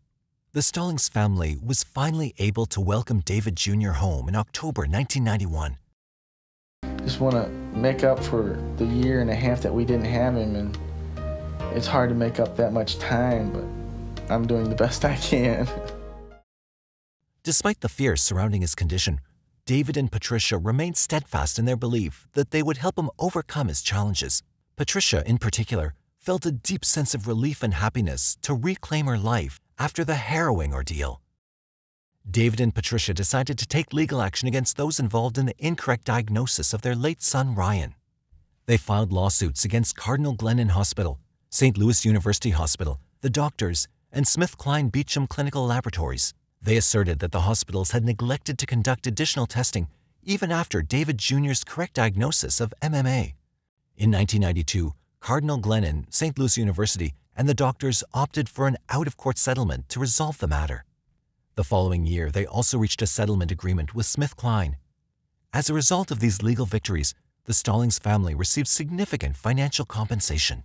The Stallings family was finally able to welcome David Jr. home in October 1991. Just want to make up for the year and a half that we didn't have him, and it's hard to make up that much time, but I'm doing the best I can. Despite the fears surrounding his condition, David and Patricia remained steadfast in their belief that they would help him overcome his challenges. Patricia, in particular, felt a deep sense of relief and happiness to reclaim her life after the harrowing ordeal. David and Patricia decided to take legal action against those involved in the incorrect diagnosis of their late son Ryan. They filed lawsuits against Cardinal Glennon Hospital, St. Louis University Hospital, the doctors, and SmithKline Beecham Clinical Laboratories. They asserted that the hospitals had neglected to conduct additional testing even after David Jr.'s correct diagnosis of MMA. In 1992, Cardinal Glennon, St. Louis University, and the doctors opted for an out of court settlement to resolve the matter. The following year, they also reached a settlement agreement with SmithKline. As a result of these legal victories, the Stallings family received significant financial compensation.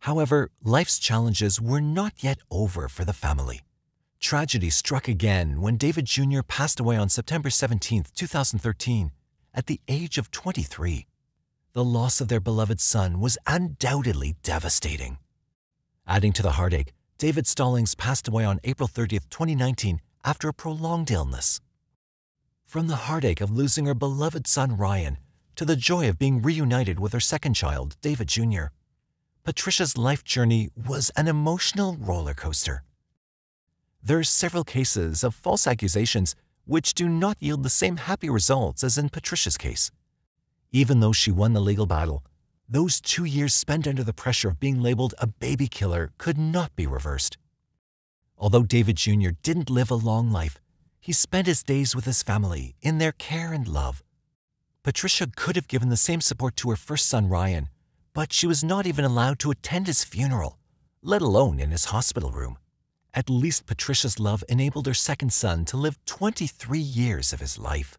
However, life's challenges were not yet over for the family. Tragedy struck again when David Jr. passed away on September 17, 2013, at the age of 23. The loss of their beloved son was undoubtedly devastating. Adding to the heartache, David Stallings passed away on April 30, 2019, after a prolonged illness. From the heartache of losing her beloved son Ryan to the joy of being reunited with her second child, David Jr., Patricia's life journey was an emotional roller coaster. There are several cases of false accusations which do not yield the same happy results as in Patricia's case. Even though she won the legal battle, those two years spent under the pressure of being labeled a baby killer could not be reversed. Although David Jr. didn't live a long life, he spent his days with his family in their care and love. Patricia could have given the same support to her first son, Ryan, but she was not even allowed to attend his funeral, let alone in his hospital room. At least Patricia's love enabled her second son to live 23 years of his life.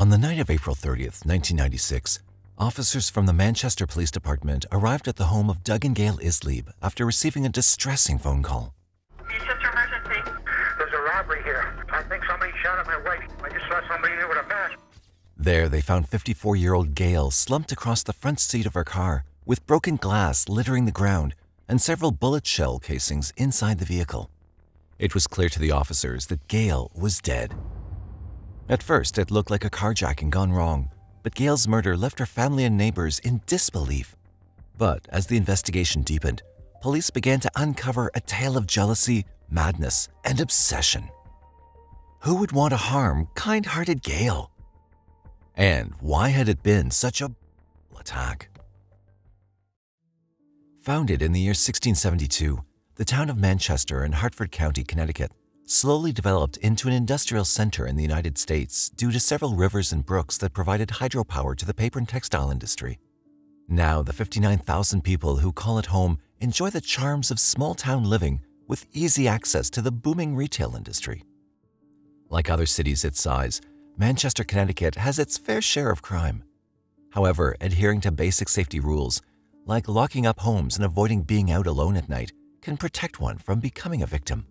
On the night of April 30th, 1996, officers from the Manchester Police Department arrived at the home of Doug and Gail Isleib after receiving a distressing phone call. Manchester emergency. There's a robbery here. I think somebody shot at my wife. I just saw somebody there with a mask. There, they found 54 year old Gail slumped across the front seat of her car with broken glass littering the ground and several bullet shell casings inside the vehicle. It was clear to the officers that Gail was dead. At first, it looked like a carjacking gone wrong, but Gail's murder left her family and neighbors in disbelief. But as the investigation deepened, police began to uncover a tale of jealousy, madness, and obsession. Who would want to harm kind hearted Gail? And why had it been such a attack? Founded in the year 1672, the town of Manchester in Hartford County, Connecticut, slowly developed into an industrial center in the United States due to several rivers and brooks that provided hydropower to the paper and textile industry. Now, the 59,000 people who call it home enjoy the charms of small town living with easy access to the booming retail industry. Like other cities its size, Manchester, Connecticut has its fair share of crime. However, adhering to basic safety rules, like locking up homes and avoiding being out alone at night, can protect one from becoming a victim.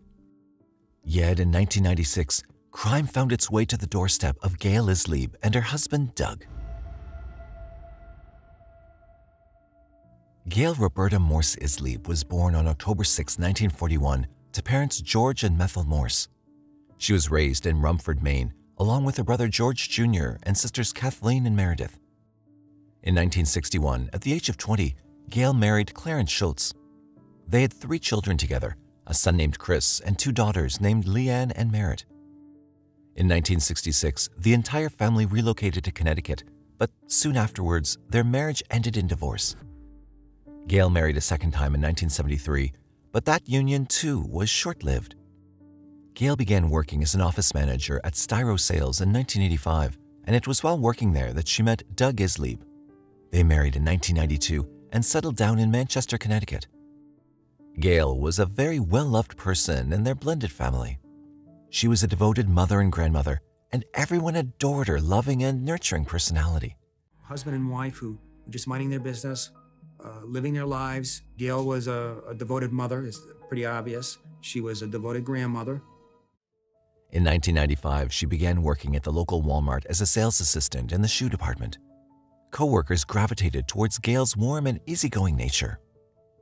Yet in 1996, crime found its way to the doorstep of Gail Isleib and her husband Doug. Gail Roberta Morse Isleib was born on October 6, 1941, to parents George and Methel Morse. She was raised in Rumford, Maine, along with her brother George Jr. and sisters Kathleen and Meredith. In 1961, at the age of 20, Gail married Clarence Schultz. They had three children together a son named Chris, and two daughters named Leanne and Merritt. In 1966, the entire family relocated to Connecticut, but soon afterwards, their marriage ended in divorce. Gail married a second time in 1973, but that union too was short lived. Gail began working as an office manager at Styro Sales in 1985, and it was while working there that she met Doug Isleib. They married in 1992 and settled down in Manchester, Connecticut. Gail was a very well loved person in their blended family. She was a devoted mother and grandmother, and everyone adored her loving and nurturing personality. Husband and wife who were just minding their business, uh, living their lives. Gail was a, a devoted mother, it's pretty obvious. She was a devoted grandmother. In 1995, she began working at the local Walmart as a sales assistant in the shoe department. Coworkers gravitated towards Gail's warm and easygoing nature.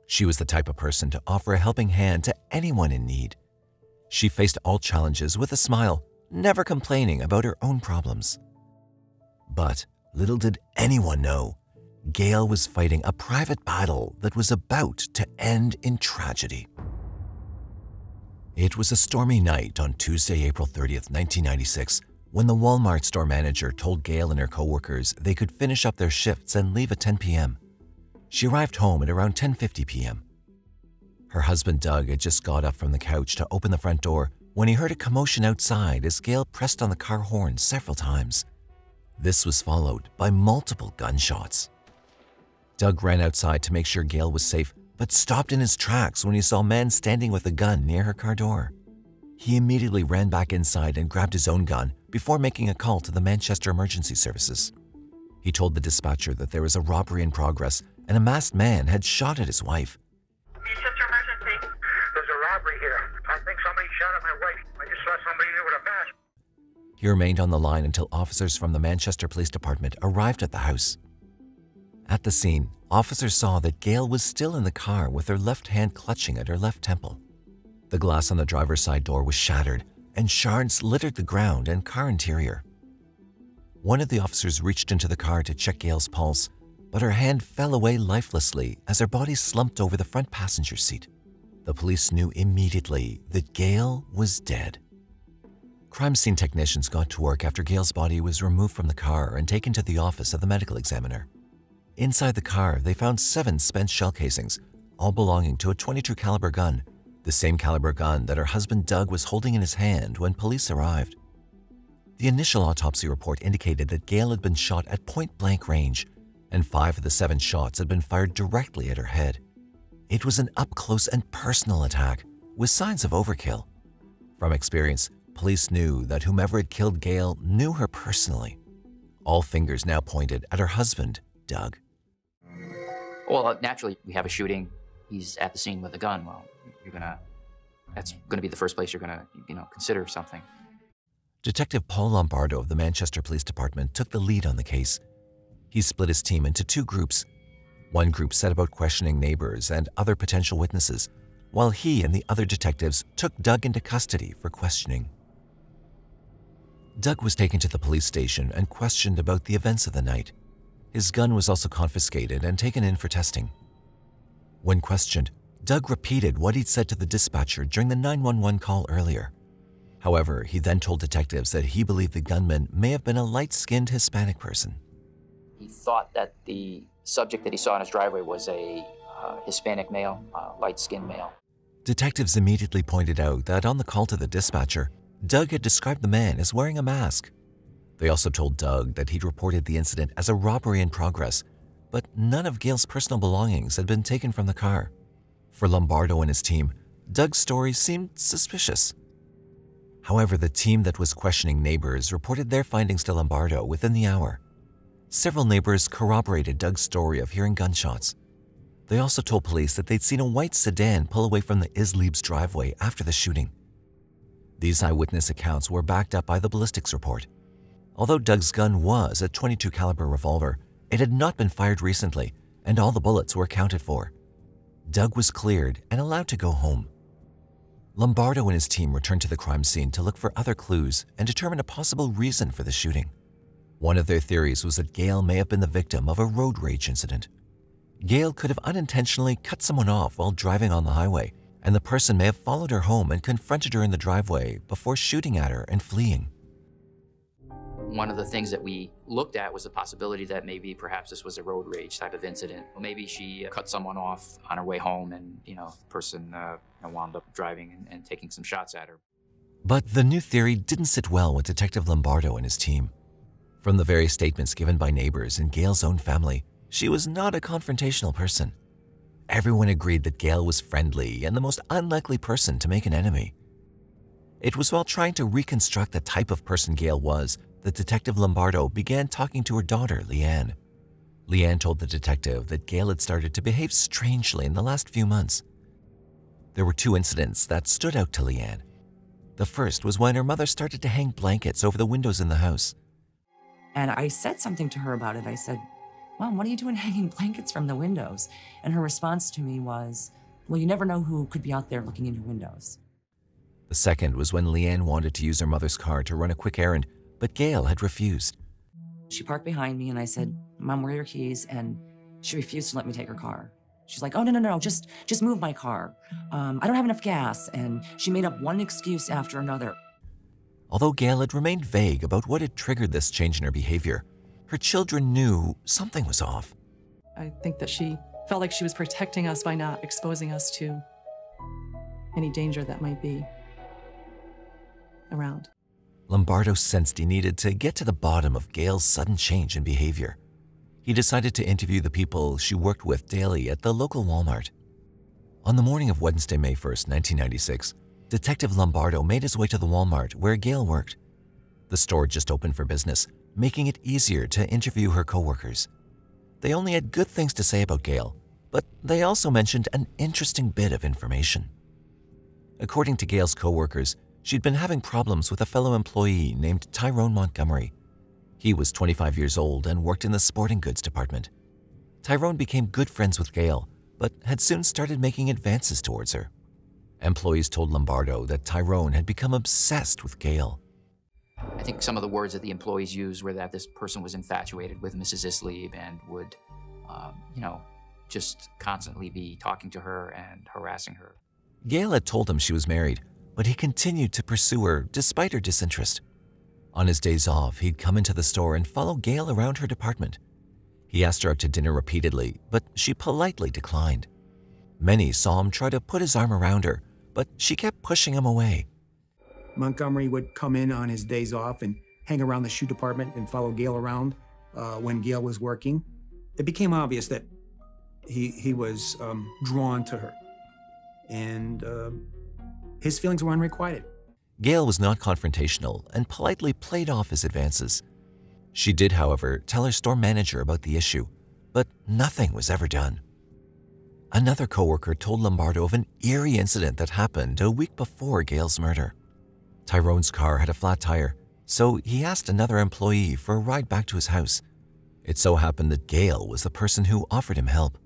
She was the type of person to offer a helping hand to anyone in need. She faced all challenges with a smile, never complaining about her own problems. But little did anyone know, Gail was fighting a private battle that was about to end in tragedy. It was a stormy night on Tuesday, April 30th, 1996, when the Walmart store manager told Gail and her coworkers they could finish up their shifts and leave at 10 p.m. She arrived home at around 10:50 p.m. Her husband Doug had just got up from the couch to open the front door when he heard a commotion outside as Gail pressed on the car horn several times. This was followed by multiple gunshots. Doug ran outside to make sure Gail was safe, but stopped in his tracks when he saw men standing with a gun near her car door. He immediately ran back inside and grabbed his own gun before making a call to the Manchester Emergency Services. He told the dispatcher that there was a robbery in progress and a masked man had shot at his wife. Manchester emergency. There's a robbery here. I think somebody shot at my wife. I just saw somebody there with a mask. He remained on the line until officers from the Manchester Police Department arrived at the house. At the scene, officers saw that Gail was still in the car with her left hand clutching at her left temple. The glass on the driver's side door was shattered, and shards littered the ground and car interior. One of the officers reached into the car to check Gail's pulse, but her hand fell away lifelessly as her body slumped over the front passenger seat. The police knew immediately that Gail was dead. Crime scene technicians got to work after Gail's body was removed from the car and taken to the office of the medical examiner. Inside the car, they found seven spent shell casings, all belonging to a 22 caliber gun, the same caliber gun that her husband Doug was holding in his hand when police arrived. The initial autopsy report indicated that Gail had been shot at point blank range, and five of the seven shots had been fired directly at her head. It was an up close and personal attack with signs of overkill. From experience, police knew that whomever had killed Gail knew her personally. All fingers now pointed at her husband, Doug. Well, naturally, we have a shooting. He's at the scene with a gun. Well, you're gonna. That's gonna be the first place you're gonna, you know, consider something. Detective Paul Lombardo of the Manchester Police Department took the lead on the case. He split his team into two groups. One group set about questioning neighbors and other potential witnesses, while he and the other detectives took Doug into custody for questioning. Doug was taken to the police station and questioned about the events of the night. His gun was also confiscated and taken in for testing. When questioned, Doug repeated what he'd said to the dispatcher during the 911 call earlier. However, he then told detectives that he believed the gunman may have been a light skinned Hispanic person. He thought that the subject that he saw in his driveway was a uh, Hispanic male, uh, light-skinned male. Detectives immediately pointed out that on the call to the dispatcher, Doug had described the man as wearing a mask. They also told Doug that he'd reported the incident as a robbery in progress, but none of Gail's personal belongings had been taken from the car. For Lombardo and his team, Doug's story seemed suspicious. However, the team that was questioning neighbors reported their findings to Lombardo within the hour. Several neighbors corroborated Doug's story of hearing gunshots. They also told police that they'd seen a white sedan pull away from the Isleib's driveway after the shooting. These eyewitness accounts were backed up by the ballistics report. Although Doug's gun was a 22 caliber revolver, it had not been fired recently, and all the bullets were accounted for. Doug was cleared and allowed to go home. Lombardo and his team returned to the crime scene to look for other clues and determine a possible reason for the shooting. One of their theories was that Gail may have been the victim of a road rage incident. Gail could have unintentionally cut someone off while driving on the highway, and the person may have followed her home and confronted her in the driveway before shooting at her and fleeing. One of the things that we looked at was the possibility that maybe perhaps this was a road rage type of incident. Maybe she cut someone off on her way home and, you know, person uh, wound up driving and, and taking some shots at her. But the new theory didn't sit well with Detective Lombardo and his team. From the various statements given by neighbors and Gail's own family, she was not a confrontational person. Everyone agreed that Gail was friendly and the most unlikely person to make an enemy. It was while trying to reconstruct the type of person Gail was that Detective Lombardo began talking to her daughter, Leanne. Leanne told the detective that Gail had started to behave strangely in the last few months. There were two incidents that stood out to Leanne. The first was when her mother started to hang blankets over the windows in the house. And I said something to her about it. I said, Mom, what are you doing hanging blankets from the windows? And her response to me was, Well, you never know who could be out there looking in your windows. The second was when Leanne wanted to use her mother's car to run a quick errand, but Gail had refused. She parked behind me and I said, Mom, where are your keys? And she refused to let me take her car. She's like, oh, no, no, no, just, just move my car. Um, I don't have enough gas. And she made up one excuse after another. Although Gail had remained vague about what had triggered this change in her behavior, her children knew something was off. I think that she felt like she was protecting us by not exposing us to any danger that might be around. Lombardo sensed he needed to get to the bottom of Gail's sudden change in behavior. He decided to interview the people she worked with daily at the local Walmart. On the morning of Wednesday, May 1st, 1996, Detective Lombardo made his way to the Walmart where Gail worked. The store just opened for business, making it easier to interview her coworkers. They only had good things to say about Gail, but they also mentioned an interesting bit of information. According to Gail's coworkers, she'd been having problems with a fellow employee named Tyrone Montgomery. He was 25 years old and worked in the sporting goods department. Tyrone became good friends with Gail, but had soon started making advances towards her. Employees told Lombardo that Tyrone had become obsessed with Gail. I think some of the words that the employees used were that this person was infatuated with Mrs. Isleib and would, um, you know, just constantly be talking to her and harassing her. Gail had told him she was married, but he continued to pursue her despite her disinterest. On his days off, he'd come into the store and follow Gail around her department. He asked her out to dinner repeatedly, but she politely declined. Many saw him try to put his arm around her, but she kept pushing him away. Montgomery would come in on his days off and hang around the shoe department and follow Gail around uh, when Gail was working. It became obvious that he, he was um, drawn to her, and uh, his feelings were unrequited. Gail was not confrontational and politely played off his advances. She did, however, tell her store manager about the issue, but nothing was ever done. Another coworker told Lombardo of an eerie incident that happened a week before Gail's murder. Tyrone's car had a flat tire, so he asked another employee for a ride back to his house. It so happened that Gail was the person who offered him help.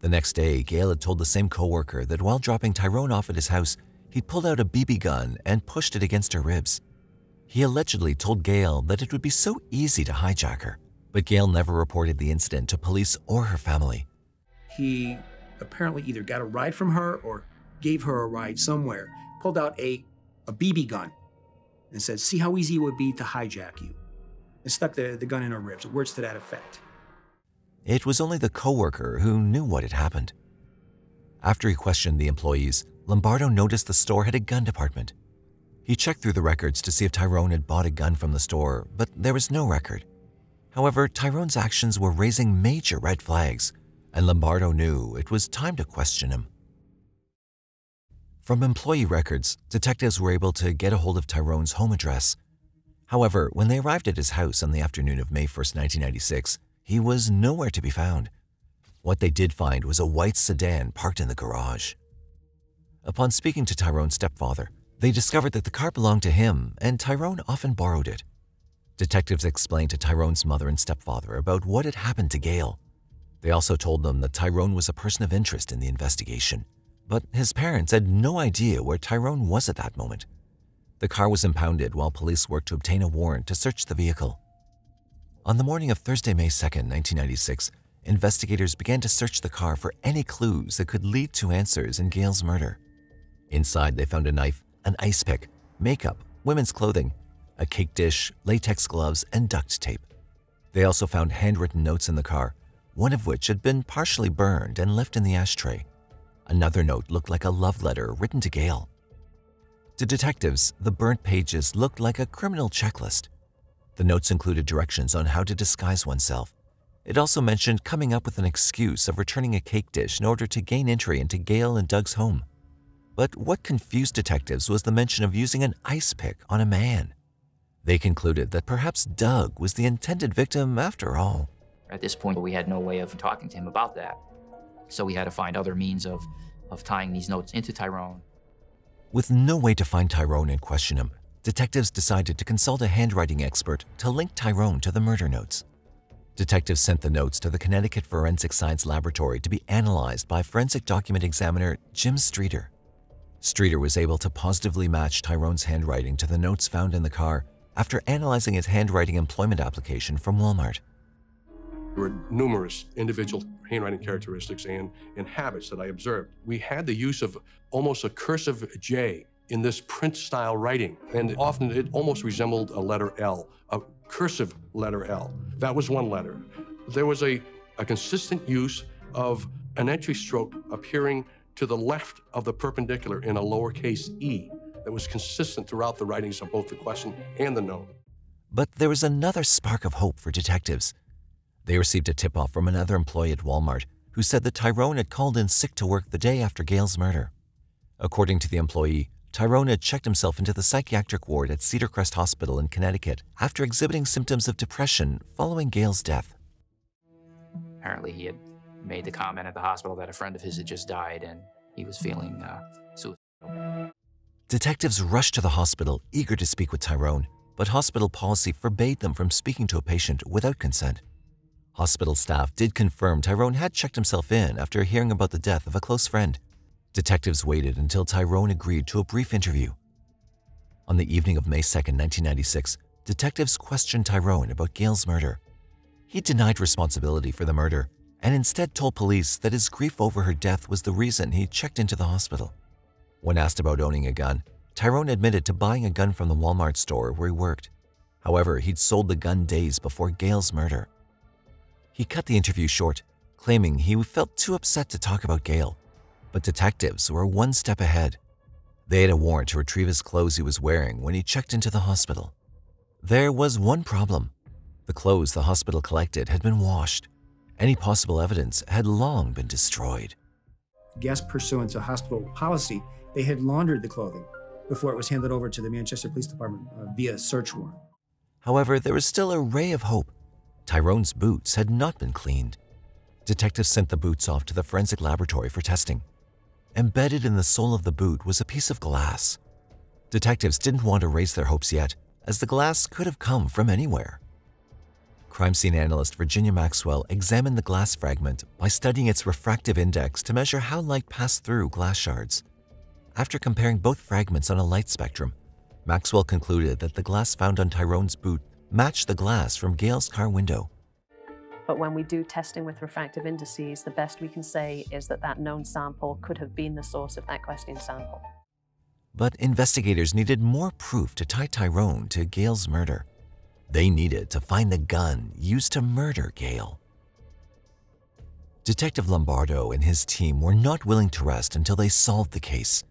The next day, Gail had told the same coworker that while dropping Tyrone off at his house, he pulled out a BB gun and pushed it against her ribs. He allegedly told Gail that it would be so easy to hijack her, but Gail never reported the incident to police or her family. He apparently either got a ride from her or gave her a ride somewhere, pulled out a, a BB gun and said, See how easy it would be to hijack you. And stuck the, the gun in her ribs, words to that effect. It was only the coworker who knew what had happened. After he questioned the employees, Lombardo noticed the store had a gun department. He checked through the records to see if Tyrone had bought a gun from the store, but there was no record. However, Tyrone's actions were raising major red flags, and Lombardo knew it was time to question him. From employee records, detectives were able to get a hold of Tyrone's home address. However, when they arrived at his house on the afternoon of May 1, 1996, he was nowhere to be found. What they did find was a white sedan parked in the garage. Upon speaking to Tyrone's stepfather, they discovered that the car belonged to him and Tyrone often borrowed it. Detectives explained to Tyrone's mother and stepfather about what had happened to Gail. They also told them that Tyrone was a person of interest in the investigation, but his parents had no idea where Tyrone was at that moment. The car was impounded while police worked to obtain a warrant to search the vehicle. On the morning of Thursday, May 2, 1996, investigators began to search the car for any clues that could lead to answers in Gail's murder. Inside, they found a knife, an ice pick, makeup, women's clothing, a cake dish, latex gloves, and duct tape. They also found handwritten notes in the car, one of which had been partially burned and left in the ashtray. Another note looked like a love letter written to Gail. To detectives, the burnt pages looked like a criminal checklist. The notes included directions on how to disguise oneself. It also mentioned coming up with an excuse of returning a cake dish in order to gain entry into Gail and Doug's home. But what confused detectives was the mention of using an ice pick on a man. They concluded that perhaps Doug was the intended victim after all. At this point, we had no way of talking to him about that. So we had to find other means of, of tying these notes into Tyrone. With no way to find Tyrone and question him, detectives decided to consult a handwriting expert to link Tyrone to the murder notes. Detectives sent the notes to the Connecticut Forensic Science Laboratory to be analyzed by forensic document examiner Jim Streeter. Streeter was able to positively match Tyrone's handwriting to the notes found in the car after analyzing his handwriting employment application from Walmart. There were numerous individual handwriting characteristics and, and habits that I observed. We had the use of almost a cursive J in this print style writing, and often it almost resembled a letter L, a cursive letter L. That was one letter. There was a, a consistent use of an entry stroke appearing to the left of the perpendicular in a lowercase e that was consistent throughout the writings of both the question and the note. But there was another spark of hope for detectives. They received a tip off from another employee at Walmart who said that Tyrone had called in sick to work the day after Gail's murder. According to the employee, Tyrone had checked himself into the psychiatric ward at Cedar Crest Hospital in Connecticut after exhibiting symptoms of depression following Gail's death. Apparently, he had made the comment at the hospital that a friend of his had just died and he was feeling uh, suicidal. Detectives rushed to the hospital, eager to speak with Tyrone, but hospital policy forbade them from speaking to a patient without consent. Hospital staff did confirm Tyrone had checked himself in after hearing about the death of a close friend. Detectives waited until Tyrone agreed to a brief interview. On the evening of May 2, 1996, detectives questioned Tyrone about Gail's murder. He denied responsibility for the murder and instead told police that his grief over her death was the reason he checked into the hospital. When asked about owning a gun, Tyrone admitted to buying a gun from the Walmart store where he worked. However, he'd sold the gun days before Gail's murder. He cut the interview short, claiming he felt too upset to talk about Gail. But detectives were one step ahead. They had a warrant to retrieve his clothes he was wearing when he checked into the hospital. There was one problem. The clothes the hospital collected had been washed. Any possible evidence had long been destroyed. Guess pursuant to hospital policy, they had laundered the clothing before it was handed over to the Manchester Police Department uh, via search warrant. However, there was still a ray of hope. Tyrone's boots had not been cleaned. Detectives sent the boots off to the forensic laboratory for testing. Embedded in the sole of the boot was a piece of glass. Detectives didn't want to raise their hopes yet, as the glass could have come from anywhere. Crime scene analyst Virginia Maxwell examined the glass fragment by studying its refractive index to measure how light passed through glass shards. After comparing both fragments on a light spectrum, Maxwell concluded that the glass found on Tyrone's boot matched the glass from Gail's car window. But when we do testing with refractive indices, the best we can say is that that known sample could have been the source of that question sample. But investigators needed more proof to tie Tyrone to Gail's murder. They needed to find the gun used to murder Gale. Detective Lombardo and his team were not willing to rest until they solved the case.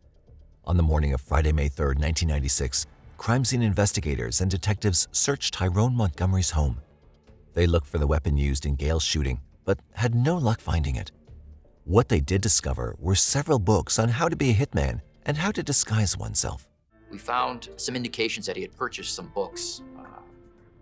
On the morning of Friday, May 3, 1996, crime scene investigators and detectives searched Tyrone Montgomery's home. They looked for the weapon used in Gale's shooting, but had no luck finding it. What they did discover were several books on how to be a hitman and how to disguise oneself. We found some indications that he had purchased some books, uh,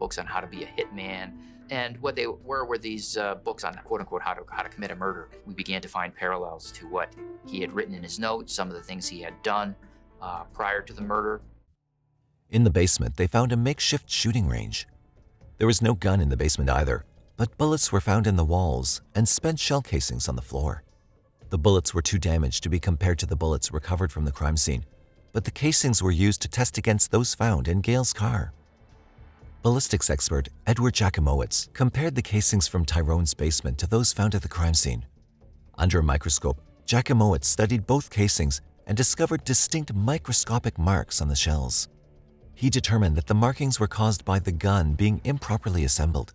books on how to be a hitman, and what they were were these uh, books on quote unquote how to how to commit a murder. We began to find parallels to what he had written in his notes, some of the things he had done uh, prior to the murder. In the basement, they found a makeshift shooting range. There was no gun in the basement either, but bullets were found in the walls and spent shell casings on the floor. The bullets were too damaged to be compared to the bullets recovered from the crime scene, but the casings were used to test against those found in Gail's car. Ballistics expert Edward Jakimowicz compared the casings from Tyrone's basement to those found at the crime scene. Under a microscope, Jakimowicz studied both casings and discovered distinct microscopic marks on the shells. He determined that the markings were caused by the gun being improperly assembled.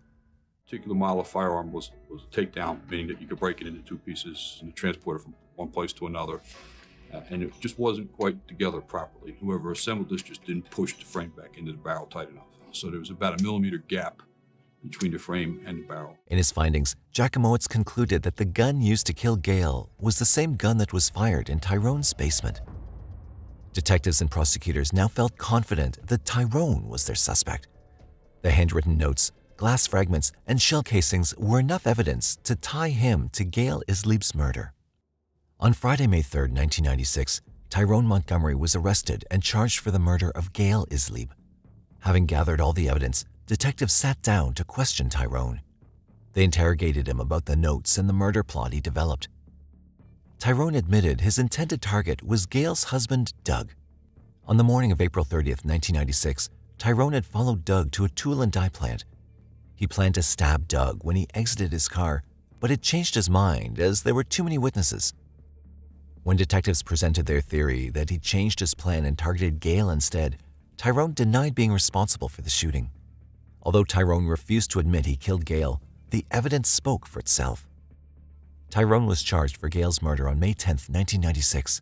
A particular model of firearm was, was a takedown, meaning that you could break it into two pieces and transport it from one place to another. Uh, and it just wasn't quite together properly. Whoever assembled this just didn't push the frame back into the barrel tight enough. So there was about a millimeter gap between the frame and the barrel. In his findings, Jakimowicz concluded that the gun used to kill Gail was the same gun that was fired in Tyrone's basement. Detectives and prosecutors now felt confident that Tyrone was their suspect. The handwritten notes, glass fragments, and shell casings were enough evidence to tie him to Gail Isleib's murder. On Friday, May 3, 1996, Tyrone Montgomery was arrested and charged for the murder of Gail Islieb. Having gathered all the evidence, detectives sat down to question Tyrone. They interrogated him about the notes and the murder plot he developed. Tyrone admitted his intended target was Gail's husband, Doug. On the morning of April 30th, 1996, Tyrone had followed Doug to a tool and die plant. He planned to stab Doug when he exited his car, but had changed his mind as there were too many witnesses. When detectives presented their theory that he changed his plan and targeted Gail instead, Tyrone denied being responsible for the shooting. Although Tyrone refused to admit he killed Gale, the evidence spoke for itself. Tyrone was charged for Gale's murder on May 10, 1996.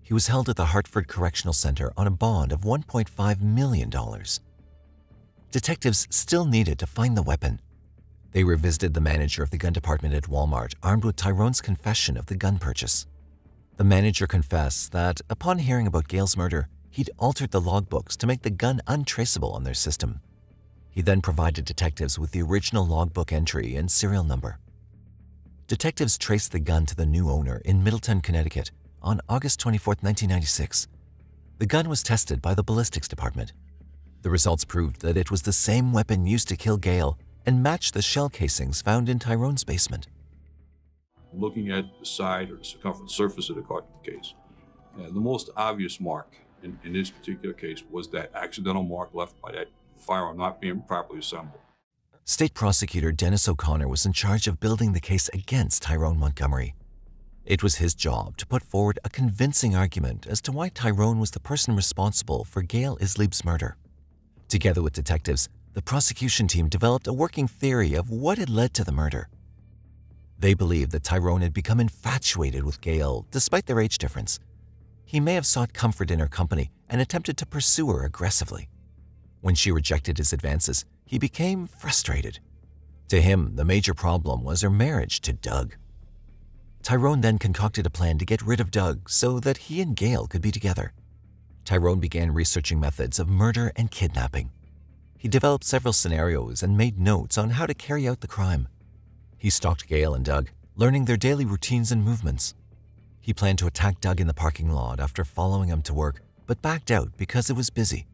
He was held at the Hartford Correctional Center on a bond of $1.5 million. Detectives still needed to find the weapon. They revisited the manager of the gun department at Walmart armed with Tyrone's confession of the gun purchase. The manager confessed that upon hearing about Gale's murder, he'd altered the logbooks to make the gun untraceable on their system. He then provided detectives with the original logbook entry and serial number. Detectives traced the gun to the new owner in Middletown, Connecticut on August 24, 1996. The gun was tested by the ballistics department. The results proved that it was the same weapon used to kill Gale and matched the shell casings found in Tyrone's basement. Looking at the side or the circumference surface of the cartridge case, the most obvious mark in, in this particular case was that accidental mark left by that firearm not being properly assembled. State prosecutor Dennis O'Connor was in charge of building the case against Tyrone Montgomery. It was his job to put forward a convincing argument as to why Tyrone was the person responsible for Gail Isleib's murder. Together with detectives, the prosecution team developed a working theory of what had led to the murder. They believed that Tyrone had become infatuated with Gail despite their age difference. He may have sought comfort in her company and attempted to pursue her aggressively. When she rejected his advances, he became frustrated. To him, the major problem was her marriage to Doug. Tyrone then concocted a plan to get rid of Doug so that he and Gail could be together. Tyrone began researching methods of murder and kidnapping. He developed several scenarios and made notes on how to carry out the crime. He stalked Gail and Doug, learning their daily routines and movements. He planned to attack Doug in the parking lot after following him to work, but backed out because it was busy.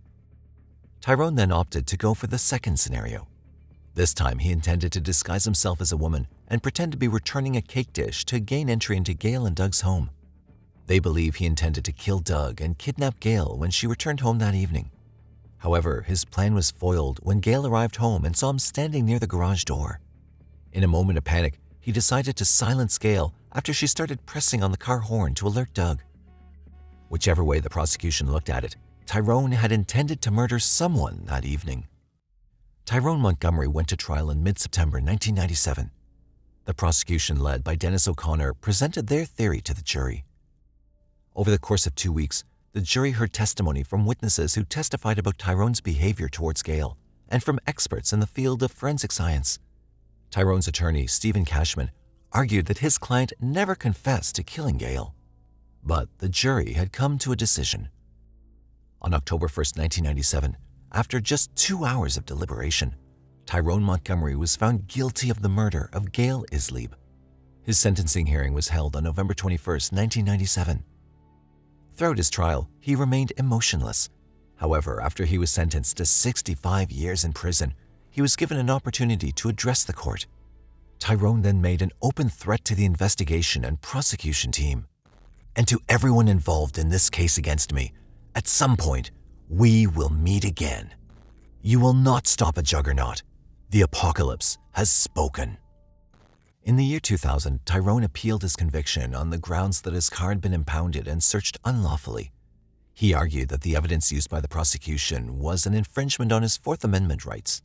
Tyrone then opted to go for the second scenario. This time, he intended to disguise himself as a woman and pretend to be returning a cake dish to gain entry into Gail and Doug's home. They believe he intended to kill Doug and kidnap Gail when she returned home that evening. However, his plan was foiled when Gail arrived home and saw him standing near the garage door. In a moment of panic, he decided to silence Gail after she started pressing on the car horn to alert Doug. Whichever way the prosecution looked at it, Tyrone had intended to murder someone that evening. Tyrone Montgomery went to trial in mid September 1997. The prosecution, led by Dennis O'Connor, presented their theory to the jury. Over the course of two weeks, the jury heard testimony from witnesses who testified about Tyrone's behavior towards Gail and from experts in the field of forensic science. Tyrone's attorney, Stephen Cashman, argued that his client never confessed to killing Gail. But the jury had come to a decision. On October 1, 1997, after just two hours of deliberation, Tyrone Montgomery was found guilty of the murder of Gail Isleib. His sentencing hearing was held on November 21, 1997. Throughout his trial, he remained emotionless. However, after he was sentenced to 65 years in prison, he was given an opportunity to address the court. Tyrone then made an open threat to the investigation and prosecution team. And to everyone involved in this case against me, at some point, we will meet again. You will not stop a juggernaut. The apocalypse has spoken. In the year 2000, Tyrone appealed his conviction on the grounds that his car had been impounded and searched unlawfully. He argued that the evidence used by the prosecution was an infringement on his Fourth Amendment rights.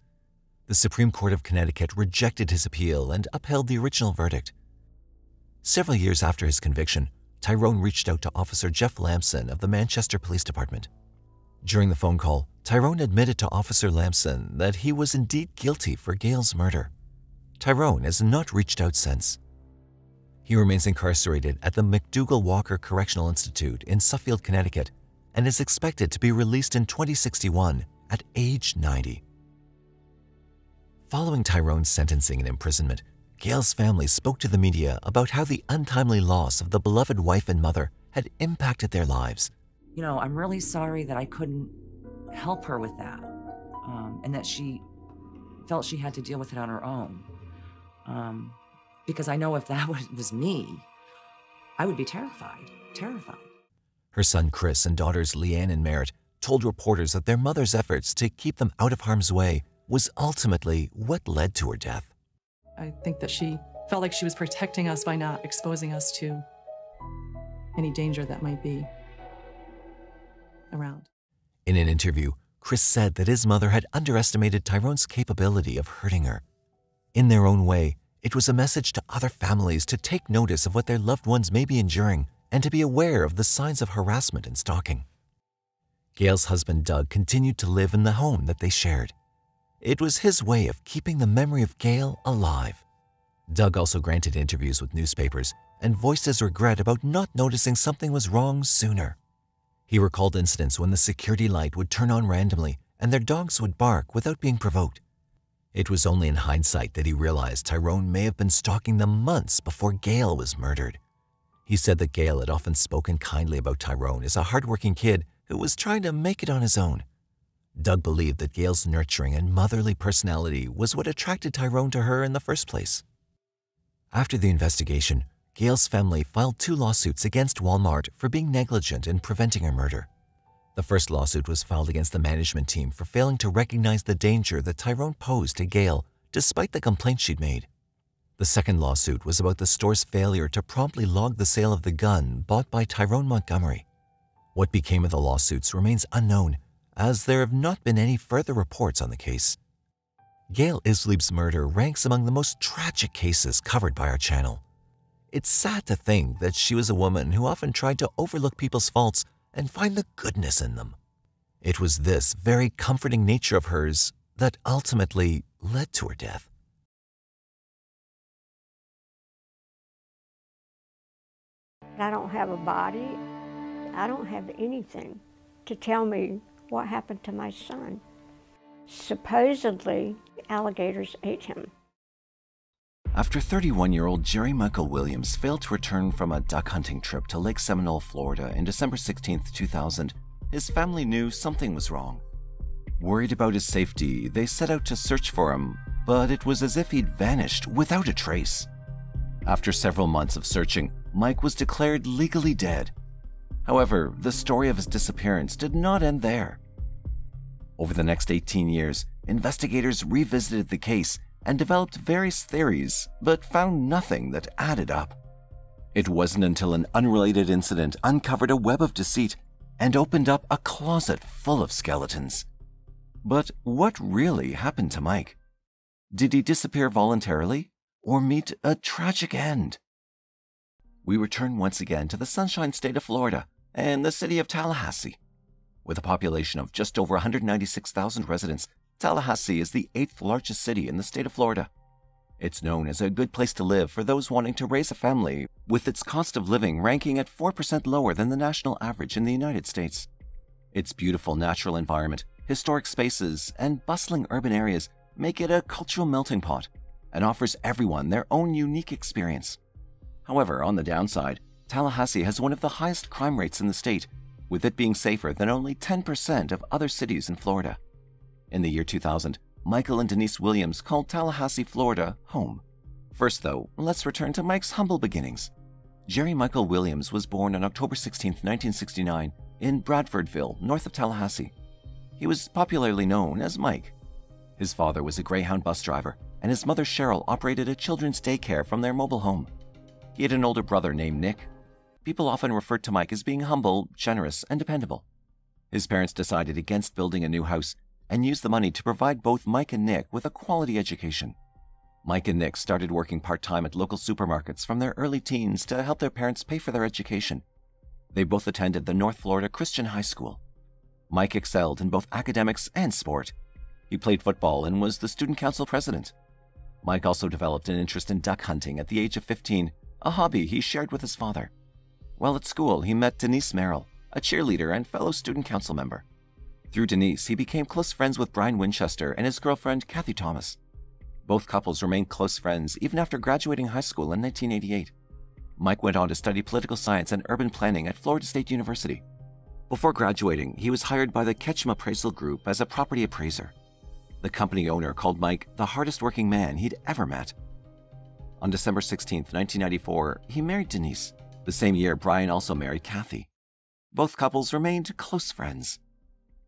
The Supreme Court of Connecticut rejected his appeal and upheld the original verdict. Several years after his conviction, Tyrone reached out to Officer Jeff Lamson of the Manchester Police Department. During the phone call, Tyrone admitted to Officer Lamson that he was indeed guilty for Gail's murder. Tyrone has not reached out since. He remains incarcerated at the MacDougall Walker Correctional Institute in Suffield, Connecticut, and is expected to be released in 2061 at age 90. Following Tyrone's sentencing and imprisonment, Gail's family spoke to the media about how the untimely loss of the beloved wife and mother had impacted their lives. You know, I'm really sorry that I couldn't help her with that um, and that she felt she had to deal with it on her own. Um, because I know if that was me, I would be terrified, terrified. Her son Chris and daughters Leanne and Merritt told reporters that their mother's efforts to keep them out of harm's way was ultimately what led to her death. I think that she felt like she was protecting us by not exposing us to any danger that might be around. In an interview, Chris said that his mother had underestimated Tyrone's capability of hurting her. In their own way, it was a message to other families to take notice of what their loved ones may be enduring and to be aware of the signs of harassment and stalking. Gail's husband Doug continued to live in the home that they shared. It was his way of keeping the memory of Gail alive. Doug also granted interviews with newspapers and voiced his regret about not noticing something was wrong sooner. He recalled incidents when the security light would turn on randomly and their dogs would bark without being provoked. It was only in hindsight that he realized Tyrone may have been stalking them months before Gail was murdered. He said that Gail had often spoken kindly about Tyrone as a hardworking kid who was trying to make it on his own. Doug believed that Gail's nurturing and motherly personality was what attracted Tyrone to her in the first place. After the investigation, Gail's family filed two lawsuits against Walmart for being negligent in preventing her murder. The first lawsuit was filed against the management team for failing to recognize the danger that Tyrone posed to Gail despite the complaints she'd made. The second lawsuit was about the store's failure to promptly log the sale of the gun bought by Tyrone Montgomery. What became of the lawsuits remains unknown, as there have not been any further reports on the case. Gail Isleib's murder ranks among the most tragic cases covered by our channel. It's sad to think that she was a woman who often tried to overlook people's faults and find the goodness in them. It was this very comforting nature of hers that ultimately led to her death. I don't have a body. I don't have anything to tell me what happened to my son. Supposedly, alligators ate him. After 31 year old Jerry Michael Williams failed to return from a duck hunting trip to Lake Seminole, Florida in December 16, 2000, his family knew something was wrong. Worried about his safety, they set out to search for him, but it was as if he'd vanished without a trace. After several months of searching, Mike was declared legally dead. However, the story of his disappearance did not end there. Over the next 18 years, investigators revisited the case and developed various theories, but found nothing that added up. It wasn't until an unrelated incident uncovered a web of deceit and opened up a closet full of skeletons. But what really happened to Mike? Did he disappear voluntarily or meet a tragic end? We return once again to the Sunshine State of Florida and the city of Tallahassee. With a population of just over 196,000 residents, Tallahassee is the eighth largest city in the state of Florida. It's known as a good place to live for those wanting to raise a family, with its cost of living ranking at 4% lower than the national average in the United States. Its beautiful natural environment, historic spaces, and bustling urban areas make it a cultural melting pot and offers everyone their own unique experience. However, on the downside, Tallahassee has one of the highest crime rates in the state, with it being safer than only 10% of other cities in Florida. In the year 2000, Michael and Denise Williams called Tallahassee, Florida, home. First, though, let's return to Mike's humble beginnings. Jerry Michael Williams was born on October 16, 1969, in Bradfordville, north of Tallahassee. He was popularly known as Mike. His father was a Greyhound bus driver, and his mother Cheryl operated a children's daycare from their mobile home. He had an older brother named Nick. People often referred to Mike as being humble, generous, and dependable. His parents decided against building a new house and used the money to provide both Mike and Nick with a quality education. Mike and Nick started working part time at local supermarkets from their early teens to help their parents pay for their education. They both attended the North Florida Christian High School. Mike excelled in both academics and sport. He played football and was the student council president. Mike also developed an interest in duck hunting at the age of 15, a hobby he shared with his father. While at school, he met Denise Merrill, a cheerleader and fellow student council member. Through Denise, he became close friends with Brian Winchester and his girlfriend, Kathy Thomas. Both couples remained close friends even after graduating high school in 1988. Mike went on to study political science and urban planning at Florida State University. Before graduating, he was hired by the Ketchum Appraisal Group as a property appraiser. The company owner called Mike the hardest working man he'd ever met. On December 16, 1994, he married Denise. The same year, Brian also married Kathy. Both couples remained close friends.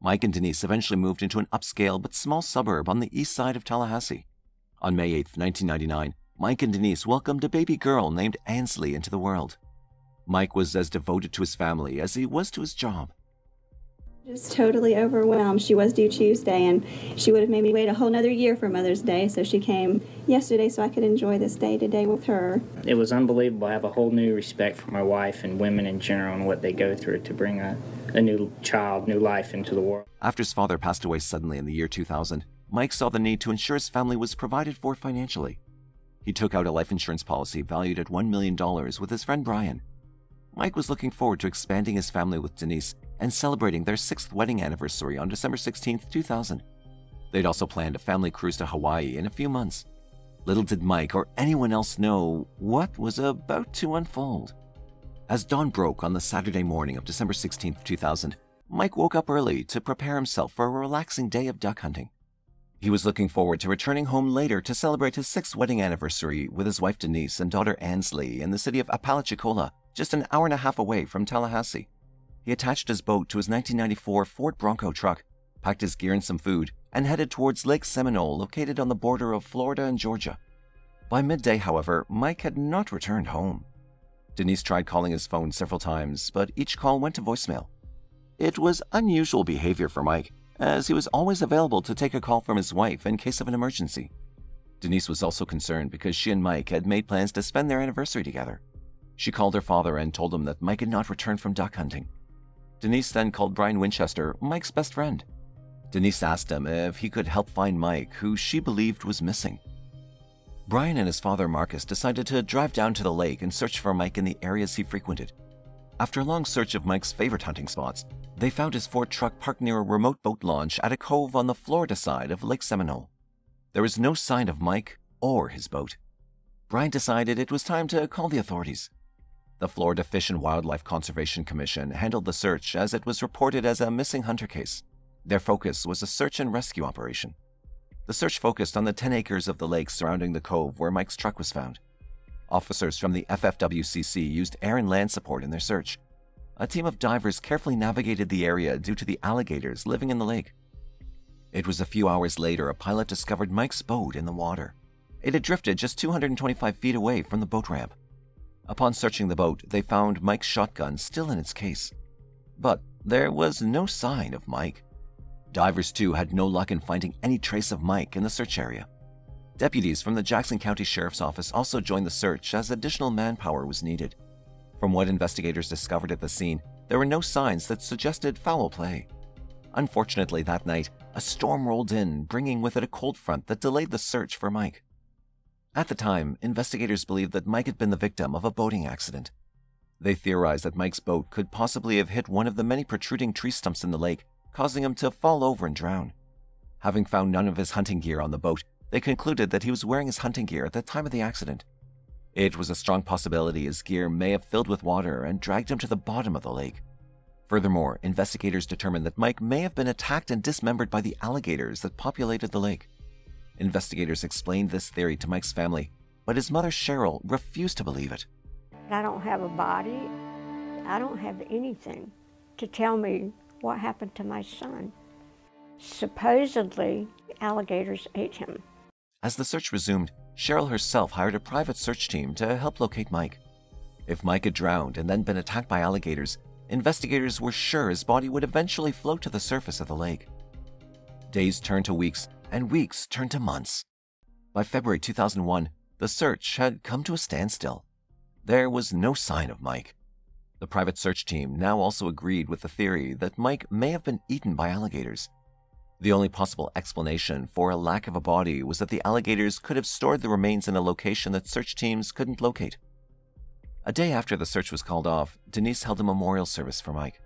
Mike and Denise eventually moved into an upscale but small suburb on the east side of Tallahassee. On May 8, 1999, Mike and Denise welcomed a baby girl named Ansley into the world. Mike was as devoted to his family as he was to his job. Just totally overwhelmed. She was due Tuesday, and she would have made me wait a whole nother year for Mother's Day, so she came yesterday so I could enjoy this day today with her. It was unbelievable. I have a whole new respect for my wife and women in general and what they go through to bring a, a new child, new life into the world. After his father passed away suddenly in the year 2000, Mike saw the need to ensure his family was provided for financially. He took out a life insurance policy valued at $1 million with his friend Brian. Mike was looking forward to expanding his family with Denise and celebrating their sixth wedding anniversary on December 16, 2000. They'd also planned a family cruise to Hawaii in a few months. Little did Mike or anyone else know what was about to unfold. As dawn broke on the Saturday morning of December 16, 2000, Mike woke up early to prepare himself for a relaxing day of duck hunting. He was looking forward to returning home later to celebrate his sixth wedding anniversary with his wife Denise and daughter Ansley in the city of Apalachicola, just an hour and a half away from Tallahassee. He attached his boat to his 1994 Ford Bronco truck, packed his gear and some food, and headed towards Lake Seminole, located on the border of Florida and Georgia. By midday, however, Mike had not returned home. Denise tried calling his phone several times, but each call went to voicemail. It was unusual behavior for Mike, as he was always available to take a call from his wife in case of an emergency. Denise was also concerned because she and Mike had made plans to spend their anniversary together. She called her father and told him that Mike had not returned from duck hunting. Denise then called Brian Winchester, Mike's best friend. Denise asked him if he could help find Mike, who she believed was missing. Brian and his father Marcus decided to drive down to the lake and search for Mike in the areas he frequented. After a long search of Mike's favorite hunting spots, they found his Ford truck parked near a remote boat launch at a cove on the Florida side of Lake Seminole. There was no sign of Mike or his boat. Brian decided it was time to call the authorities. The Florida Fish and Wildlife Conservation Commission handled the search as it was reported as a missing hunter case. Their focus was a search and rescue operation. The search focused on the 10 acres of the lake surrounding the cove where Mike's truck was found. Officers from the FFWCC used air and land support in their search. A team of divers carefully navigated the area due to the alligators living in the lake. It was a few hours later a pilot discovered Mike's boat in the water. It had drifted just 225 feet away from the boat ramp. Upon searching the boat, they found Mike's shotgun still in its case. But there was no sign of Mike. Divers, too, had no luck in finding any trace of Mike in the search area. Deputies from the Jackson County Sheriff's Office also joined the search as additional manpower was needed. From what investigators discovered at the scene, there were no signs that suggested foul play. Unfortunately, that night, a storm rolled in, bringing with it a cold front that delayed the search for Mike. At the time, investigators believed that Mike had been the victim of a boating accident. They theorized that Mike's boat could possibly have hit one of the many protruding tree stumps in the lake, causing him to fall over and drown. Having found none of his hunting gear on the boat, they concluded that he was wearing his hunting gear at the time of the accident. It was a strong possibility his gear may have filled with water and dragged him to the bottom of the lake. Furthermore, investigators determined that Mike may have been attacked and dismembered by the alligators that populated the lake. Investigators explained this theory to Mike's family, but his mother Cheryl refused to believe it. I don't have a body. I don't have anything to tell me what happened to my son. Supposedly, alligators ate him. As the search resumed, Cheryl herself hired a private search team to help locate Mike. If Mike had drowned and then been attacked by alligators, investigators were sure his body would eventually float to the surface of the lake. Days turned to weeks, and weeks turned to months. By February 2001, the search had come to a standstill. There was no sign of Mike. The private search team now also agreed with the theory that Mike may have been eaten by alligators. The only possible explanation for a lack of a body was that the alligators could have stored the remains in a location that search teams couldn't locate. A day after the search was called off, Denise held a memorial service for Mike.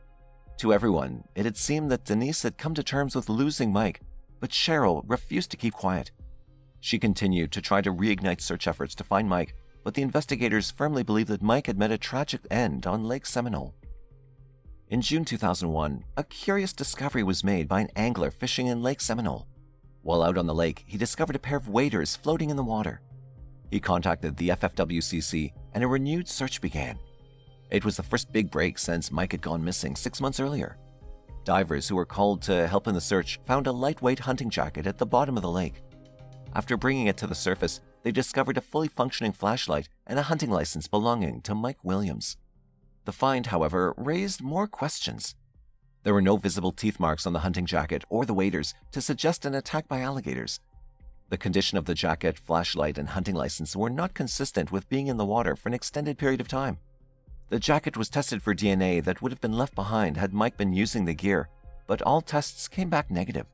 To everyone, it had seemed that Denise had come to terms with losing Mike, but Cheryl refused to keep quiet. She continued to try to reignite search efforts to find Mike, but the investigators firmly believed that Mike had met a tragic end on Lake Seminole. In June 2001, a curious discovery was made by an angler fishing in Lake Seminole. While out on the lake, he discovered a pair of waders floating in the water. He contacted the FFWCC and a renewed search began. It was the first big break since Mike had gone missing six months earlier. Divers who were called to help in the search found a lightweight hunting jacket at the bottom of the lake. After bringing it to the surface, they discovered a fully functioning flashlight and a hunting license belonging to Mike Williams. The find, however, raised more questions. There were no visible teeth marks on the hunting jacket or the waders to suggest an attack by alligators. The condition of the jacket, flashlight, and hunting license were not consistent with being in the water for an extended period of time. The jacket was tested for DNA that would have been left behind had Mike been using the gear, but all tests came back negative.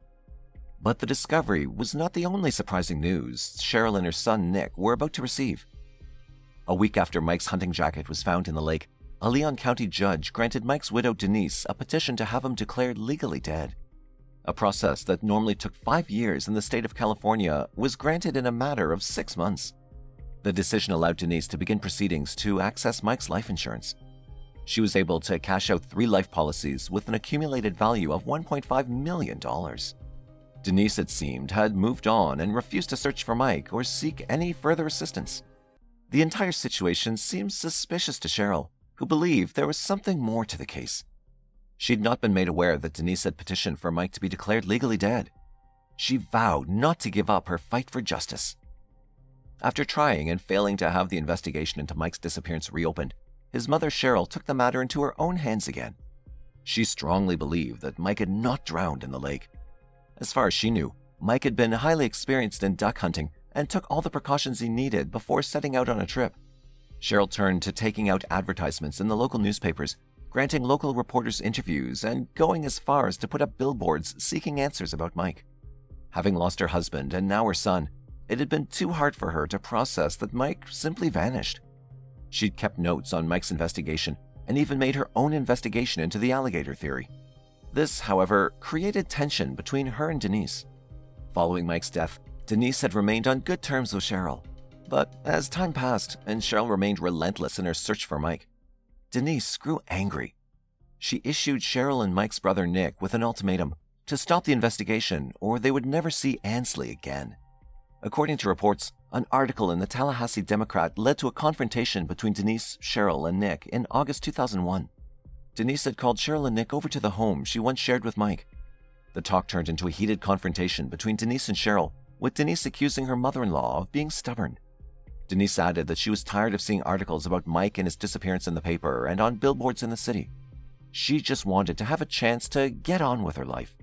But the discovery was not the only surprising news Cheryl and her son Nick were about to receive. A week after Mike's hunting jacket was found in the lake, a Leon County judge granted Mike's widow Denise a petition to have him declared legally dead. A process that normally took five years in the state of California was granted in a matter of six months. The decision allowed Denise to begin proceedings to access Mike's life insurance. She was able to cash out three life policies with an accumulated value of $1.5 million. Denise, it seemed, had moved on and refused to search for Mike or seek any further assistance. The entire situation seemed suspicious to Cheryl, who believed there was something more to the case. She'd not been made aware that Denise had petitioned for Mike to be declared legally dead. She vowed not to give up her fight for justice. After trying and failing to have the investigation into Mike's disappearance reopened, his mother Cheryl took the matter into her own hands again. She strongly believed that Mike had not drowned in the lake, as far as she knew, Mike had been highly experienced in duck hunting and took all the precautions he needed before setting out on a trip. Cheryl turned to taking out advertisements in the local newspapers, granting local reporters interviews, and going as far as to put up billboards seeking answers about Mike. Having lost her husband and now her son, it had been too hard for her to process that Mike simply vanished. She'd kept notes on Mike's investigation and even made her own investigation into the alligator theory. This, however, created tension between her and Denise. Following Mike's death, Denise had remained on good terms with Cheryl. But as time passed and Cheryl remained relentless in her search for Mike, Denise grew angry. She issued Cheryl and Mike's brother Nick with an ultimatum to stop the investigation or they would never see Ansley again. According to reports, an article in the Tallahassee Democrat led to a confrontation between Denise, Cheryl, and Nick in August 2001. Denise had called Cheryl and Nick over to the home she once shared with Mike. The talk turned into a heated confrontation between Denise and Cheryl, with Denise accusing her mother in law of being stubborn. Denise added that she was tired of seeing articles about Mike and his disappearance in the paper and on billboards in the city. She just wanted to have a chance to get on with her life.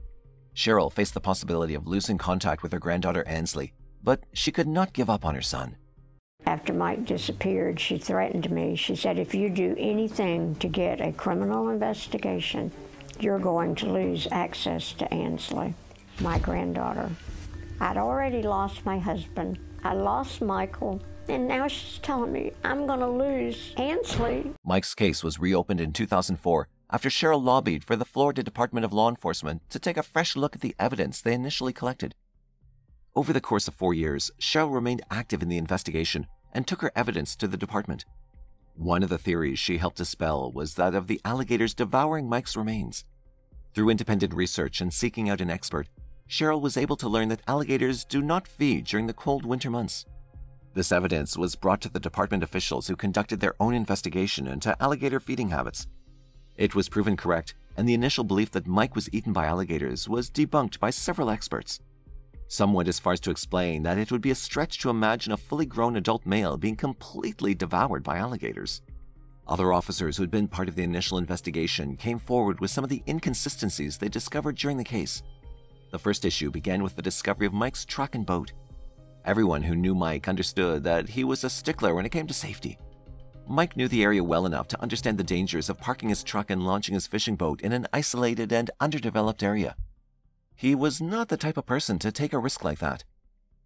Cheryl faced the possibility of losing contact with her granddaughter Ansley but she could not give up on her son. After Mike disappeared, she threatened me. She said, if you do anything to get a criminal investigation, you're going to lose access to Ansley, my granddaughter. I'd already lost my husband. I lost Michael. And now she's telling me I'm going to lose Ansley. Mike's case was reopened in 2004 after Cheryl lobbied for the Florida Department of Law Enforcement to take a fresh look at the evidence they initially collected. Over the course of four years, Cheryl remained active in the investigation and took her evidence to the department. One of the theories she helped dispel was that of the alligators devouring Mike's remains. Through independent research and seeking out an expert, Cheryl was able to learn that alligators do not feed during the cold winter months. This evidence was brought to the department officials who conducted their own investigation into alligator feeding habits. It was proven correct, and the initial belief that Mike was eaten by alligators was debunked by several experts. Some went as far as to explain that it would be a stretch to imagine a fully grown adult male being completely devoured by alligators. Other officers who had been part of the initial investigation came forward with some of the inconsistencies they discovered during the case. The first issue began with the discovery of Mike's truck and boat. Everyone who knew Mike understood that he was a stickler when it came to safety. Mike knew the area well enough to understand the dangers of parking his truck and launching his fishing boat in an isolated and underdeveloped area. He was not the type of person to take a risk like that.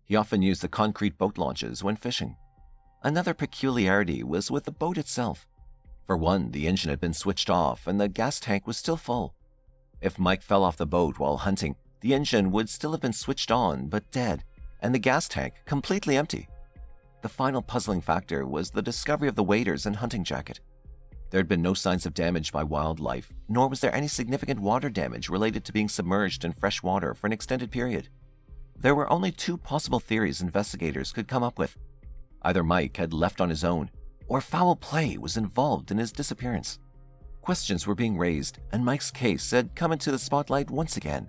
He often used the concrete boat launches when fishing. Another peculiarity was with the boat itself. For one, the engine had been switched off and the gas tank was still full. If Mike fell off the boat while hunting, the engine would still have been switched on but dead, and the gas tank completely empty. The final puzzling factor was the discovery of the waders and hunting jacket. There had been no signs of damage by wildlife, nor was there any significant water damage related to being submerged in fresh water for an extended period. There were only two possible theories investigators could come up with. Either Mike had left on his own, or foul play was involved in his disappearance. Questions were being raised, and Mike's case had come into the spotlight once again.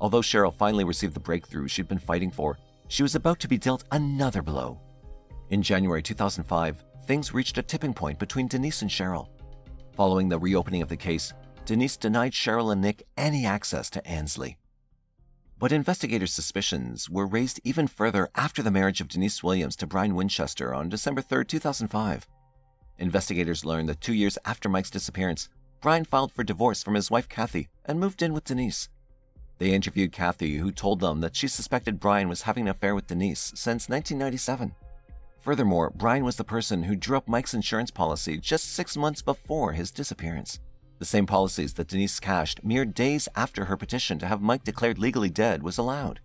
Although Cheryl finally received the breakthrough she'd been fighting for, she was about to be dealt another blow. In January 2005, things reached a tipping point between Denise and Cheryl. Following the reopening of the case, Denise denied Cheryl and Nick any access to Ansley. But investigators' suspicions were raised even further after the marriage of Denise Williams to Brian Winchester on December 3, 2005. Investigators learned that two years after Mike's disappearance, Brian filed for divorce from his wife Kathy and moved in with Denise. They interviewed Kathy, who told them that she suspected Brian was having an affair with Denise since 1997. Furthermore, Brian was the person who drew up Mike's insurance policy just six months before his disappearance. The same policies that Denise cashed mere days after her petition to have Mike declared legally dead was allowed.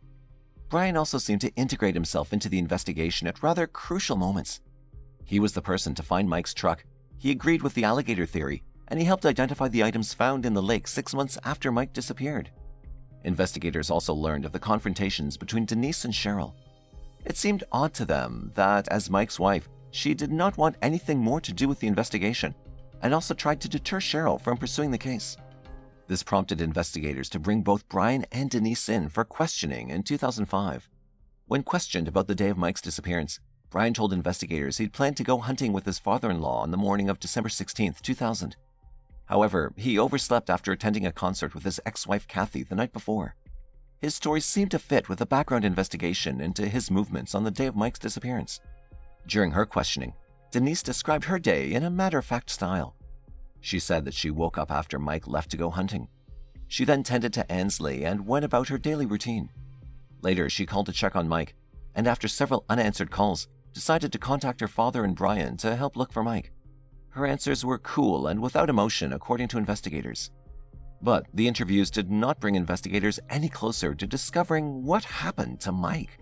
Brian also seemed to integrate himself into the investigation at rather crucial moments. He was the person to find Mike's truck, he agreed with the alligator theory, and he helped identify the items found in the lake six months after Mike disappeared. Investigators also learned of the confrontations between Denise and Cheryl. It seemed odd to them that, as Mike's wife, she did not want anything more to do with the investigation and also tried to deter Cheryl from pursuing the case. This prompted investigators to bring both Brian and Denise in for questioning in 2005. When questioned about the day of Mike's disappearance, Brian told investigators he'd planned to go hunting with his father in law on the morning of December 16, 2000. However, he overslept after attending a concert with his ex wife Kathy the night before. His story seemed to fit with the background investigation into his movements on the day of Mike's disappearance. During her questioning, Denise described her day in a matter of fact style. She said that she woke up after Mike left to go hunting. She then tended to Ansley and went about her daily routine. Later, she called to check on Mike, and after several unanswered calls, decided to contact her father and Brian to help look for Mike. Her answers were cool and without emotion, according to investigators. But the interviews did not bring investigators any closer to discovering what happened to Mike.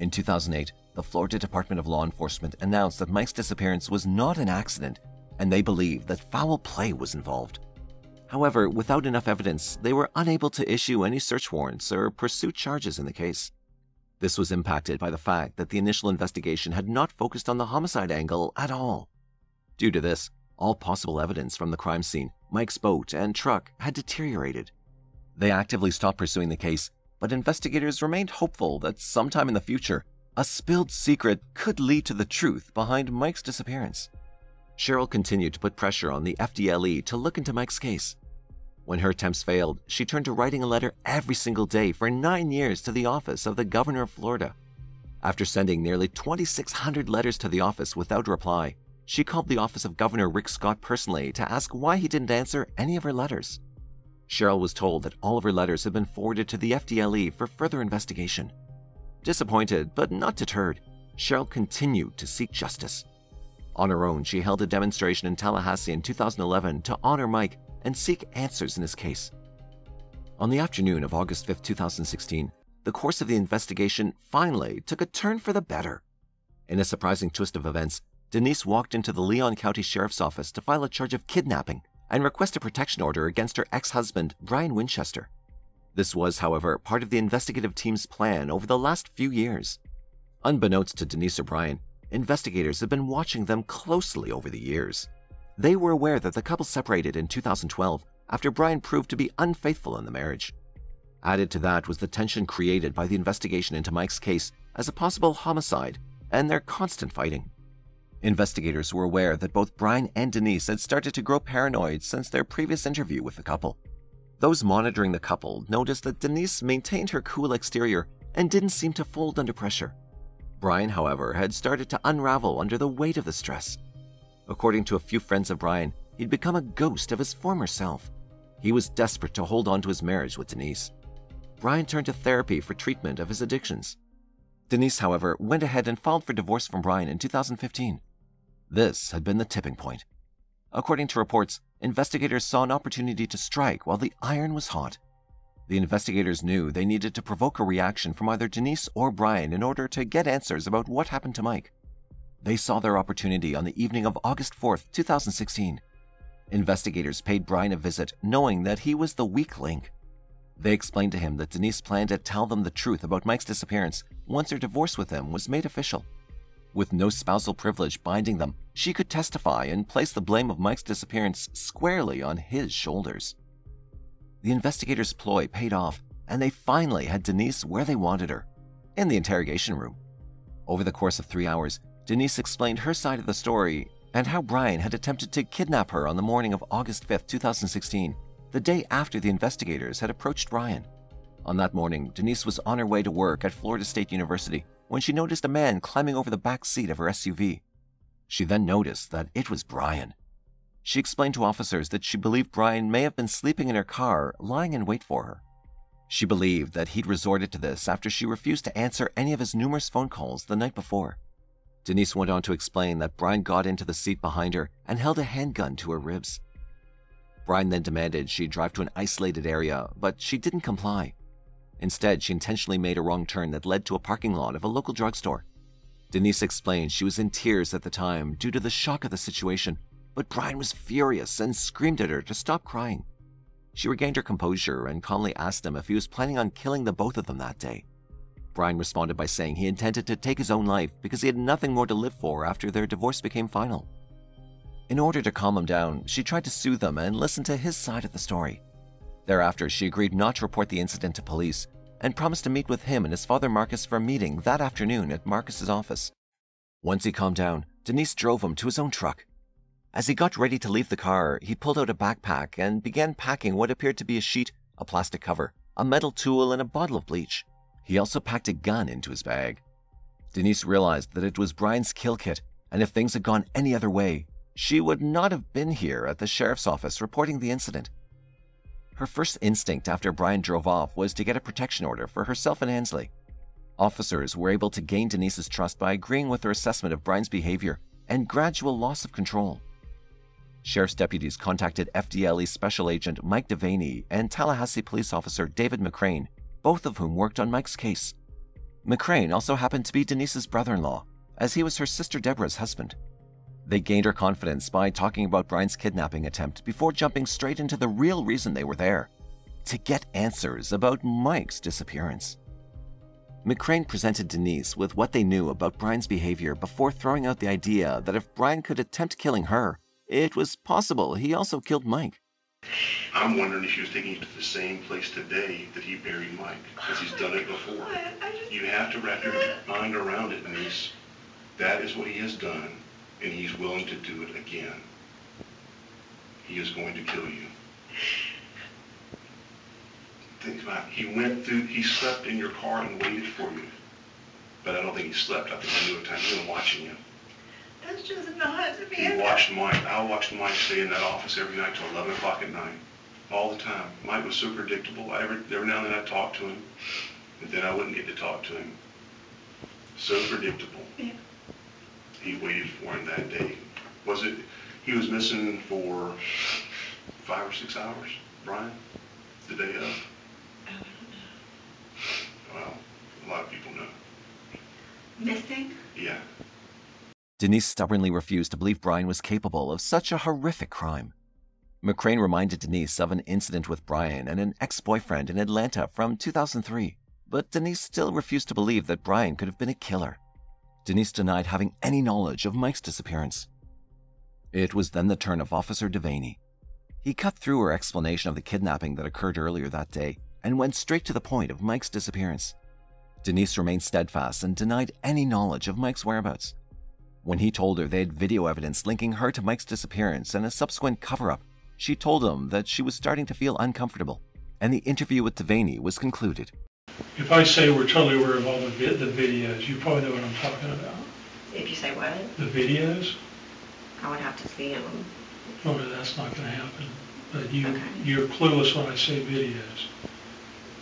In 2008, the Florida Department of Law Enforcement announced that Mike's disappearance was not an accident, and they believed that foul play was involved. However, without enough evidence, they were unable to issue any search warrants or pursue charges in the case. This was impacted by the fact that the initial investigation had not focused on the homicide angle at all. Due to this, all possible evidence from the crime scene, Mike's boat, and truck had deteriorated. They actively stopped pursuing the case, but investigators remained hopeful that sometime in the future, a spilled secret could lead to the truth behind Mike's disappearance. Cheryl continued to put pressure on the FDLE to look into Mike's case. When her attempts failed, she turned to writing a letter every single day for nine years to the office of the governor of Florida. After sending nearly 2,600 letters to the office without reply, she called the office of Governor Rick Scott personally to ask why he didn't answer any of her letters. Cheryl was told that all of her letters had been forwarded to the FDLE for further investigation. Disappointed, but not deterred, Cheryl continued to seek justice. On her own, she held a demonstration in Tallahassee in 2011 to honor Mike and seek answers in his case. On the afternoon of August 5, 2016, the course of the investigation finally took a turn for the better. In a surprising twist of events, Denise walked into the Leon County Sheriff's Office to file a charge of kidnapping and request a protection order against her ex husband, Brian Winchester. This was, however, part of the investigative team's plan over the last few years. Unbeknownst to Denise or Brian, investigators had been watching them closely over the years. They were aware that the couple separated in 2012 after Brian proved to be unfaithful in the marriage. Added to that was the tension created by the investigation into Mike's case as a possible homicide and their constant fighting. Investigators were aware that both Brian and Denise had started to grow paranoid since their previous interview with the couple. Those monitoring the couple noticed that Denise maintained her cool exterior and didn't seem to fold under pressure. Brian, however, had started to unravel under the weight of the stress. According to a few friends of Brian, he'd become a ghost of his former self. He was desperate to hold on to his marriage with Denise. Brian turned to therapy for treatment of his addictions. Denise, however, went ahead and filed for divorce from Brian in 2015. This had been the tipping point. According to reports, investigators saw an opportunity to strike while the iron was hot. The investigators knew they needed to provoke a reaction from either Denise or Brian in order to get answers about what happened to Mike. They saw their opportunity on the evening of August 4, 2016. Investigators paid Brian a visit knowing that he was the weak link. They explained to him that Denise planned to tell them the truth about Mike's disappearance once her divorce with him was made official. With no spousal privilege binding them, she could testify and place the blame of Mike's disappearance squarely on his shoulders. The investigators' ploy paid off, and they finally had Denise where they wanted her in the interrogation room. Over the course of three hours, Denise explained her side of the story and how Brian had attempted to kidnap her on the morning of August 5, 2016, the day after the investigators had approached Brian. On that morning, Denise was on her way to work at Florida State University when she noticed a man climbing over the back seat of her SUV. She then noticed that it was Brian. She explained to officers that she believed Brian may have been sleeping in her car, lying in wait for her. She believed that he'd resorted to this after she refused to answer any of his numerous phone calls the night before. Denise went on to explain that Brian got into the seat behind her and held a handgun to her ribs. Brian then demanded she drive to an isolated area, but she didn't comply. Instead, she intentionally made a wrong turn that led to a parking lot of a local drugstore. Denise explained she was in tears at the time due to the shock of the situation, but Brian was furious and screamed at her to stop crying. She regained her composure and calmly asked him if he was planning on killing the both of them that day. Brian responded by saying he intended to take his own life because he had nothing more to live for after their divorce became final. In order to calm him down, she tried to soothe him and listen to his side of the story. Thereafter, she agreed not to report the incident to police and promised to meet with him and his father Marcus for a meeting that afternoon at Marcus's office. Once he calmed down, Denise drove him to his own truck. As he got ready to leave the car, he pulled out a backpack and began packing what appeared to be a sheet, a plastic cover, a metal tool, and a bottle of bleach. He also packed a gun into his bag. Denise realized that it was Brian's kill kit and if things had gone any other way, she would not have been here at the sheriff's office reporting the incident. Her first instinct after Brian drove off was to get a protection order for herself and Ansley. Officers were able to gain Denise's trust by agreeing with her assessment of Brian's behavior and gradual loss of control. Sheriff's deputies contacted FDLE Special Agent Mike Devaney and Tallahassee Police Officer David McCrane, both of whom worked on Mike's case. McCrane also happened to be Denise's brother in law, as he was her sister Deborah's husband. They gained her confidence by talking about Brian's kidnapping attempt before jumping straight into the real reason they were there to get answers about Mike's disappearance. McCrane presented Denise with what they knew about Brian's behavior before throwing out the idea that if Brian could attempt killing her, it was possible he also killed Mike. I'm wondering if she was taking you to the same place today that he buried Mike, because he's done it before. You have to wrap your mind around it, Denise. That is what he has done, and he's willing to do it again. He is going to kill you. Think about it. He went through, he slept in your car and waited for you. But I don't think he slept. I think he knew a time. He was watching you. That's just not to be. He watched Mike. I watched Mike stay in that office every night till 11 o'clock at night. All the time. Mike was so predictable. I every, every now and then I'd talk to him, but then I wouldn't get to talk to him. So predictable. Yeah. He waited for him that day. Was it, he was missing for five or six hours, Brian? The day of? I don't know. Well, a lot of people know. Missing? Yeah. Denise stubbornly refused to believe Brian was capable of such a horrific crime. McCrane reminded Denise of an incident with Brian and an ex boyfriend in Atlanta from 2003, but Denise still refused to believe that Brian could have been a killer. Denise denied having any knowledge of Mike's disappearance. It was then the turn of Officer Devaney. He cut through her explanation of the kidnapping that occurred earlier that day and went straight to the point of Mike's disappearance. Denise remained steadfast and denied any knowledge of Mike's whereabouts. When he told her they had video evidence linking her to Mike's disappearance and a subsequent cover up, she told him that she was starting to feel uncomfortable, and the interview with Devaney was concluded. If I say we're totally aware of all the, vi- the videos, you probably know what I'm talking about. If you say what? The videos? I would have to see them. Oh, well, that's not going to happen. But you, you're clueless when I say videos.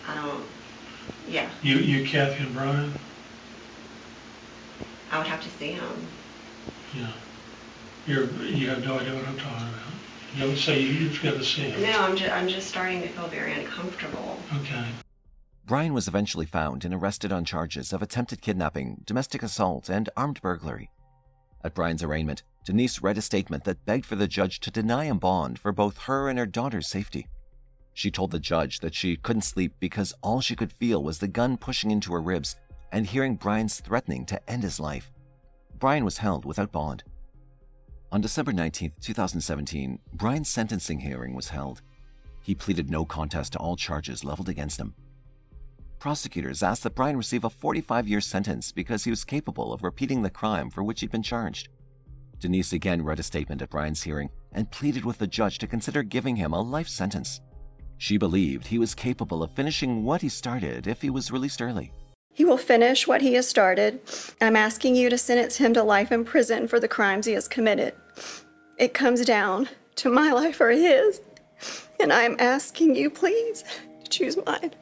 I don't. Yeah, You, you, Kathy and Brian? I would have to see them. Yeah. You're, you have no idea what I'm talking about. Don't say you, you've got to see them. No, I'm just I'm just starting to feel very uncomfortable. Okay. Brian was eventually found and arrested on charges of attempted kidnapping, domestic assault, and armed burglary. At Brian's arraignment, Denise read a statement that begged for the judge to deny him bond for both her and her daughter's safety. She told the judge that she couldn't sleep because all she could feel was the gun pushing into her ribs and hearing Brian's threatening to end his life. Brian was held without bond. On December 19, 2017, Brian's sentencing hearing was held. He pleaded no contest to all charges leveled against him. Prosecutors asked that Brian receive a 45 year sentence because he was capable of repeating the crime for which he'd been charged. Denise again read a statement at Brian's hearing and pleaded with the judge to consider giving him a life sentence. She believed he was capable of finishing what he started if he was released early. He will finish what he has started. I'm asking you to sentence him to life in prison for the crimes he has committed. It comes down to my life or his. And I'm asking you, please, to choose mine.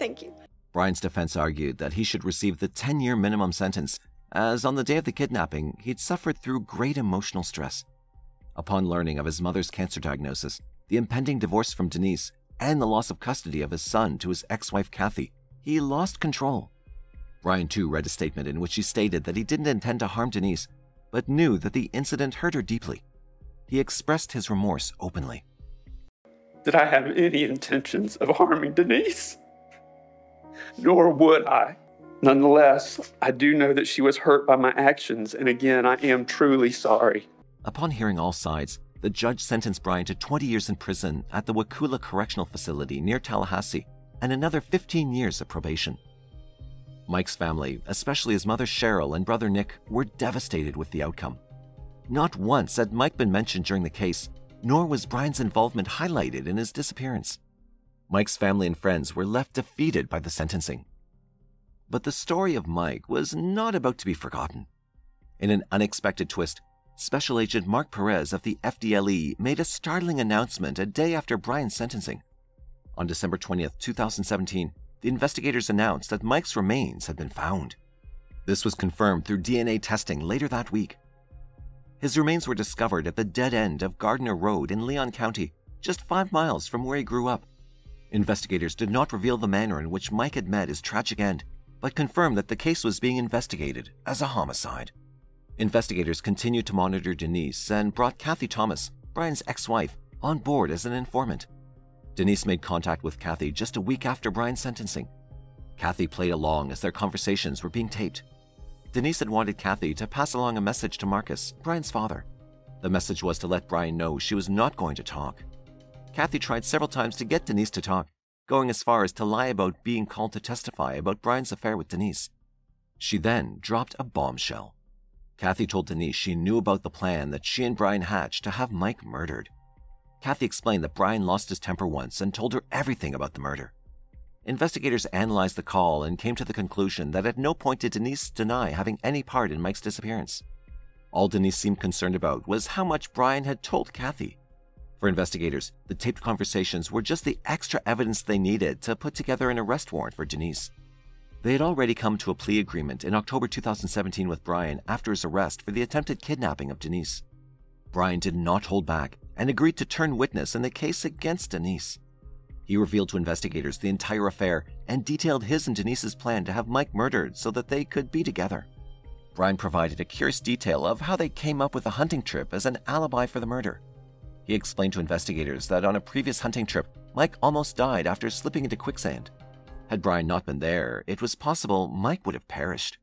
Thank you. Brian's defense argued that he should receive the 10 year minimum sentence, as on the day of the kidnapping, he'd suffered through great emotional stress. Upon learning of his mother's cancer diagnosis, the impending divorce from Denise, and the loss of custody of his son to his ex wife Kathy, he lost control. Brian, too, read a statement in which he stated that he didn't intend to harm Denise, but knew that the incident hurt her deeply. He expressed his remorse openly. Did I have any intentions of harming Denise? Nor would I. Nonetheless, I do know that she was hurt by my actions, and again, I am truly sorry. Upon hearing all sides, the judge sentenced Brian to 20 years in prison at the Wakulla Correctional Facility near Tallahassee and another 15 years of probation. Mike's family, especially his mother Cheryl and brother Nick, were devastated with the outcome. Not once had Mike been mentioned during the case, nor was Brian's involvement highlighted in his disappearance. Mike's family and friends were left defeated by the sentencing. But the story of Mike was not about to be forgotten. In an unexpected twist, Special Agent Mark Perez of the FDLE made a startling announcement a day after Brian's sentencing. On December 20th, 2017, the investigators announced that Mike's remains had been found. This was confirmed through DNA testing later that week. His remains were discovered at the dead end of Gardner Road in Leon County, just five miles from where he grew up. Investigators did not reveal the manner in which Mike had met his tragic end, but confirmed that the case was being investigated as a homicide. Investigators continued to monitor Denise and brought Kathy Thomas, Brian's ex wife, on board as an informant. Denise made contact with Kathy just a week after Brian's sentencing. Kathy played along as their conversations were being taped. Denise had wanted Kathy to pass along a message to Marcus, Brian's father. The message was to let Brian know she was not going to talk. Kathy tried several times to get Denise to talk, going as far as to lie about being called to testify about Brian's affair with Denise. She then dropped a bombshell. Kathy told Denise she knew about the plan that she and Brian hatched to have Mike murdered. Kathy explained that Brian lost his temper once and told her everything about the murder. Investigators analyzed the call and came to the conclusion that at no point did Denise deny having any part in Mike's disappearance. All Denise seemed concerned about was how much Brian had told Kathy. For investigators, the taped conversations were just the extra evidence they needed to put together an arrest warrant for Denise. They had already come to a plea agreement in October 2017 with Brian after his arrest for the attempted kidnapping of Denise. Brian did not hold back and agreed to turn witness in the case against Denise. He revealed to investigators the entire affair and detailed his and Denise's plan to have Mike murdered so that they could be together. Brian provided a curious detail of how they came up with the hunting trip as an alibi for the murder. He explained to investigators that on a previous hunting trip, Mike almost died after slipping into quicksand. Had Brian not been there, it was possible Mike would have perished.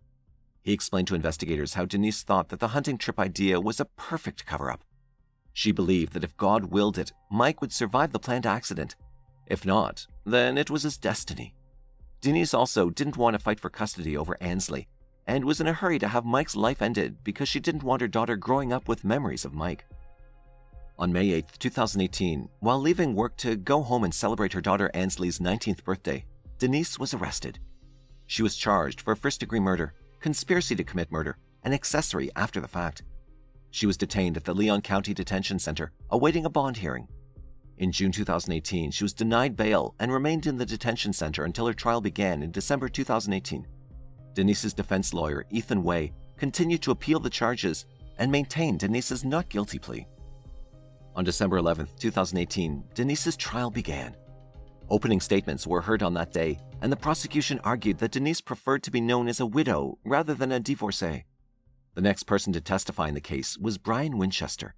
He explained to investigators how Denise thought that the hunting trip idea was a perfect cover up. She believed that if God willed it, Mike would survive the planned accident. If not, then it was his destiny. Denise also didn't want to fight for custody over Ansley and was in a hurry to have Mike's life ended because she didn't want her daughter growing up with memories of Mike. On May 8, 2018, while leaving work to go home and celebrate her daughter Ansley's 19th birthday, Denise was arrested. She was charged for first degree murder, conspiracy to commit murder, and accessory after the fact. She was detained at the Leon County Detention Center, awaiting a bond hearing. In June 2018, she was denied bail and remained in the detention center until her trial began in December 2018. Denise's defense lawyer, Ethan Way, continued to appeal the charges and maintained Denise's not guilty plea. On December 11, 2018, Denise's trial began. Opening statements were heard on that day, and the prosecution argued that Denise preferred to be known as a widow rather than a divorcee. The next person to testify in the case was Brian Winchester.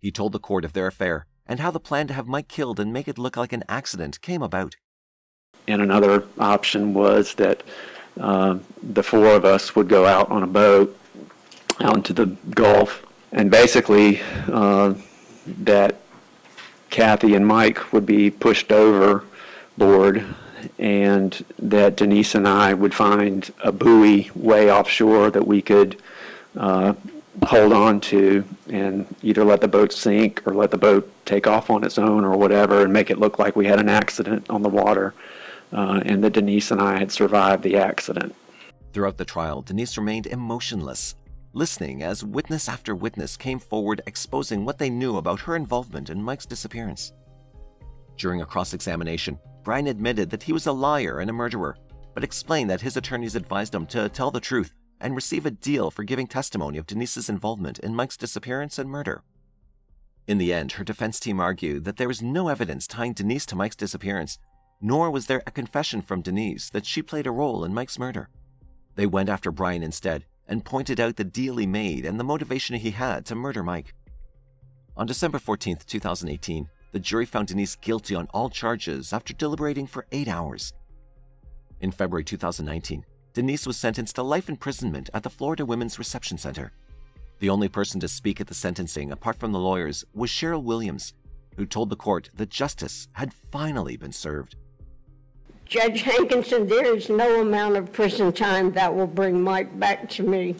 He told the court of their affair and how the plan to have Mike killed and make it look like an accident came about. And another option was that uh, the four of us would go out on a boat out into the Gulf, and basically uh, that Kathy and Mike would be pushed overboard, and that Denise and I would find a buoy way offshore that we could uh, hold on to and either let the boat sink or let the boat take off on its own or whatever and make it look like we had an accident on the water uh, and that Denise and I had survived the accident. Throughout the trial, Denise remained emotionless, listening as witness after witness came forward exposing what they knew about her involvement in Mike's disappearance. During a cross examination, Brian admitted that he was a liar and a murderer, but explained that his attorneys advised him to tell the truth and receive a deal for giving testimony of Denise's involvement in Mike's disappearance and murder. In the end, her defense team argued that there was no evidence tying Denise to Mike's disappearance, nor was there a confession from Denise that she played a role in Mike's murder. They went after Brian instead and pointed out the deal he made and the motivation he had to murder Mike. On December 14, 2018, the jury found Denise guilty on all charges after deliberating for eight hours. In February 2019, Denise was sentenced to life imprisonment at the Florida Women's Reception Center. The only person to speak at the sentencing, apart from the lawyers, was Cheryl Williams, who told the court that justice had finally been served. Judge Hankinson, there is no amount of prison time that will bring Mike back to me.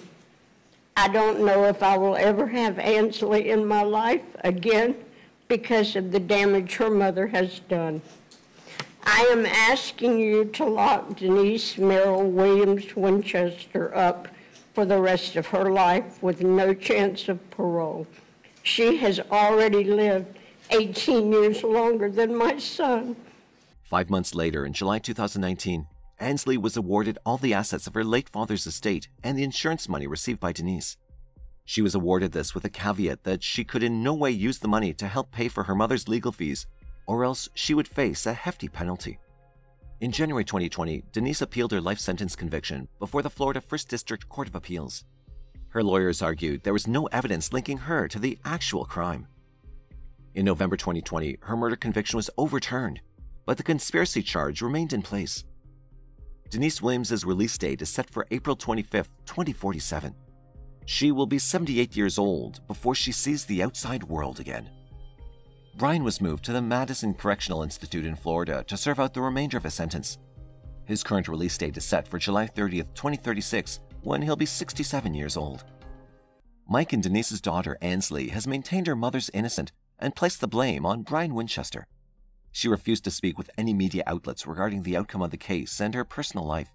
I don't know if I will ever have Ansley in my life again because of the damage her mother has done. I am asking you to lock Denise Merrill Williams Winchester up for the rest of her life with no chance of parole. She has already lived 18 years longer than my son. Five months later, in July 2019, Ansley was awarded all the assets of her late father's estate and the insurance money received by Denise. She was awarded this with a caveat that she could in no way use the money to help pay for her mother's legal fees, or else she would face a hefty penalty. In January 2020, Denise appealed her life sentence conviction before the Florida First District Court of Appeals. Her lawyers argued there was no evidence linking her to the actual crime. In November 2020, her murder conviction was overturned, but the conspiracy charge remained in place. Denise Williams' release date is set for April 25, 2047. She will be 78 years old before she sees the outside world again. Brian was moved to the Madison Correctional Institute in Florida to serve out the remainder of his sentence. His current release date is set for July 30, 2036, when he'll be 67 years old. Mike and Denise's daughter, Ansley, has maintained her mother's innocence and placed the blame on Brian Winchester. She refused to speak with any media outlets regarding the outcome of the case and her personal life.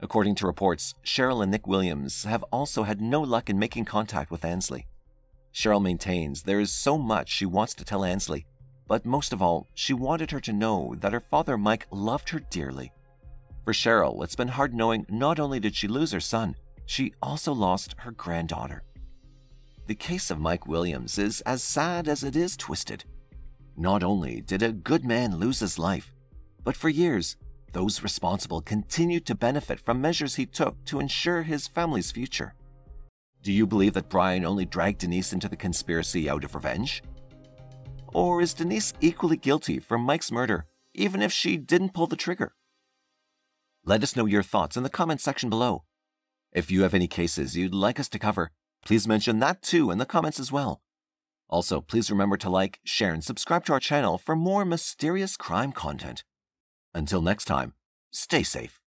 According to reports, Cheryl and Nick Williams have also had no luck in making contact with Ansley. Cheryl maintains there is so much she wants to tell Ansley, but most of all, she wanted her to know that her father Mike loved her dearly. For Cheryl, it's been hard knowing not only did she lose her son, she also lost her granddaughter. The case of Mike Williams is as sad as it is twisted. Not only did a good man lose his life, but for years, those responsible continued to benefit from measures he took to ensure his family's future. Do you believe that Brian only dragged Denise into the conspiracy out of revenge? Or is Denise equally guilty for Mike's murder, even if she didn't pull the trigger? Let us know your thoughts in the comment section below. If you have any cases you'd like us to cover, please mention that too in the comments as well. Also, please remember to like, share, and subscribe to our channel for more mysterious crime content. Until next time, stay safe.